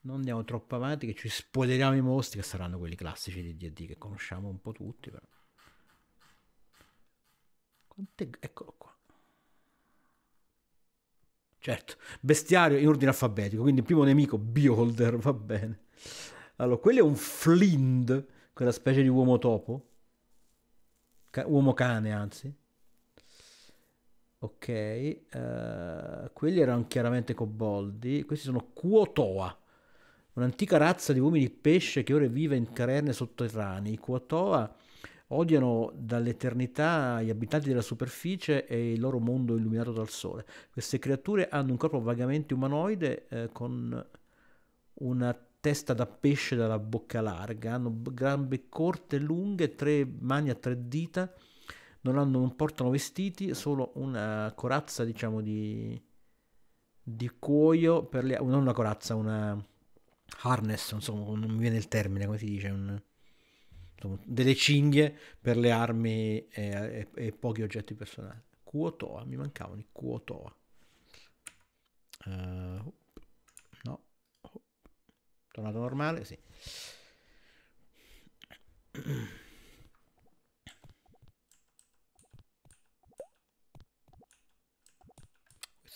Non andiamo troppo avanti che ci spoileriamo i mostri che saranno quelli classici di D&D che conosciamo un po' tutti però. Quante... Eccolo qua. Certo, bestiario in ordine alfabetico, quindi il primo nemico Beholder, va bene. Allora, quello è un Flind, quella specie di uomo topo. Ca- uomo cane, anzi. Ok, uh, quelli erano chiaramente coboldi. Questi sono Kuotoa, un'antica razza di uomini pesce che ora vive in carene sotterranei. I Kuotoa odiano dall'eternità gli abitanti della superficie e il loro mondo illuminato dal sole. Queste creature hanno un corpo vagamente umanoide eh, con una testa da pesce dalla bocca larga, hanno gambe corte e lunghe, tre mani a tre dita non, hanno, non portano vestiti, solo una corazza, diciamo, di, di cuoio, per le, non una corazza, una harness, insomma, non mi viene il termine, come si dice, un, insomma, delle cinghie per le armi e, e, e pochi oggetti personali. Kuotoa, mi mancavano i Kuotoa. Uh, no, tornato normale, sì.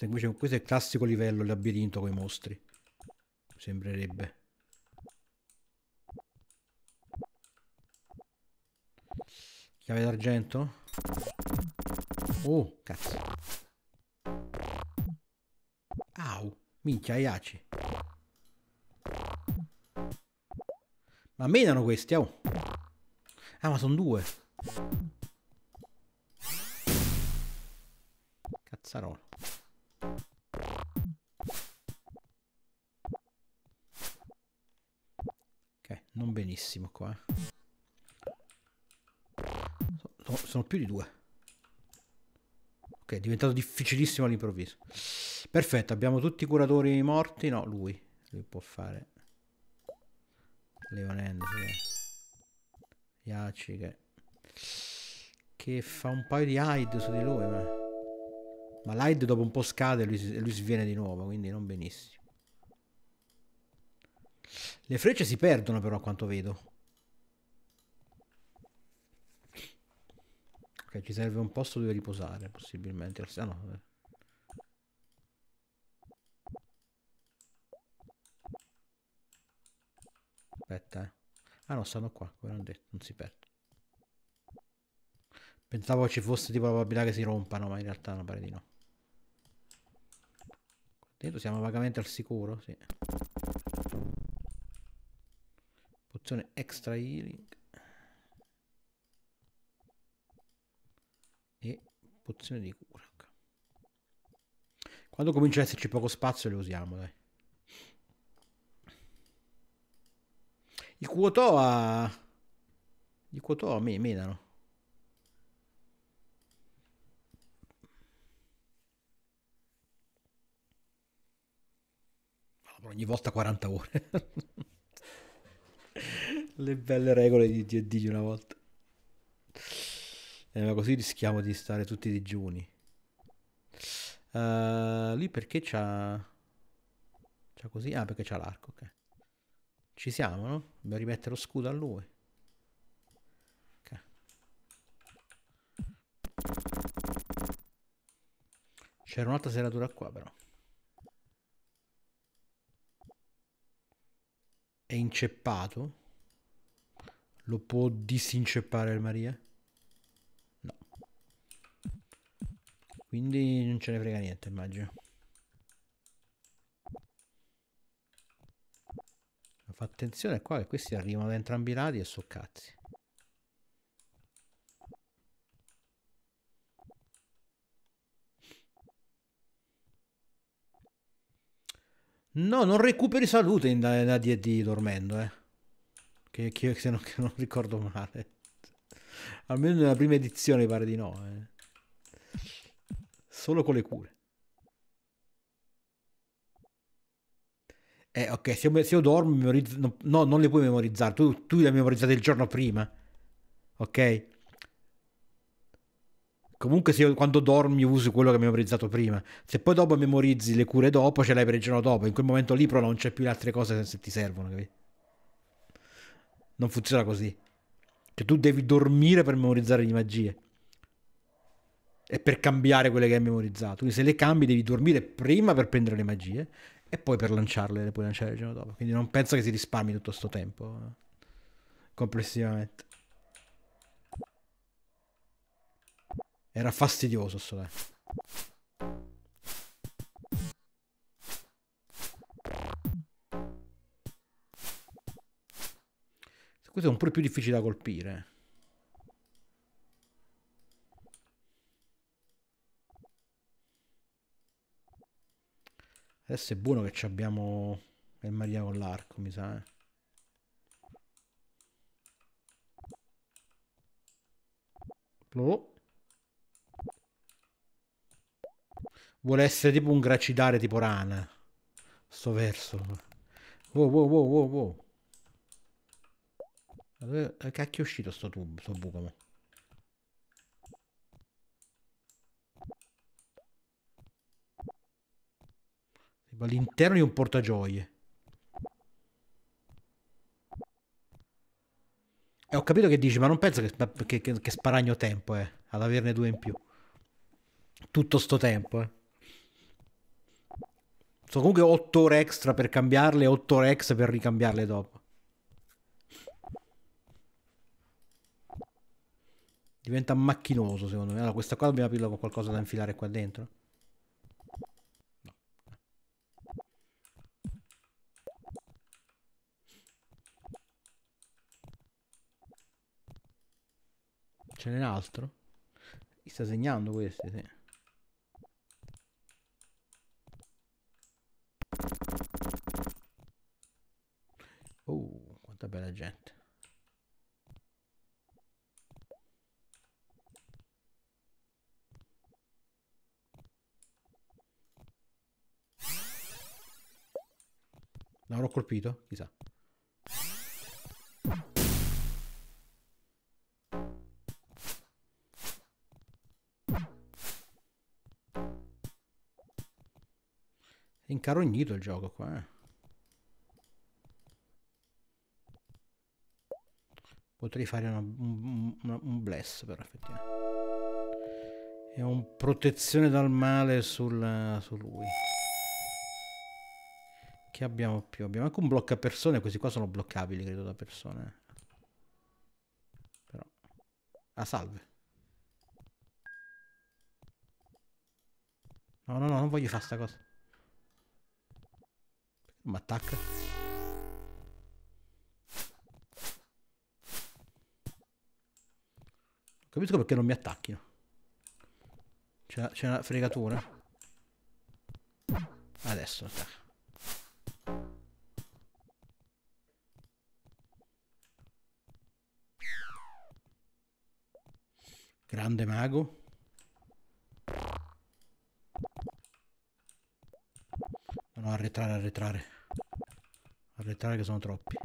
Invece questo è il classico livello labirinto con i mostri. Sembrerebbe. Chiave d'argento? Oh, cazzo. Au, minchia, iaci. Ma menano questi, oh. Ah, ma sono due. Cazzarola. Non benissimo qua. Sono, sono più di due. Ok, è diventato difficilissimo all'improvviso. Perfetto, abbiamo tutti i curatori morti. No, lui. Lui può fare. Leonend. Yachi che... Che fa un paio di hide su di lui, ma... Ma l'hide dopo un po' scade e lui, lui si viene di nuovo, quindi non benissimo. Le frecce si perdono però a quanto vedo. Ok, ci serve un posto dove riposare, possibilmente. Ah no, vabbè. Aspetta, eh. Ah no, stanno qua, come hanno detto, non si perde. Pensavo ci fosse tipo la probabilità che si rompano, ma in realtà non pare di no. Dentro siamo vagamente al sicuro, sì. Pozione extra healing. E pozione di cura. Quando comincia ad esserci poco spazio le usiamo, dai. I Kuotoa... I Kuotoa me menano. Ogni volta 40 ore. Le belle regole di D&D una volta. Eh, ma così rischiamo di stare tutti digiuni. Uh, lì perché c'ha... C'ha così? Ah, perché c'ha l'arco, ok. Ci siamo, no? Dobbiamo rimettere lo scudo a lui. Ok. C'era un'altra serratura qua, però. È inceppato? Lo può disinceppare il Maria? No. Quindi non ce ne frega niente, immagino. Fa attenzione qua che questi arrivano da entrambi i lati e so cazzi. No, non recuperi salute in, da D&D dormendo, eh. Che, che, se non, che non ricordo male. Almeno nella prima edizione pare di no, eh. Solo con le cure. Eh, ok, se io, se io dormo, memorizzo, no, no, non le puoi memorizzare. Tu, tu le hai memorizzate il giorno prima. Ok? Comunque, se io, quando dormi, usi quello che hai memorizzato prima. Se poi dopo memorizzi le cure dopo, ce l'hai per il giorno dopo. In quel momento lì, però, non c'è più le altre cose se ti servono. Capito? Non funziona così. Cioè, tu devi dormire per memorizzare le magie. E per cambiare quelle che hai memorizzato. Quindi, se le cambi, devi dormire prima per prendere le magie e poi per lanciarle le puoi lanciare il giorno dopo. Quindi non penso che si risparmi tutto questo tempo eh, complessivamente. Era fastidioso sto dai. Questo è un po' più difficile da colpire. Adesso è buono che abbiamo il Maria con l'arco, mi sa. Eh. Oh. Vuole essere tipo un gracidare tipo rana. Sto verso. Wow, wow, wow, wow, wow. Dove cacchio è uscito sto tubo, sto buco? all'interno di un portagioie. E ho capito che dici, ma non penso che, che, che, che sparagno tempo è eh, ad averne due in più. Tutto sto tempo, eh. Sono comunque 8 ore extra per cambiarle e 8 ore extra per ricambiarle dopo. Diventa macchinoso secondo me. Allora, questa qua dobbiamo aprirla con qualcosa da infilare qua dentro. Ce n'è un altro? Mi sta segnando questi, sì. Oh, quanta bella gente. L'avrò colpito? Chissà. Incarognito il gioco qua. Eh. Potrei fare una, un, un, un bless però effettivamente. È un protezione dal male sul, su lui. Che abbiamo più? Abbiamo anche un blocco a persone, questi qua sono bloccabili credo da persone. Però... Ah, salve. No, no, no, non voglio fare sta cosa. Mi attacca. Capisco perché non mi attacchino. C'è una fregatura. Adesso attacca. Grande mago. No, arretrare, arretrare. Arretrare che sono troppi.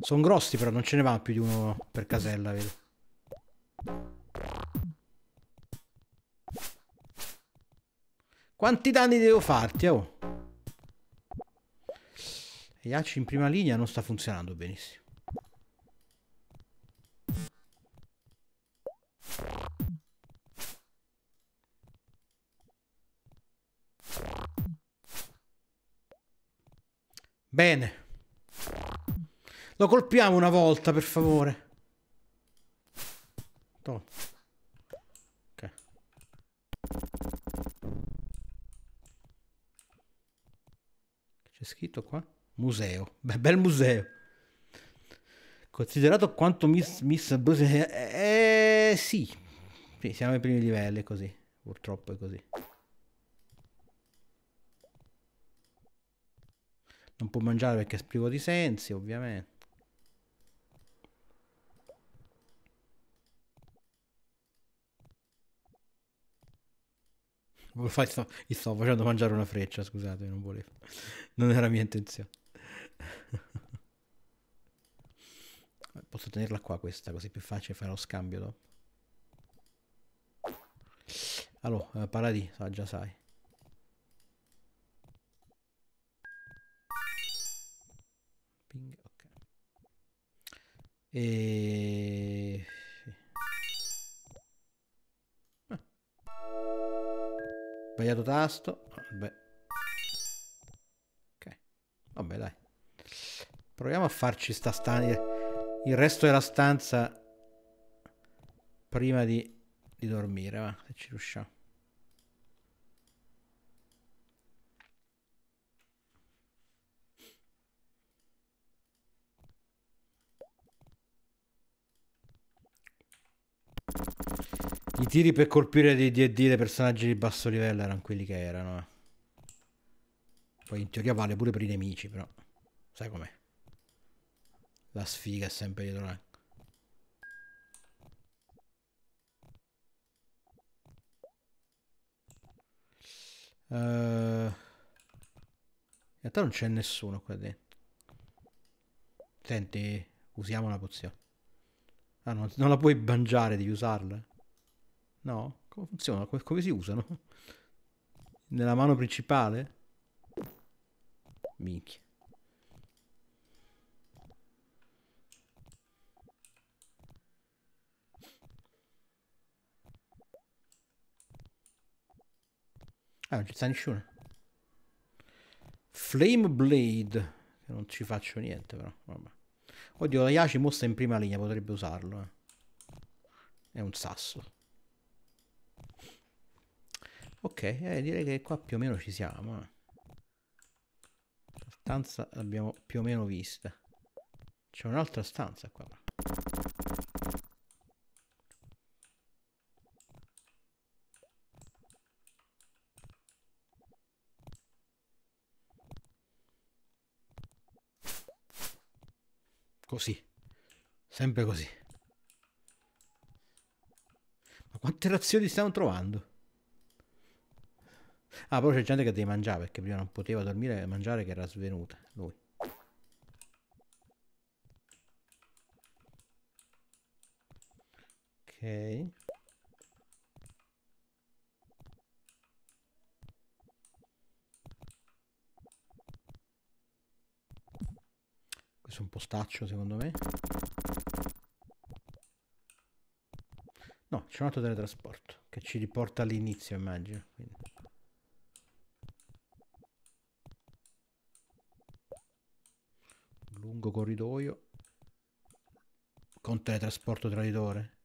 Sono grossi però, non ce ne va più di uno per casella, vedo. Quanti danni devo farti, oh? Iaci in prima linea non sta funzionando benissimo. Bene. Lo colpiamo una volta, per favore. To. Ok. C'è scritto qua? Museo. Beh, bel museo. Considerato quanto Miss, miss eh, eh, sì. sì. Siamo ai primi livelli, così. Purtroppo è così. Non può mangiare perché è privo di sensi, ovviamente. Gli sto facendo mangiare una freccia, scusate, non volevo. Non era mia intenzione. Posso tenerla qua questa, così è più facile fare lo scambio dopo. Allora, eh, Paradì, già sai. E... Sbagliato tasto. Vabbè. Ok. Vabbè, dai. Proviamo a farci sta stanza. Il resto della stanza prima di, di dormire, va, se ci riusciamo. I tiri per colpire di D&D dei personaggi di basso livello erano quelli che erano. Eh. Poi in teoria vale pure per i nemici, però. Sai com'è? La sfiga è sempre dietro l'angolo. Uh, in realtà non c'è nessuno qua dentro. Senti, usiamo la pozione. Ah, non, non la puoi mangiare, devi usarla. No? Come funziona? Come, come si usano? Nella mano principale? Minchia. Ah, non ci sta nessuno. Flame Blade. Non ci faccio niente però. Vabbè. Oddio, la Yashi mostra in prima linea, potrebbe usarlo. Eh. È un sasso. Ok, eh, direi che qua più o meno ci siamo. Eh. La stanza l'abbiamo più o meno vista. C'è un'altra stanza qua. Così. Sempre così. Ma quante razioni stiamo trovando? Ah, però c'è gente che deve mangiare perché prima non poteva dormire e mangiare che era svenuta lui. Ok. Questo è un postaccio secondo me. No, c'è un altro teletrasporto che ci riporta all'inizio, immagino. Quindi. Lungo corridoio con teletrasporto traditore.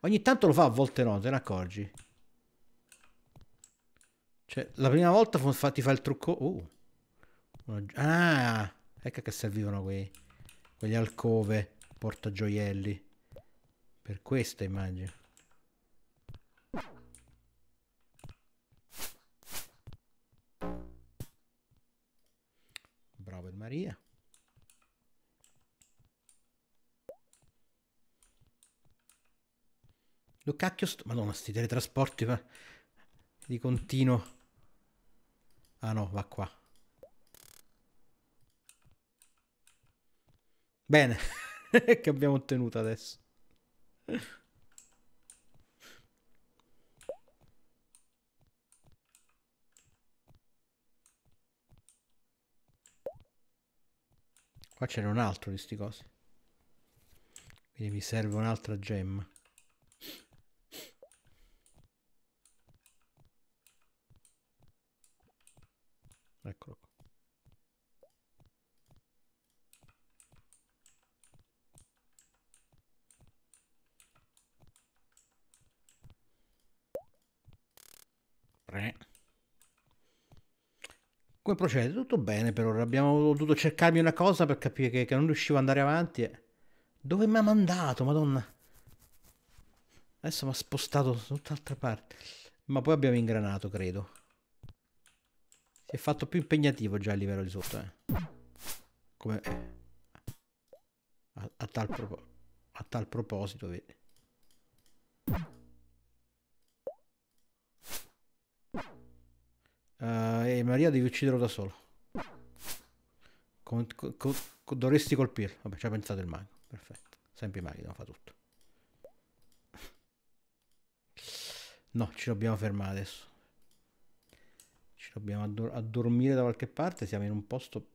Ogni tanto lo fa, a volte no, te ne accorgi. Cioè, la prima volta fa, ti fa il trucco... Oh. Ah, ecco che servivano quei, quegli alcove portagioielli. Per questo immagino. Bravo il Maria. Lo cacchio sto... Madonna, sti teletrasporti ma... di continuo. Ah no, va qua. Bene, che abbiamo ottenuto adesso. Qua c'era un altro di sti cosi. Quindi mi serve un'altra gemma. Eccolo qua. Come procede? Tutto bene per ora. Abbiamo dovuto cercarmi una cosa per capire che, che non riuscivo ad andare avanti. Dove mi ha mandato? Madonna. Adesso mi ha spostato da tutt'altra parte. Ma poi abbiamo ingranato, credo. Si è fatto più impegnativo già a livello di sotto, eh. Come... A, a, tal, a tal proposito, vedi. Uh, e Maria devi ucciderlo da solo. Con, con, con, dovresti colpirlo. Vabbè, ci ha pensato il mago. Perfetto. Sempre i maghi devono fare tutto. No, ci dobbiamo fermare adesso. Ci dobbiamo addor addormire da qualche parte. Siamo in un posto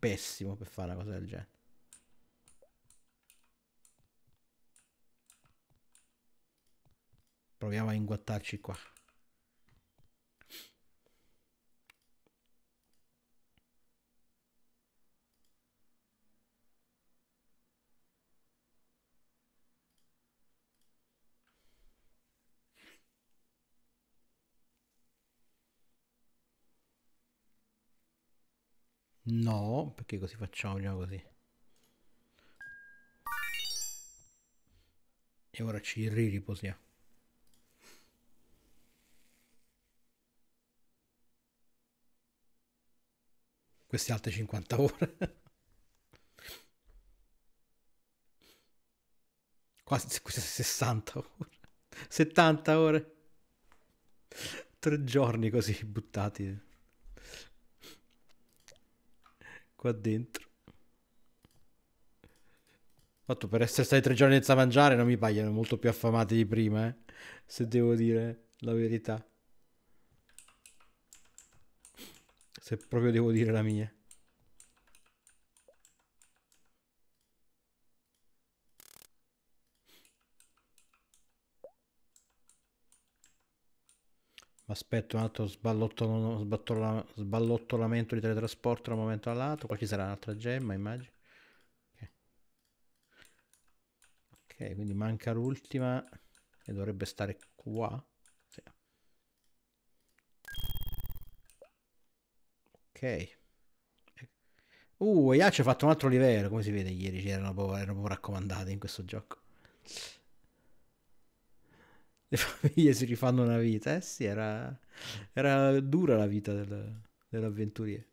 pessimo per fare una cosa del genere. Proviamo a inguattarci qua. No, perché così facciamo prima così. E ora ci ririposiamo. Queste altre 50 ore. Quasi queste 60 ore. 70 ore. Tre giorni così buttati qua dentro. Fatto per essere stati tre giorni senza mangiare non mi paiono molto più affamati di prima, eh? se devo dire la verità. Se proprio devo dire la mia. Aspetto un altro sballottolamento di teletrasporto da un momento all'altro. Qua ci sarà un'altra gemma, immagino. Ok, quindi manca l'ultima e dovrebbe stare qua. Sì. Ok. Uh, Iaci ha fatto un altro livello, come si vede ieri, erano proprio, erano proprio raccomandati in questo gioco le famiglie si rifanno una vita. Eh sì, era, era dura la vita del, dell'avventuriere.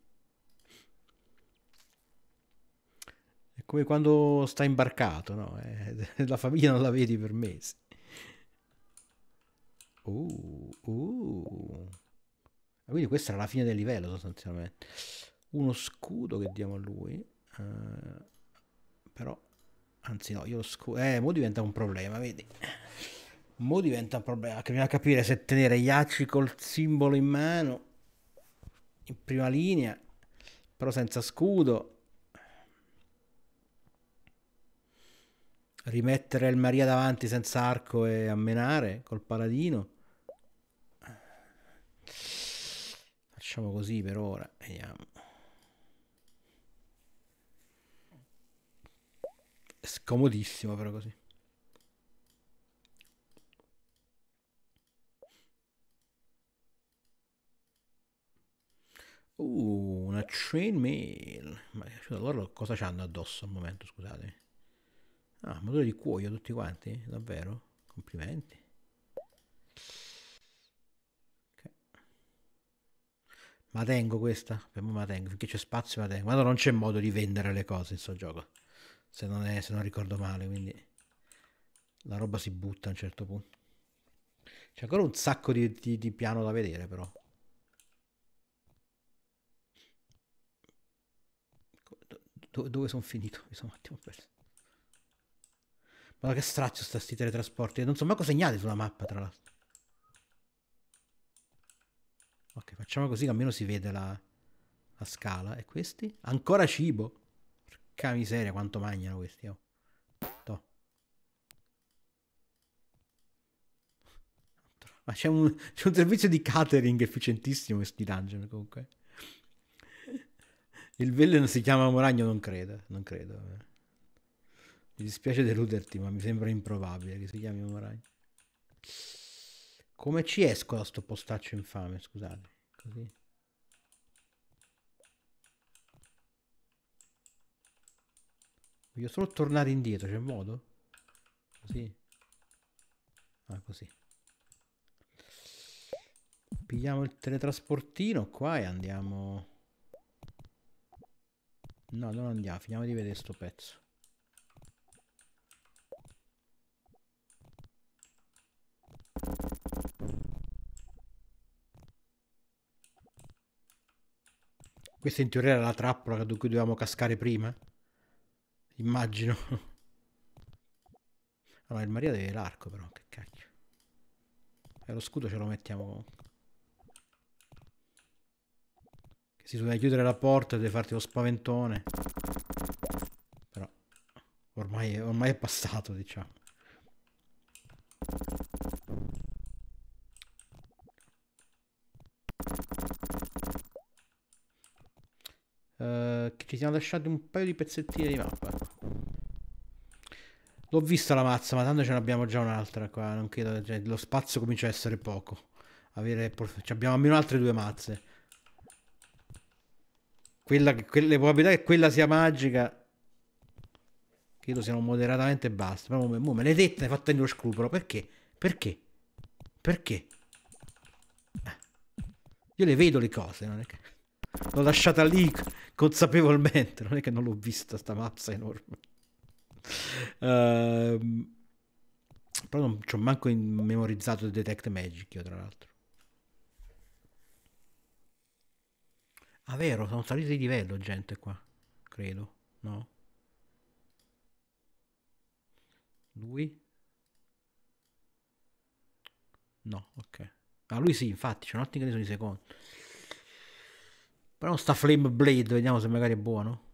È come quando sta imbarcato, no? Eh, la famiglia non la vedi per mesi. Uh, uh. Quindi questa era la fine del livello sostanzialmente. Uno scudo che diamo a lui. Uh, però, anzi no, io lo scudo... Eh, mo diventa un problema, vedi? Mo diventa un problema. Bisogna capire se tenere gli acci col simbolo in mano, in prima linea, però senza scudo. Rimettere il Maria davanti senza arco e ammenare col paladino. Facciamo così per ora, vediamo. Scomodissimo però così. Uh, una chainmail. Ma loro cosa c'hanno addosso al momento, scusate? Ah, motori di cuoio tutti quanti? Davvero? Complimenti. Okay. Ma tengo questa? Per me ma tengo, finché c'è spazio ma tengo. Ma non c'è modo di vendere le cose in sto gioco. Se non, è, se non ricordo male, quindi... La roba si butta a un certo punto. C'è ancora un sacco di, di, di piano da vedere però. Dove, dove sono finito? Mi sono un attimo perso. Ma che straccio sta sti teletrasporti. Non sono manco segnati sulla mappa, tra l'altro. Ok, facciamo così che almeno si vede la, la scala. E questi? Ancora cibo. Porca miseria, quanto mangiano questi. Oh. Ma c'è un, un, servizio di catering efficientissimo in dungeon comunque. Il Velen si chiama Moragno, non credo, non credo. Mi dispiace deluderti, ma mi sembra improbabile che si chiami Moragno. Come ci esco da sto postaccio infame, scusate. Così. Voglio solo tornare indietro, c'è modo? Così. Ah, così. Pigliamo il teletrasportino qua e andiamo... No, non andiamo, finiamo di vedere sto pezzo. Questa in teoria era la trappola da cui dovevamo cascare prima. Immagino. Allora, il Maria deve l'arco però, che cacchio. E lo scudo ce lo mettiamo si doveva chiudere la porta, deve farti lo spaventone. Però ormai, ormai è passato, diciamo. Uh, ci siamo lasciati un paio di pezzettini di mappa. L'ho vista la mazza, ma tanto ce n'abbiamo già un'altra qua. Non credo, cioè, lo spazio comincia a essere poco. Avere, abbiamo almeno altre due mazze. Quella, quelle, le probabilità che quella sia magica credo siano moderatamente basse. Però me, me le dette, ne fatta lo scrupolo. Perché? Perché? Perché? Eh. Io le vedo le cose, non è che... L'ho lasciata lì consapevolmente, non è che non l'ho vista sta mazza enorme. Uh, però non ci ho manco memorizzato il Detect Magic io tra l'altro. Ah, vero, sono saliti di livello gente qua. Credo, no? Lui? No, ok. Ah, lui sì, infatti, c'è un'ottica di secondi. Però sta Flame Blade, vediamo se magari è buono.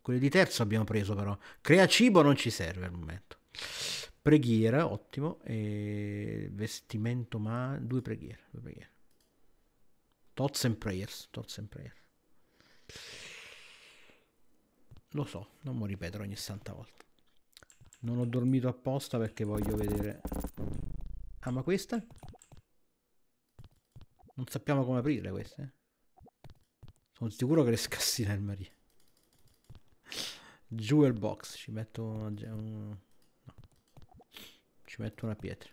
Quelli di terzo abbiamo preso però. Crea cibo non ci serve al momento. Preghiera, ottimo. E vestimento, ma due preghiere. Due preghiere. Thoughts and prayers. Thoughts and prayers. Lo so, non mi ripeterò ogni santa volta. Non ho dormito apposta perché voglio vedere... Ah, ma questa? Non sappiamo come aprirle queste. Sono sicuro che le scassi nel Maria. Jewel box, ci metto una... Un... No. Ci metto una pietra.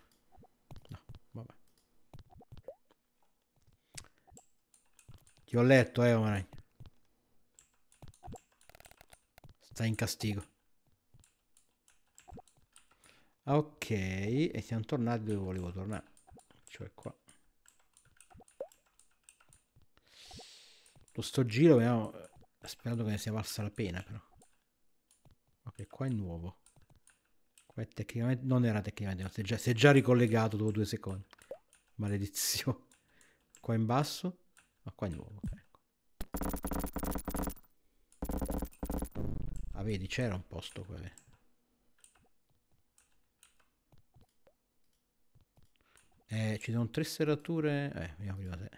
No, vabbè. Ti ho letto, eh, Omaragno. Sta in castigo. Ok, e siamo tornati dove volevo tornare. Cioè qua. Lo sto giro abbiamo sperato che ne sia valsa la pena però. Ok, qua è nuovo. Qua è tecnicamente... Non era tecnicamente, si è già, si è già ricollegato dopo due secondi. Maledizione. Qua in basso. Ma qua è nuovo. Okay vedi, c'era un posto qua. Eh. eh, ci sono tre serrature. Eh, vediamo prima te.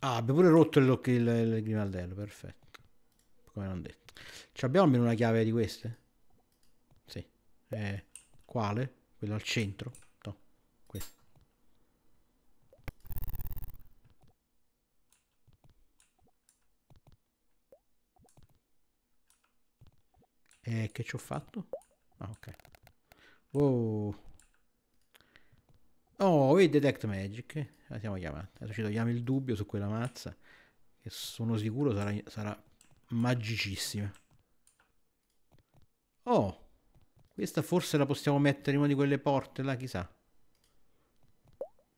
Ah, abbiamo pure rotto il, il, il grimaldello, perfetto. Come non detto. Ci abbiamo almeno una chiave di queste? Sì. Eh, quale? Quello al centro? E che ci ho fatto? Ah, ok. Oh. Oh, e Detect Magic. La siamo chiamati. Adesso ci togliamo il dubbio su quella mazza. Che sono sicuro sarà, sarà magicissima. Oh. Questa forse la possiamo mettere in una di quelle porte là, chissà.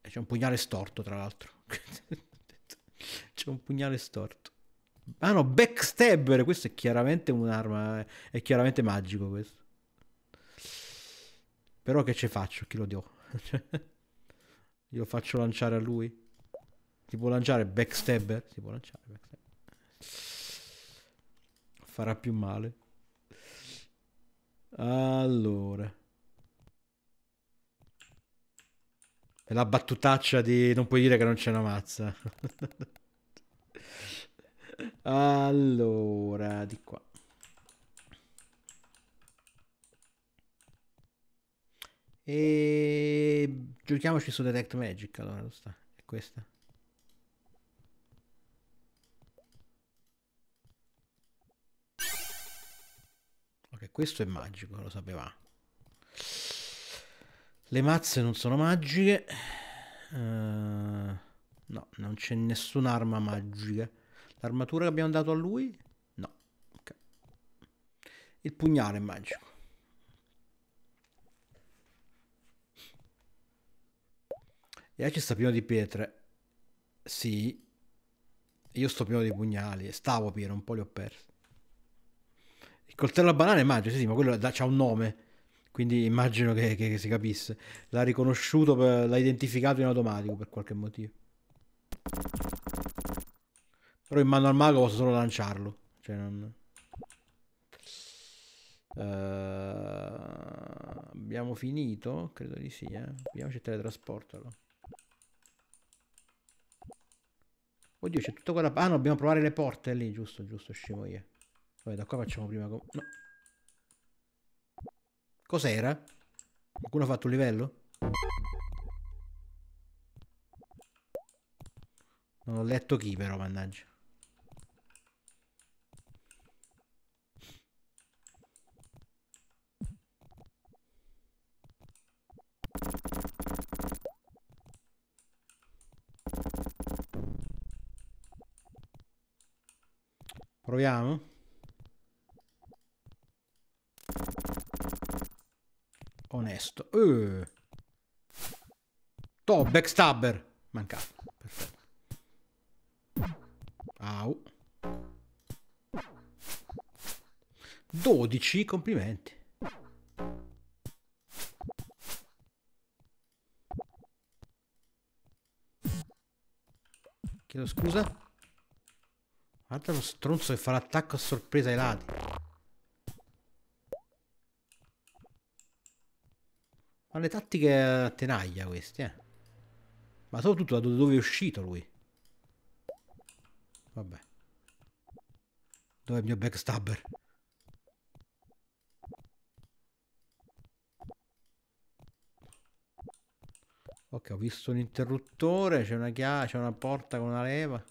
C'è un pugnale storto, tra l'altro. C'è un pugnale storto. Ah no, backstabber, questo è chiaramente un'arma, è chiaramente magico questo. Però che ci faccio? Chi lo do? Io faccio lanciare a lui? Si può lanciare backstabber? Si può lanciare backstabber. Farà più male. Allora. È la battutaccia di non puoi dire che non c'è una mazza. Allora, di qua. E giochiamoci su Detect Magic, allora, lo sta. È questa. Ok, questo è magico, lo sapevamo. Le mazze non sono magiche. Uh, no, non c'è nessun'arma magica. L'armatura che abbiamo dato a lui? No. Okay. Il pugnale magico. E ci sta pieno di pietre. Sì. Io sto pieno di pugnali. Stavo pieno, un po' li ho persi. Il coltello a banana è magico, sì, sì, ma quello c'ha un nome. Quindi immagino che, che, che si capisse. L'ha riconosciuto, l'ha identificato in automatico per qualche motivo. Però in mano al mago posso solo lanciarlo. Cioè non... Uh, abbiamo finito? Credo di sì, eh. Vediamoci il teletrasporto. Allora. Oddio, c'è tutta quella... Ah, no, dobbiamo provare le porte lì, giusto, giusto, scemo io. Vabbè, da qua facciamo prima... No. Cos'era? Qualcuno ha fatto un livello? Non ho letto chi però, mannaggia. Proviamo. Onesto. Uh. To, backstabber. Mancato. Perfetto. Au. 12, complimenti. Chiedo scusa. Guarda lo stronzo che fa l'attacco a sorpresa ai lati. Ma le tattiche a tenaglia queste, eh. Ma soprattutto da dove è uscito lui. Vabbè. Dov'è il mio backstabber? Ok, ho visto un interruttore, c'è una chiave, c'è una porta con una leva.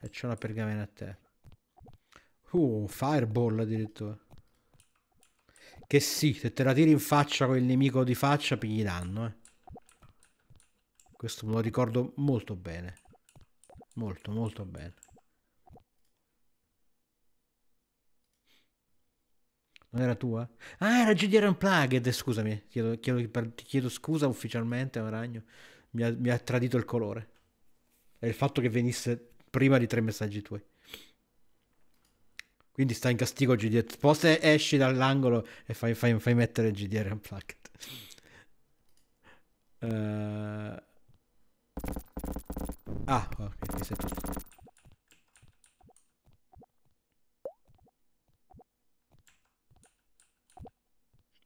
E c'è una pergamena a terra. Uh, fireball addirittura. Che sì, se te la tiri in faccia con il nemico di faccia, pigli danno, eh. Questo me lo ricordo molto bene. Molto, molto bene. Non era tua? Ah, era GDR Unplugged, scusami. Chiedo, chiedo, chiedo scusa ufficialmente, un ragno. Mi ha, mi ha tradito il colore. E il fatto che venisse prima di tre messaggi tuoi. Quindi stai in castigo GDR. Se esci dall'angolo e fai, fai, fai mettere GDR unplugged. Uh... Ah, ok, questo è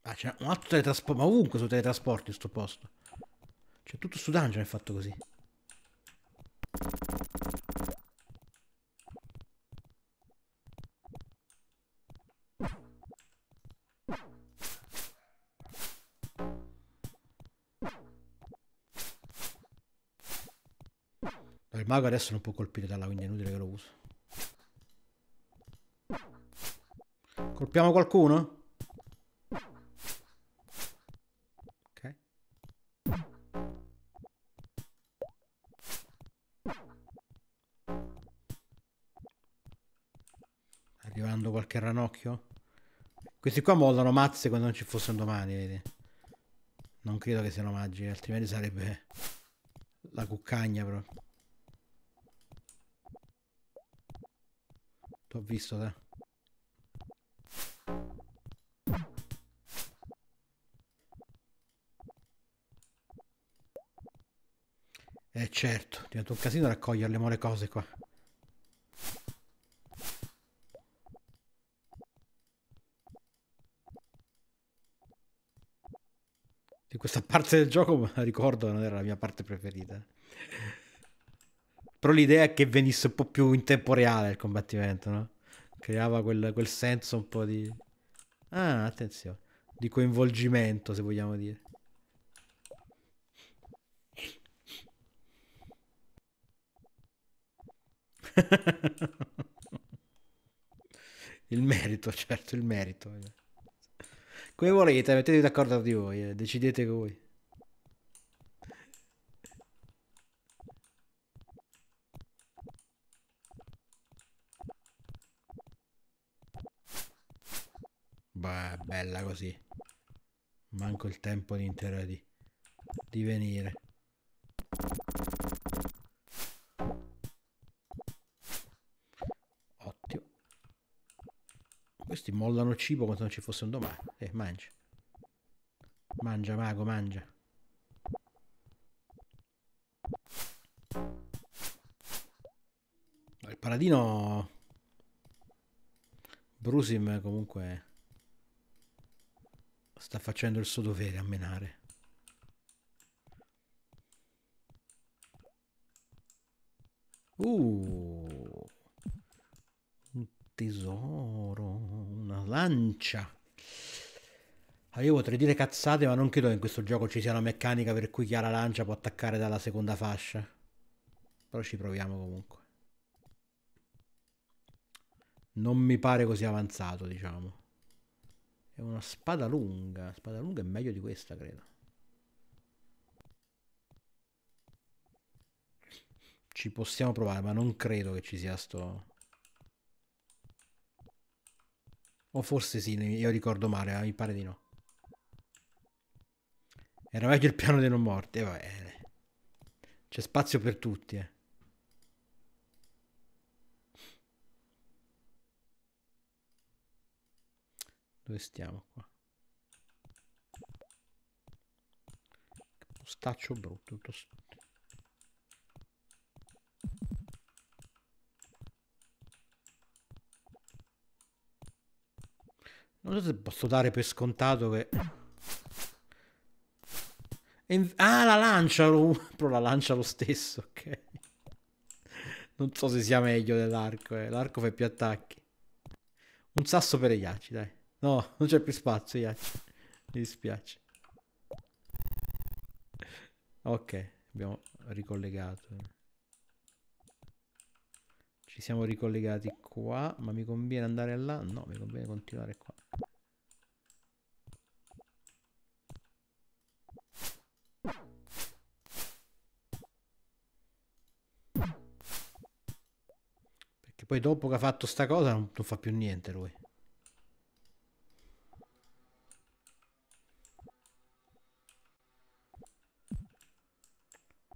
Ah, c'è un altro teletrasporto. Ma ovunque sono teletrasporti in sto posto. Cioè, tutto su dungeon è fatto così. Il mago adesso non può colpire dalla, quindi è inutile che lo uso. Colpiamo qualcuno? Ranocchio? Questi qua mollano mazze quando non ci fossero domani, vedi? Non credo che siano magiche, altrimenti sarebbe la cuccagna proprio. T'ho visto te. Eh certo, diventa un casino raccogliere le mole cose qua. Questa parte del gioco, ricordo, non era la mia parte preferita. Però l'idea è che venisse un po' più in tempo reale il combattimento, no? Creava quel, quel senso un po' di... Ah, attenzione. Di coinvolgimento, se vogliamo dire. il merito, certo, il merito. Come volete, mettetevi d'accordo di voi, eh. decidete voi. Beh, bella così. Manco il tempo di intero di, di venire. Questi mollano cibo quando non ci fosse un domani. Eh, mangia. Mangia, mago, mangia. Il paladino... Brusim comunque sta facendo il suo dovere a menare. Uh, un tesoro lancia. Allora, io potrei dire cazzate, ma non credo che in questo gioco ci sia una meccanica per cui chi ha la lancia può attaccare dalla seconda fascia. Però ci proviamo comunque. Non mi pare così avanzato, diciamo. È una spada lunga. Spada lunga è meglio di questa, credo. Ci possiamo provare, ma non credo che ci sia sto... O forse sì, io ricordo male, ma mi pare di no. Era meglio il piano dei non morti, va bene. C'è spazio per tutti, eh. Dove stiamo qua? Postaccio brutto, tutto Non so se posso dare per scontato che... Ah, la lancia! Però la lancia lo stesso, ok. Non so se sia meglio dell'arco, eh. L'arco fa più attacchi. Un sasso per i ghiacci, dai. No, non c'è più spazio, ghiacci. Mi dispiace. Ok, abbiamo ricollegato. Ci siamo ricollegati qua, ma mi conviene andare là? No, mi conviene continuare qua. Poi dopo che ha fatto sta cosa non, non fa più niente lui.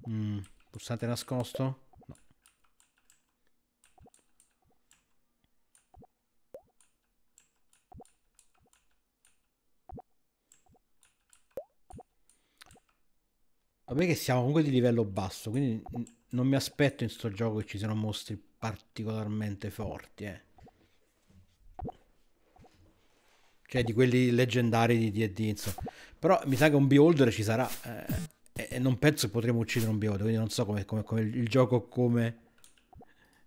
Mm, pulsante nascosto? Vabbè che siamo comunque di livello basso, quindi non mi aspetto in sto gioco che ci siano mostri particolarmente forti, eh. Cioè di quelli leggendari di D&D, insomma. Però mi sa che un beholder ci sarà. Eh, e non penso che potremo uccidere un beholder, quindi non so come, come, come il gioco come...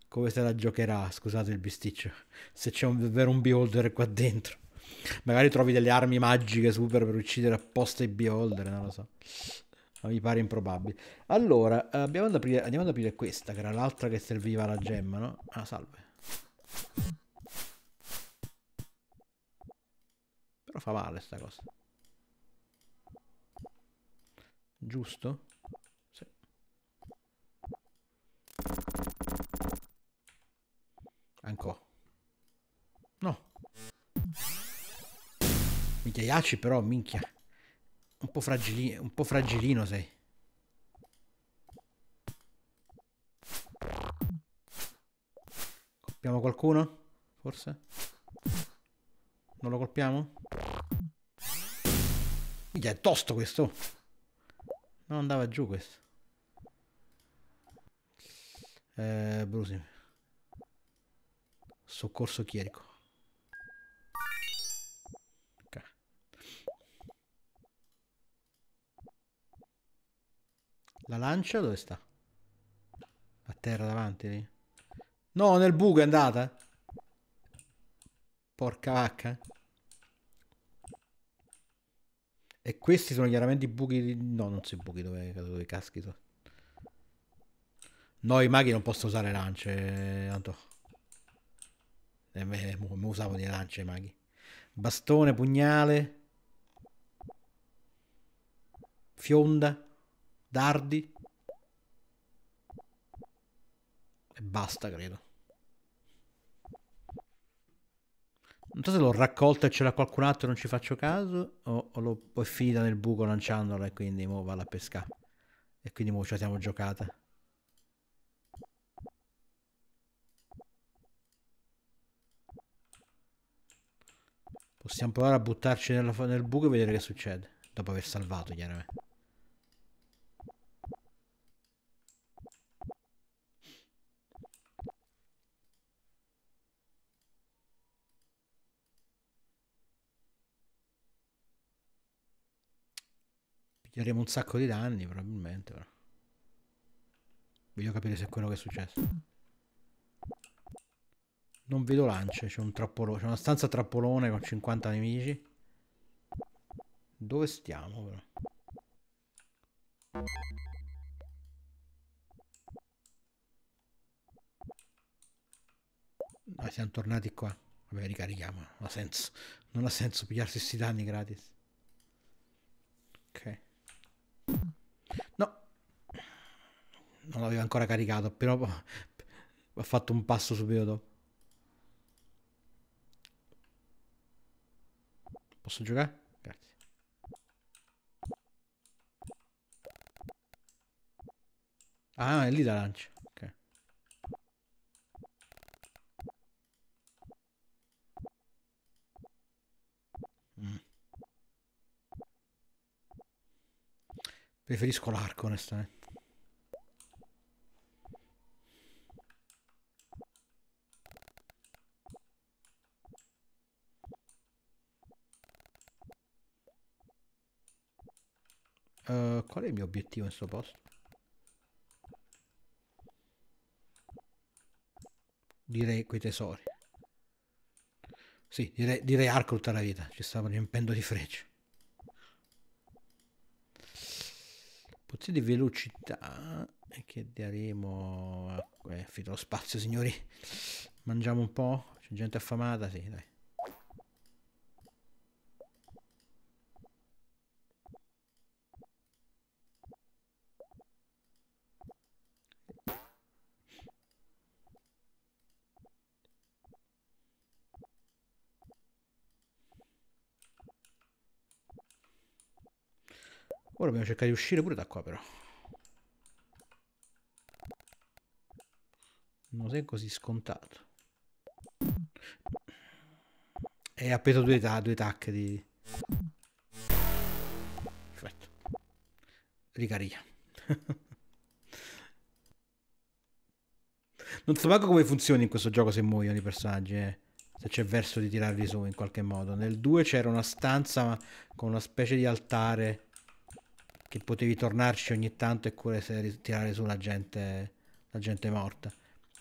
Come se la giocherà, scusate il bisticcio. Se c'è un, davvero un beholder qua dentro. Magari trovi delle armi magiche super per uccidere apposta i beholder, non lo so. Ma mi pare improbabile. Allora, andiamo ad, aprire, andiamo ad aprire questa, che era l'altra che serviva alla gemma, no? Ah, salve. Però fa male sta cosa. Giusto? Sì. Ancora. No. Minchia Yaci però, minchia. Un po' fragilino, un po' fragilino sei. Colpiamo qualcuno? Forse? Non lo colpiamo? Minchia, è tosto questo. Non andava giù questo. Eh, Brusi. Soccorso chierico. La lancia dove sta? A terra davanti lì. No, nel buco è andata. Porca vacca. E questi sono chiaramente i buchi di... No, non so i buchi dove, dove caschi. No, i maghi non possono usare lance, tanto. Eh, me, me usavo di lance i maghi. Bastone, pugnale. Fionda. Dardi. E basta, credo. Non so se l'ho raccolto e ce l'ha qualcun altro e non ci faccio caso, o, o lo poi finita nel buco lanciandolo e quindi mo vado a pescare. E quindi mo ce la siamo giocata. Possiamo provare a buttarci nel, nel buco e vedere che succede. Dopo aver salvato, chiaramente. Piglieremo un sacco di danni, probabilmente. Però. Voglio capire se è quello che è successo. Non vedo lance, c'è un una stanza trappolone con 50 nemici. Dove stiamo, però? Ah, siamo tornati qua. Vabbè, ricarichiamo. Non ha senso. Non ha senso pigliarsi questi danni gratis. Ok. Non l'avevo ancora caricato, però ho fatto un passo subito dopo. Posso giocare? Grazie. Ah, è lì la lancia. Mm. Preferisco l'arco, onestamente. Uh, qual è il mio obiettivo in questo posto? Direi quei tesori. Sì, direi, direi arco tutta la vita. Ci stavo riempendo di frecce. Pozioni di velocità che daremo eh, finito lo spazio signori mangiamo un po' c'è gente affamata sì dai Ora dobbiamo cercare di uscire pure da qua però. Non sei così scontato. E ha preso due, due tacche di... Perfetto. Ricarica. non so manco come funziona in questo gioco se muoiono i personaggi, eh. se c'è verso di tirarli su in qualche modo. Nel 2 c'era una stanza con una specie di altare che potevi tornarci ogni tanto e pure se tirare su la gente, la gente morta.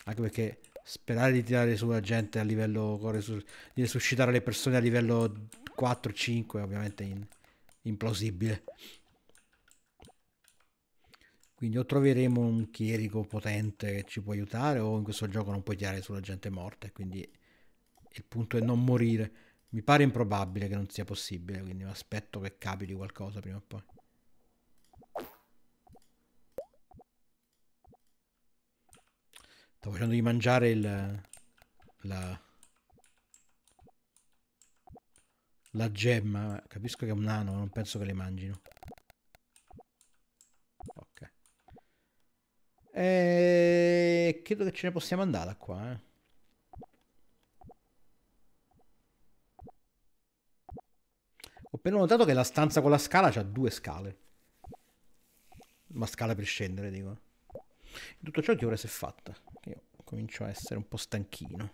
Anche perché sperare di tirare su la gente a livello di resuscitare le persone a livello 4-5 è ovviamente in, implausibile. Quindi o troveremo un chierico potente che ci può aiutare o in questo gioco non puoi tirare sulla gente morta. Quindi il punto è non morire. Mi pare improbabile che non sia possibile, quindi mi aspetto che capiti qualcosa prima o poi. Sto facendo di mangiare il... La... La gemma. Capisco che è un nano, non penso che le mangino. Ok. E... Credo che ce ne possiamo andare da qua, eh. Ho appena notato che la stanza con la scala ha due scale. Ma scala per scendere, dico. Tutto ciò che ora si è fatta. Io comincio a essere un po' stanchino.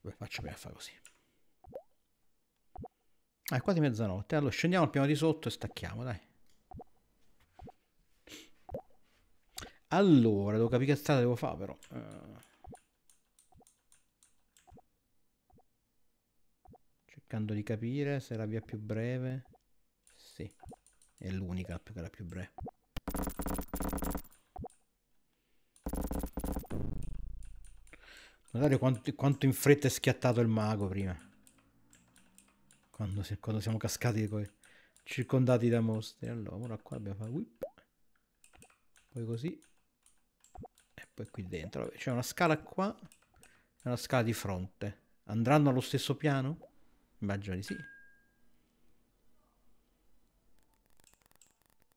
Beh, faccio prima a fare così. Ah, è quasi mezzanotte. Allora scendiamo al piano di sotto e stacchiamo, dai. Allora, devo capire che strada devo fare però. Uh... Cercando di capire se è la via più breve. Sì, è l'unica che era più breve. Guardate quanto, quanto, in fretta è schiattato il mago prima. Quando, quando siamo cascati coi, circondati da mostri. Allora, ora qua abbiamo fatto whip. Poi così. E poi qui dentro. C'è una scala qua e una scala di fronte. Andranno allo stesso piano? Immagino di sì.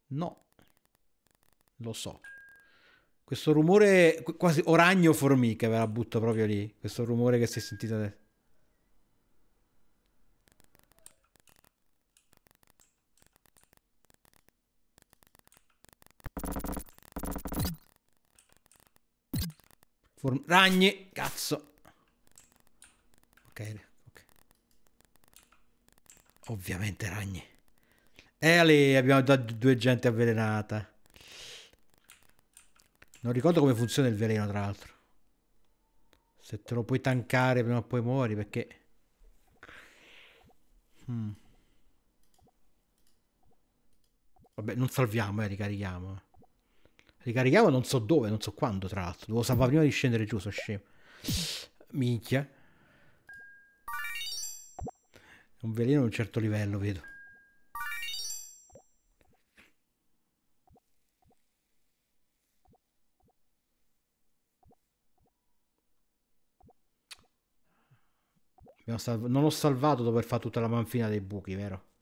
No. Lo so. Questo rumore quasi oragno formica ve la butto proprio lì. Questo rumore che si è sentito adesso. Form ragni, cazzo. Ok, ok. Ovviamente ragni. E lì abbiamo dato due gente avvelenata. Non ricordo come funziona il veleno, tra l'altro. Se te lo puoi tankare prima o poi muori, perché... Hmm. Vabbè, non salviamo, eh, ricarichiamo. Ricarichiamo non so dove, non so quando, tra l'altro. Devo salvare prima di scendere giù, so scemo. Minchia. Un veleno di un certo livello, vedo. Non l'ho salvato dopo aver fatto tutta la manfina dei buchi, vero?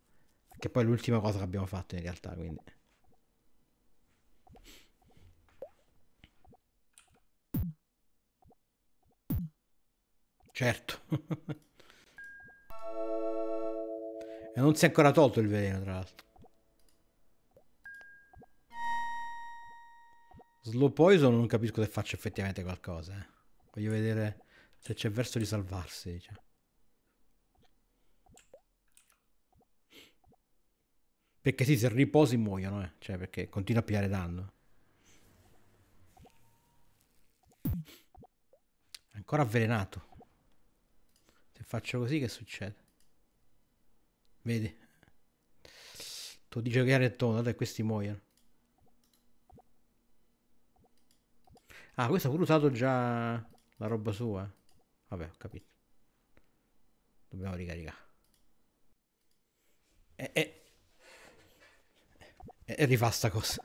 Che poi è l'ultima cosa che abbiamo fatto in realtà, quindi... Certo. e non si è ancora tolto il veleno, tra l'altro. Slow poison non capisco se faccia effettivamente qualcosa. Eh. Voglio vedere se c'è verso di salvarsi, diciamo. Perché sì, se riposi muoiono, eh. Cioè, perché continua a pigliare danno. Ancora avvelenato. Se faccio così, che succede? Vedi? Tu dici che era il tono, e questi muoiono. Ah, questo ha pure usato già la roba sua. Vabbè, ho capito. Dobbiamo ricaricare. E, e e rifà sta cosa.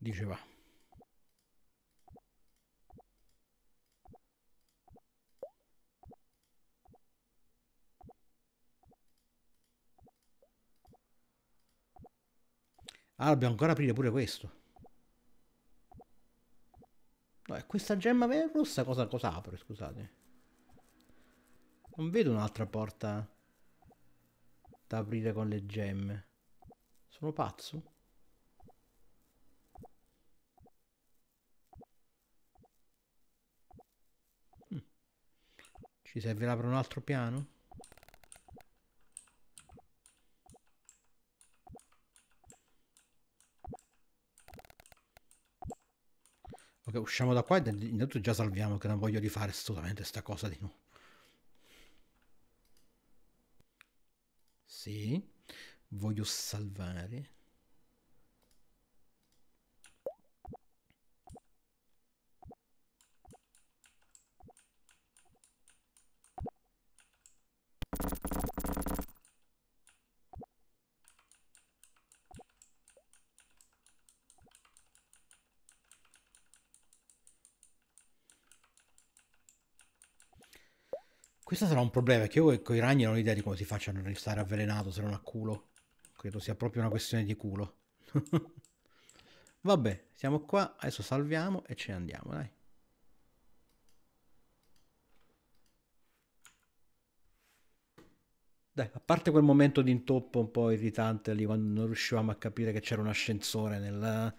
Diceva. Ah, dobbiamo ancora aprire pure questo. No, questa gemma rossa cosa, cosa apre, scusate? Non vedo un'altra porta da aprire con le gemme. Sono pazzo? Mm. Ci servirà per un altro piano? Ok, usciamo da qua e intanto già salviamo che non voglio rifare assolutamente sta cosa di nuovo. Sì, voglio salvare. Questo sarà un problema, perché io con i ragni non ho idea di come si faccia a non restare avvelenato se non ha culo. Credo sia proprio una questione di culo. Vabbè, siamo qua, adesso salviamo e ce ne andiamo, dai. Dai, a parte quel momento di intoppo un po' irritante lì quando non riuscivamo a capire che c'era un ascensore nel,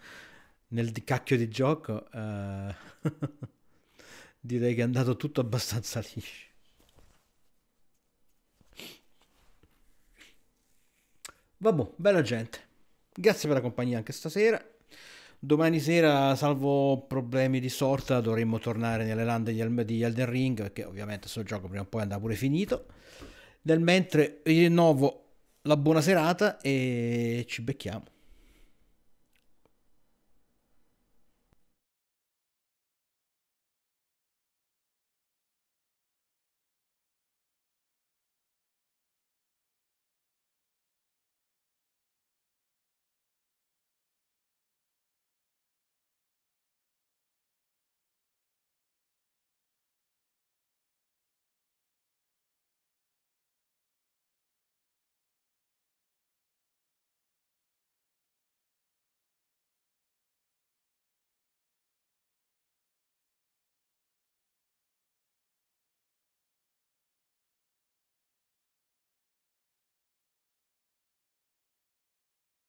nel cacchio di gioco, uh, direi che è andato tutto abbastanza liscio. Vabbè, bella gente. Grazie per la compagnia anche stasera. Domani sera, salvo problemi di sorta, dovremmo tornare nelle lande di Elden Ring, perché ovviamente questo gioco prima o poi andrà pure finito. Nel mentre rinnovo la buona serata e ci becchiamo.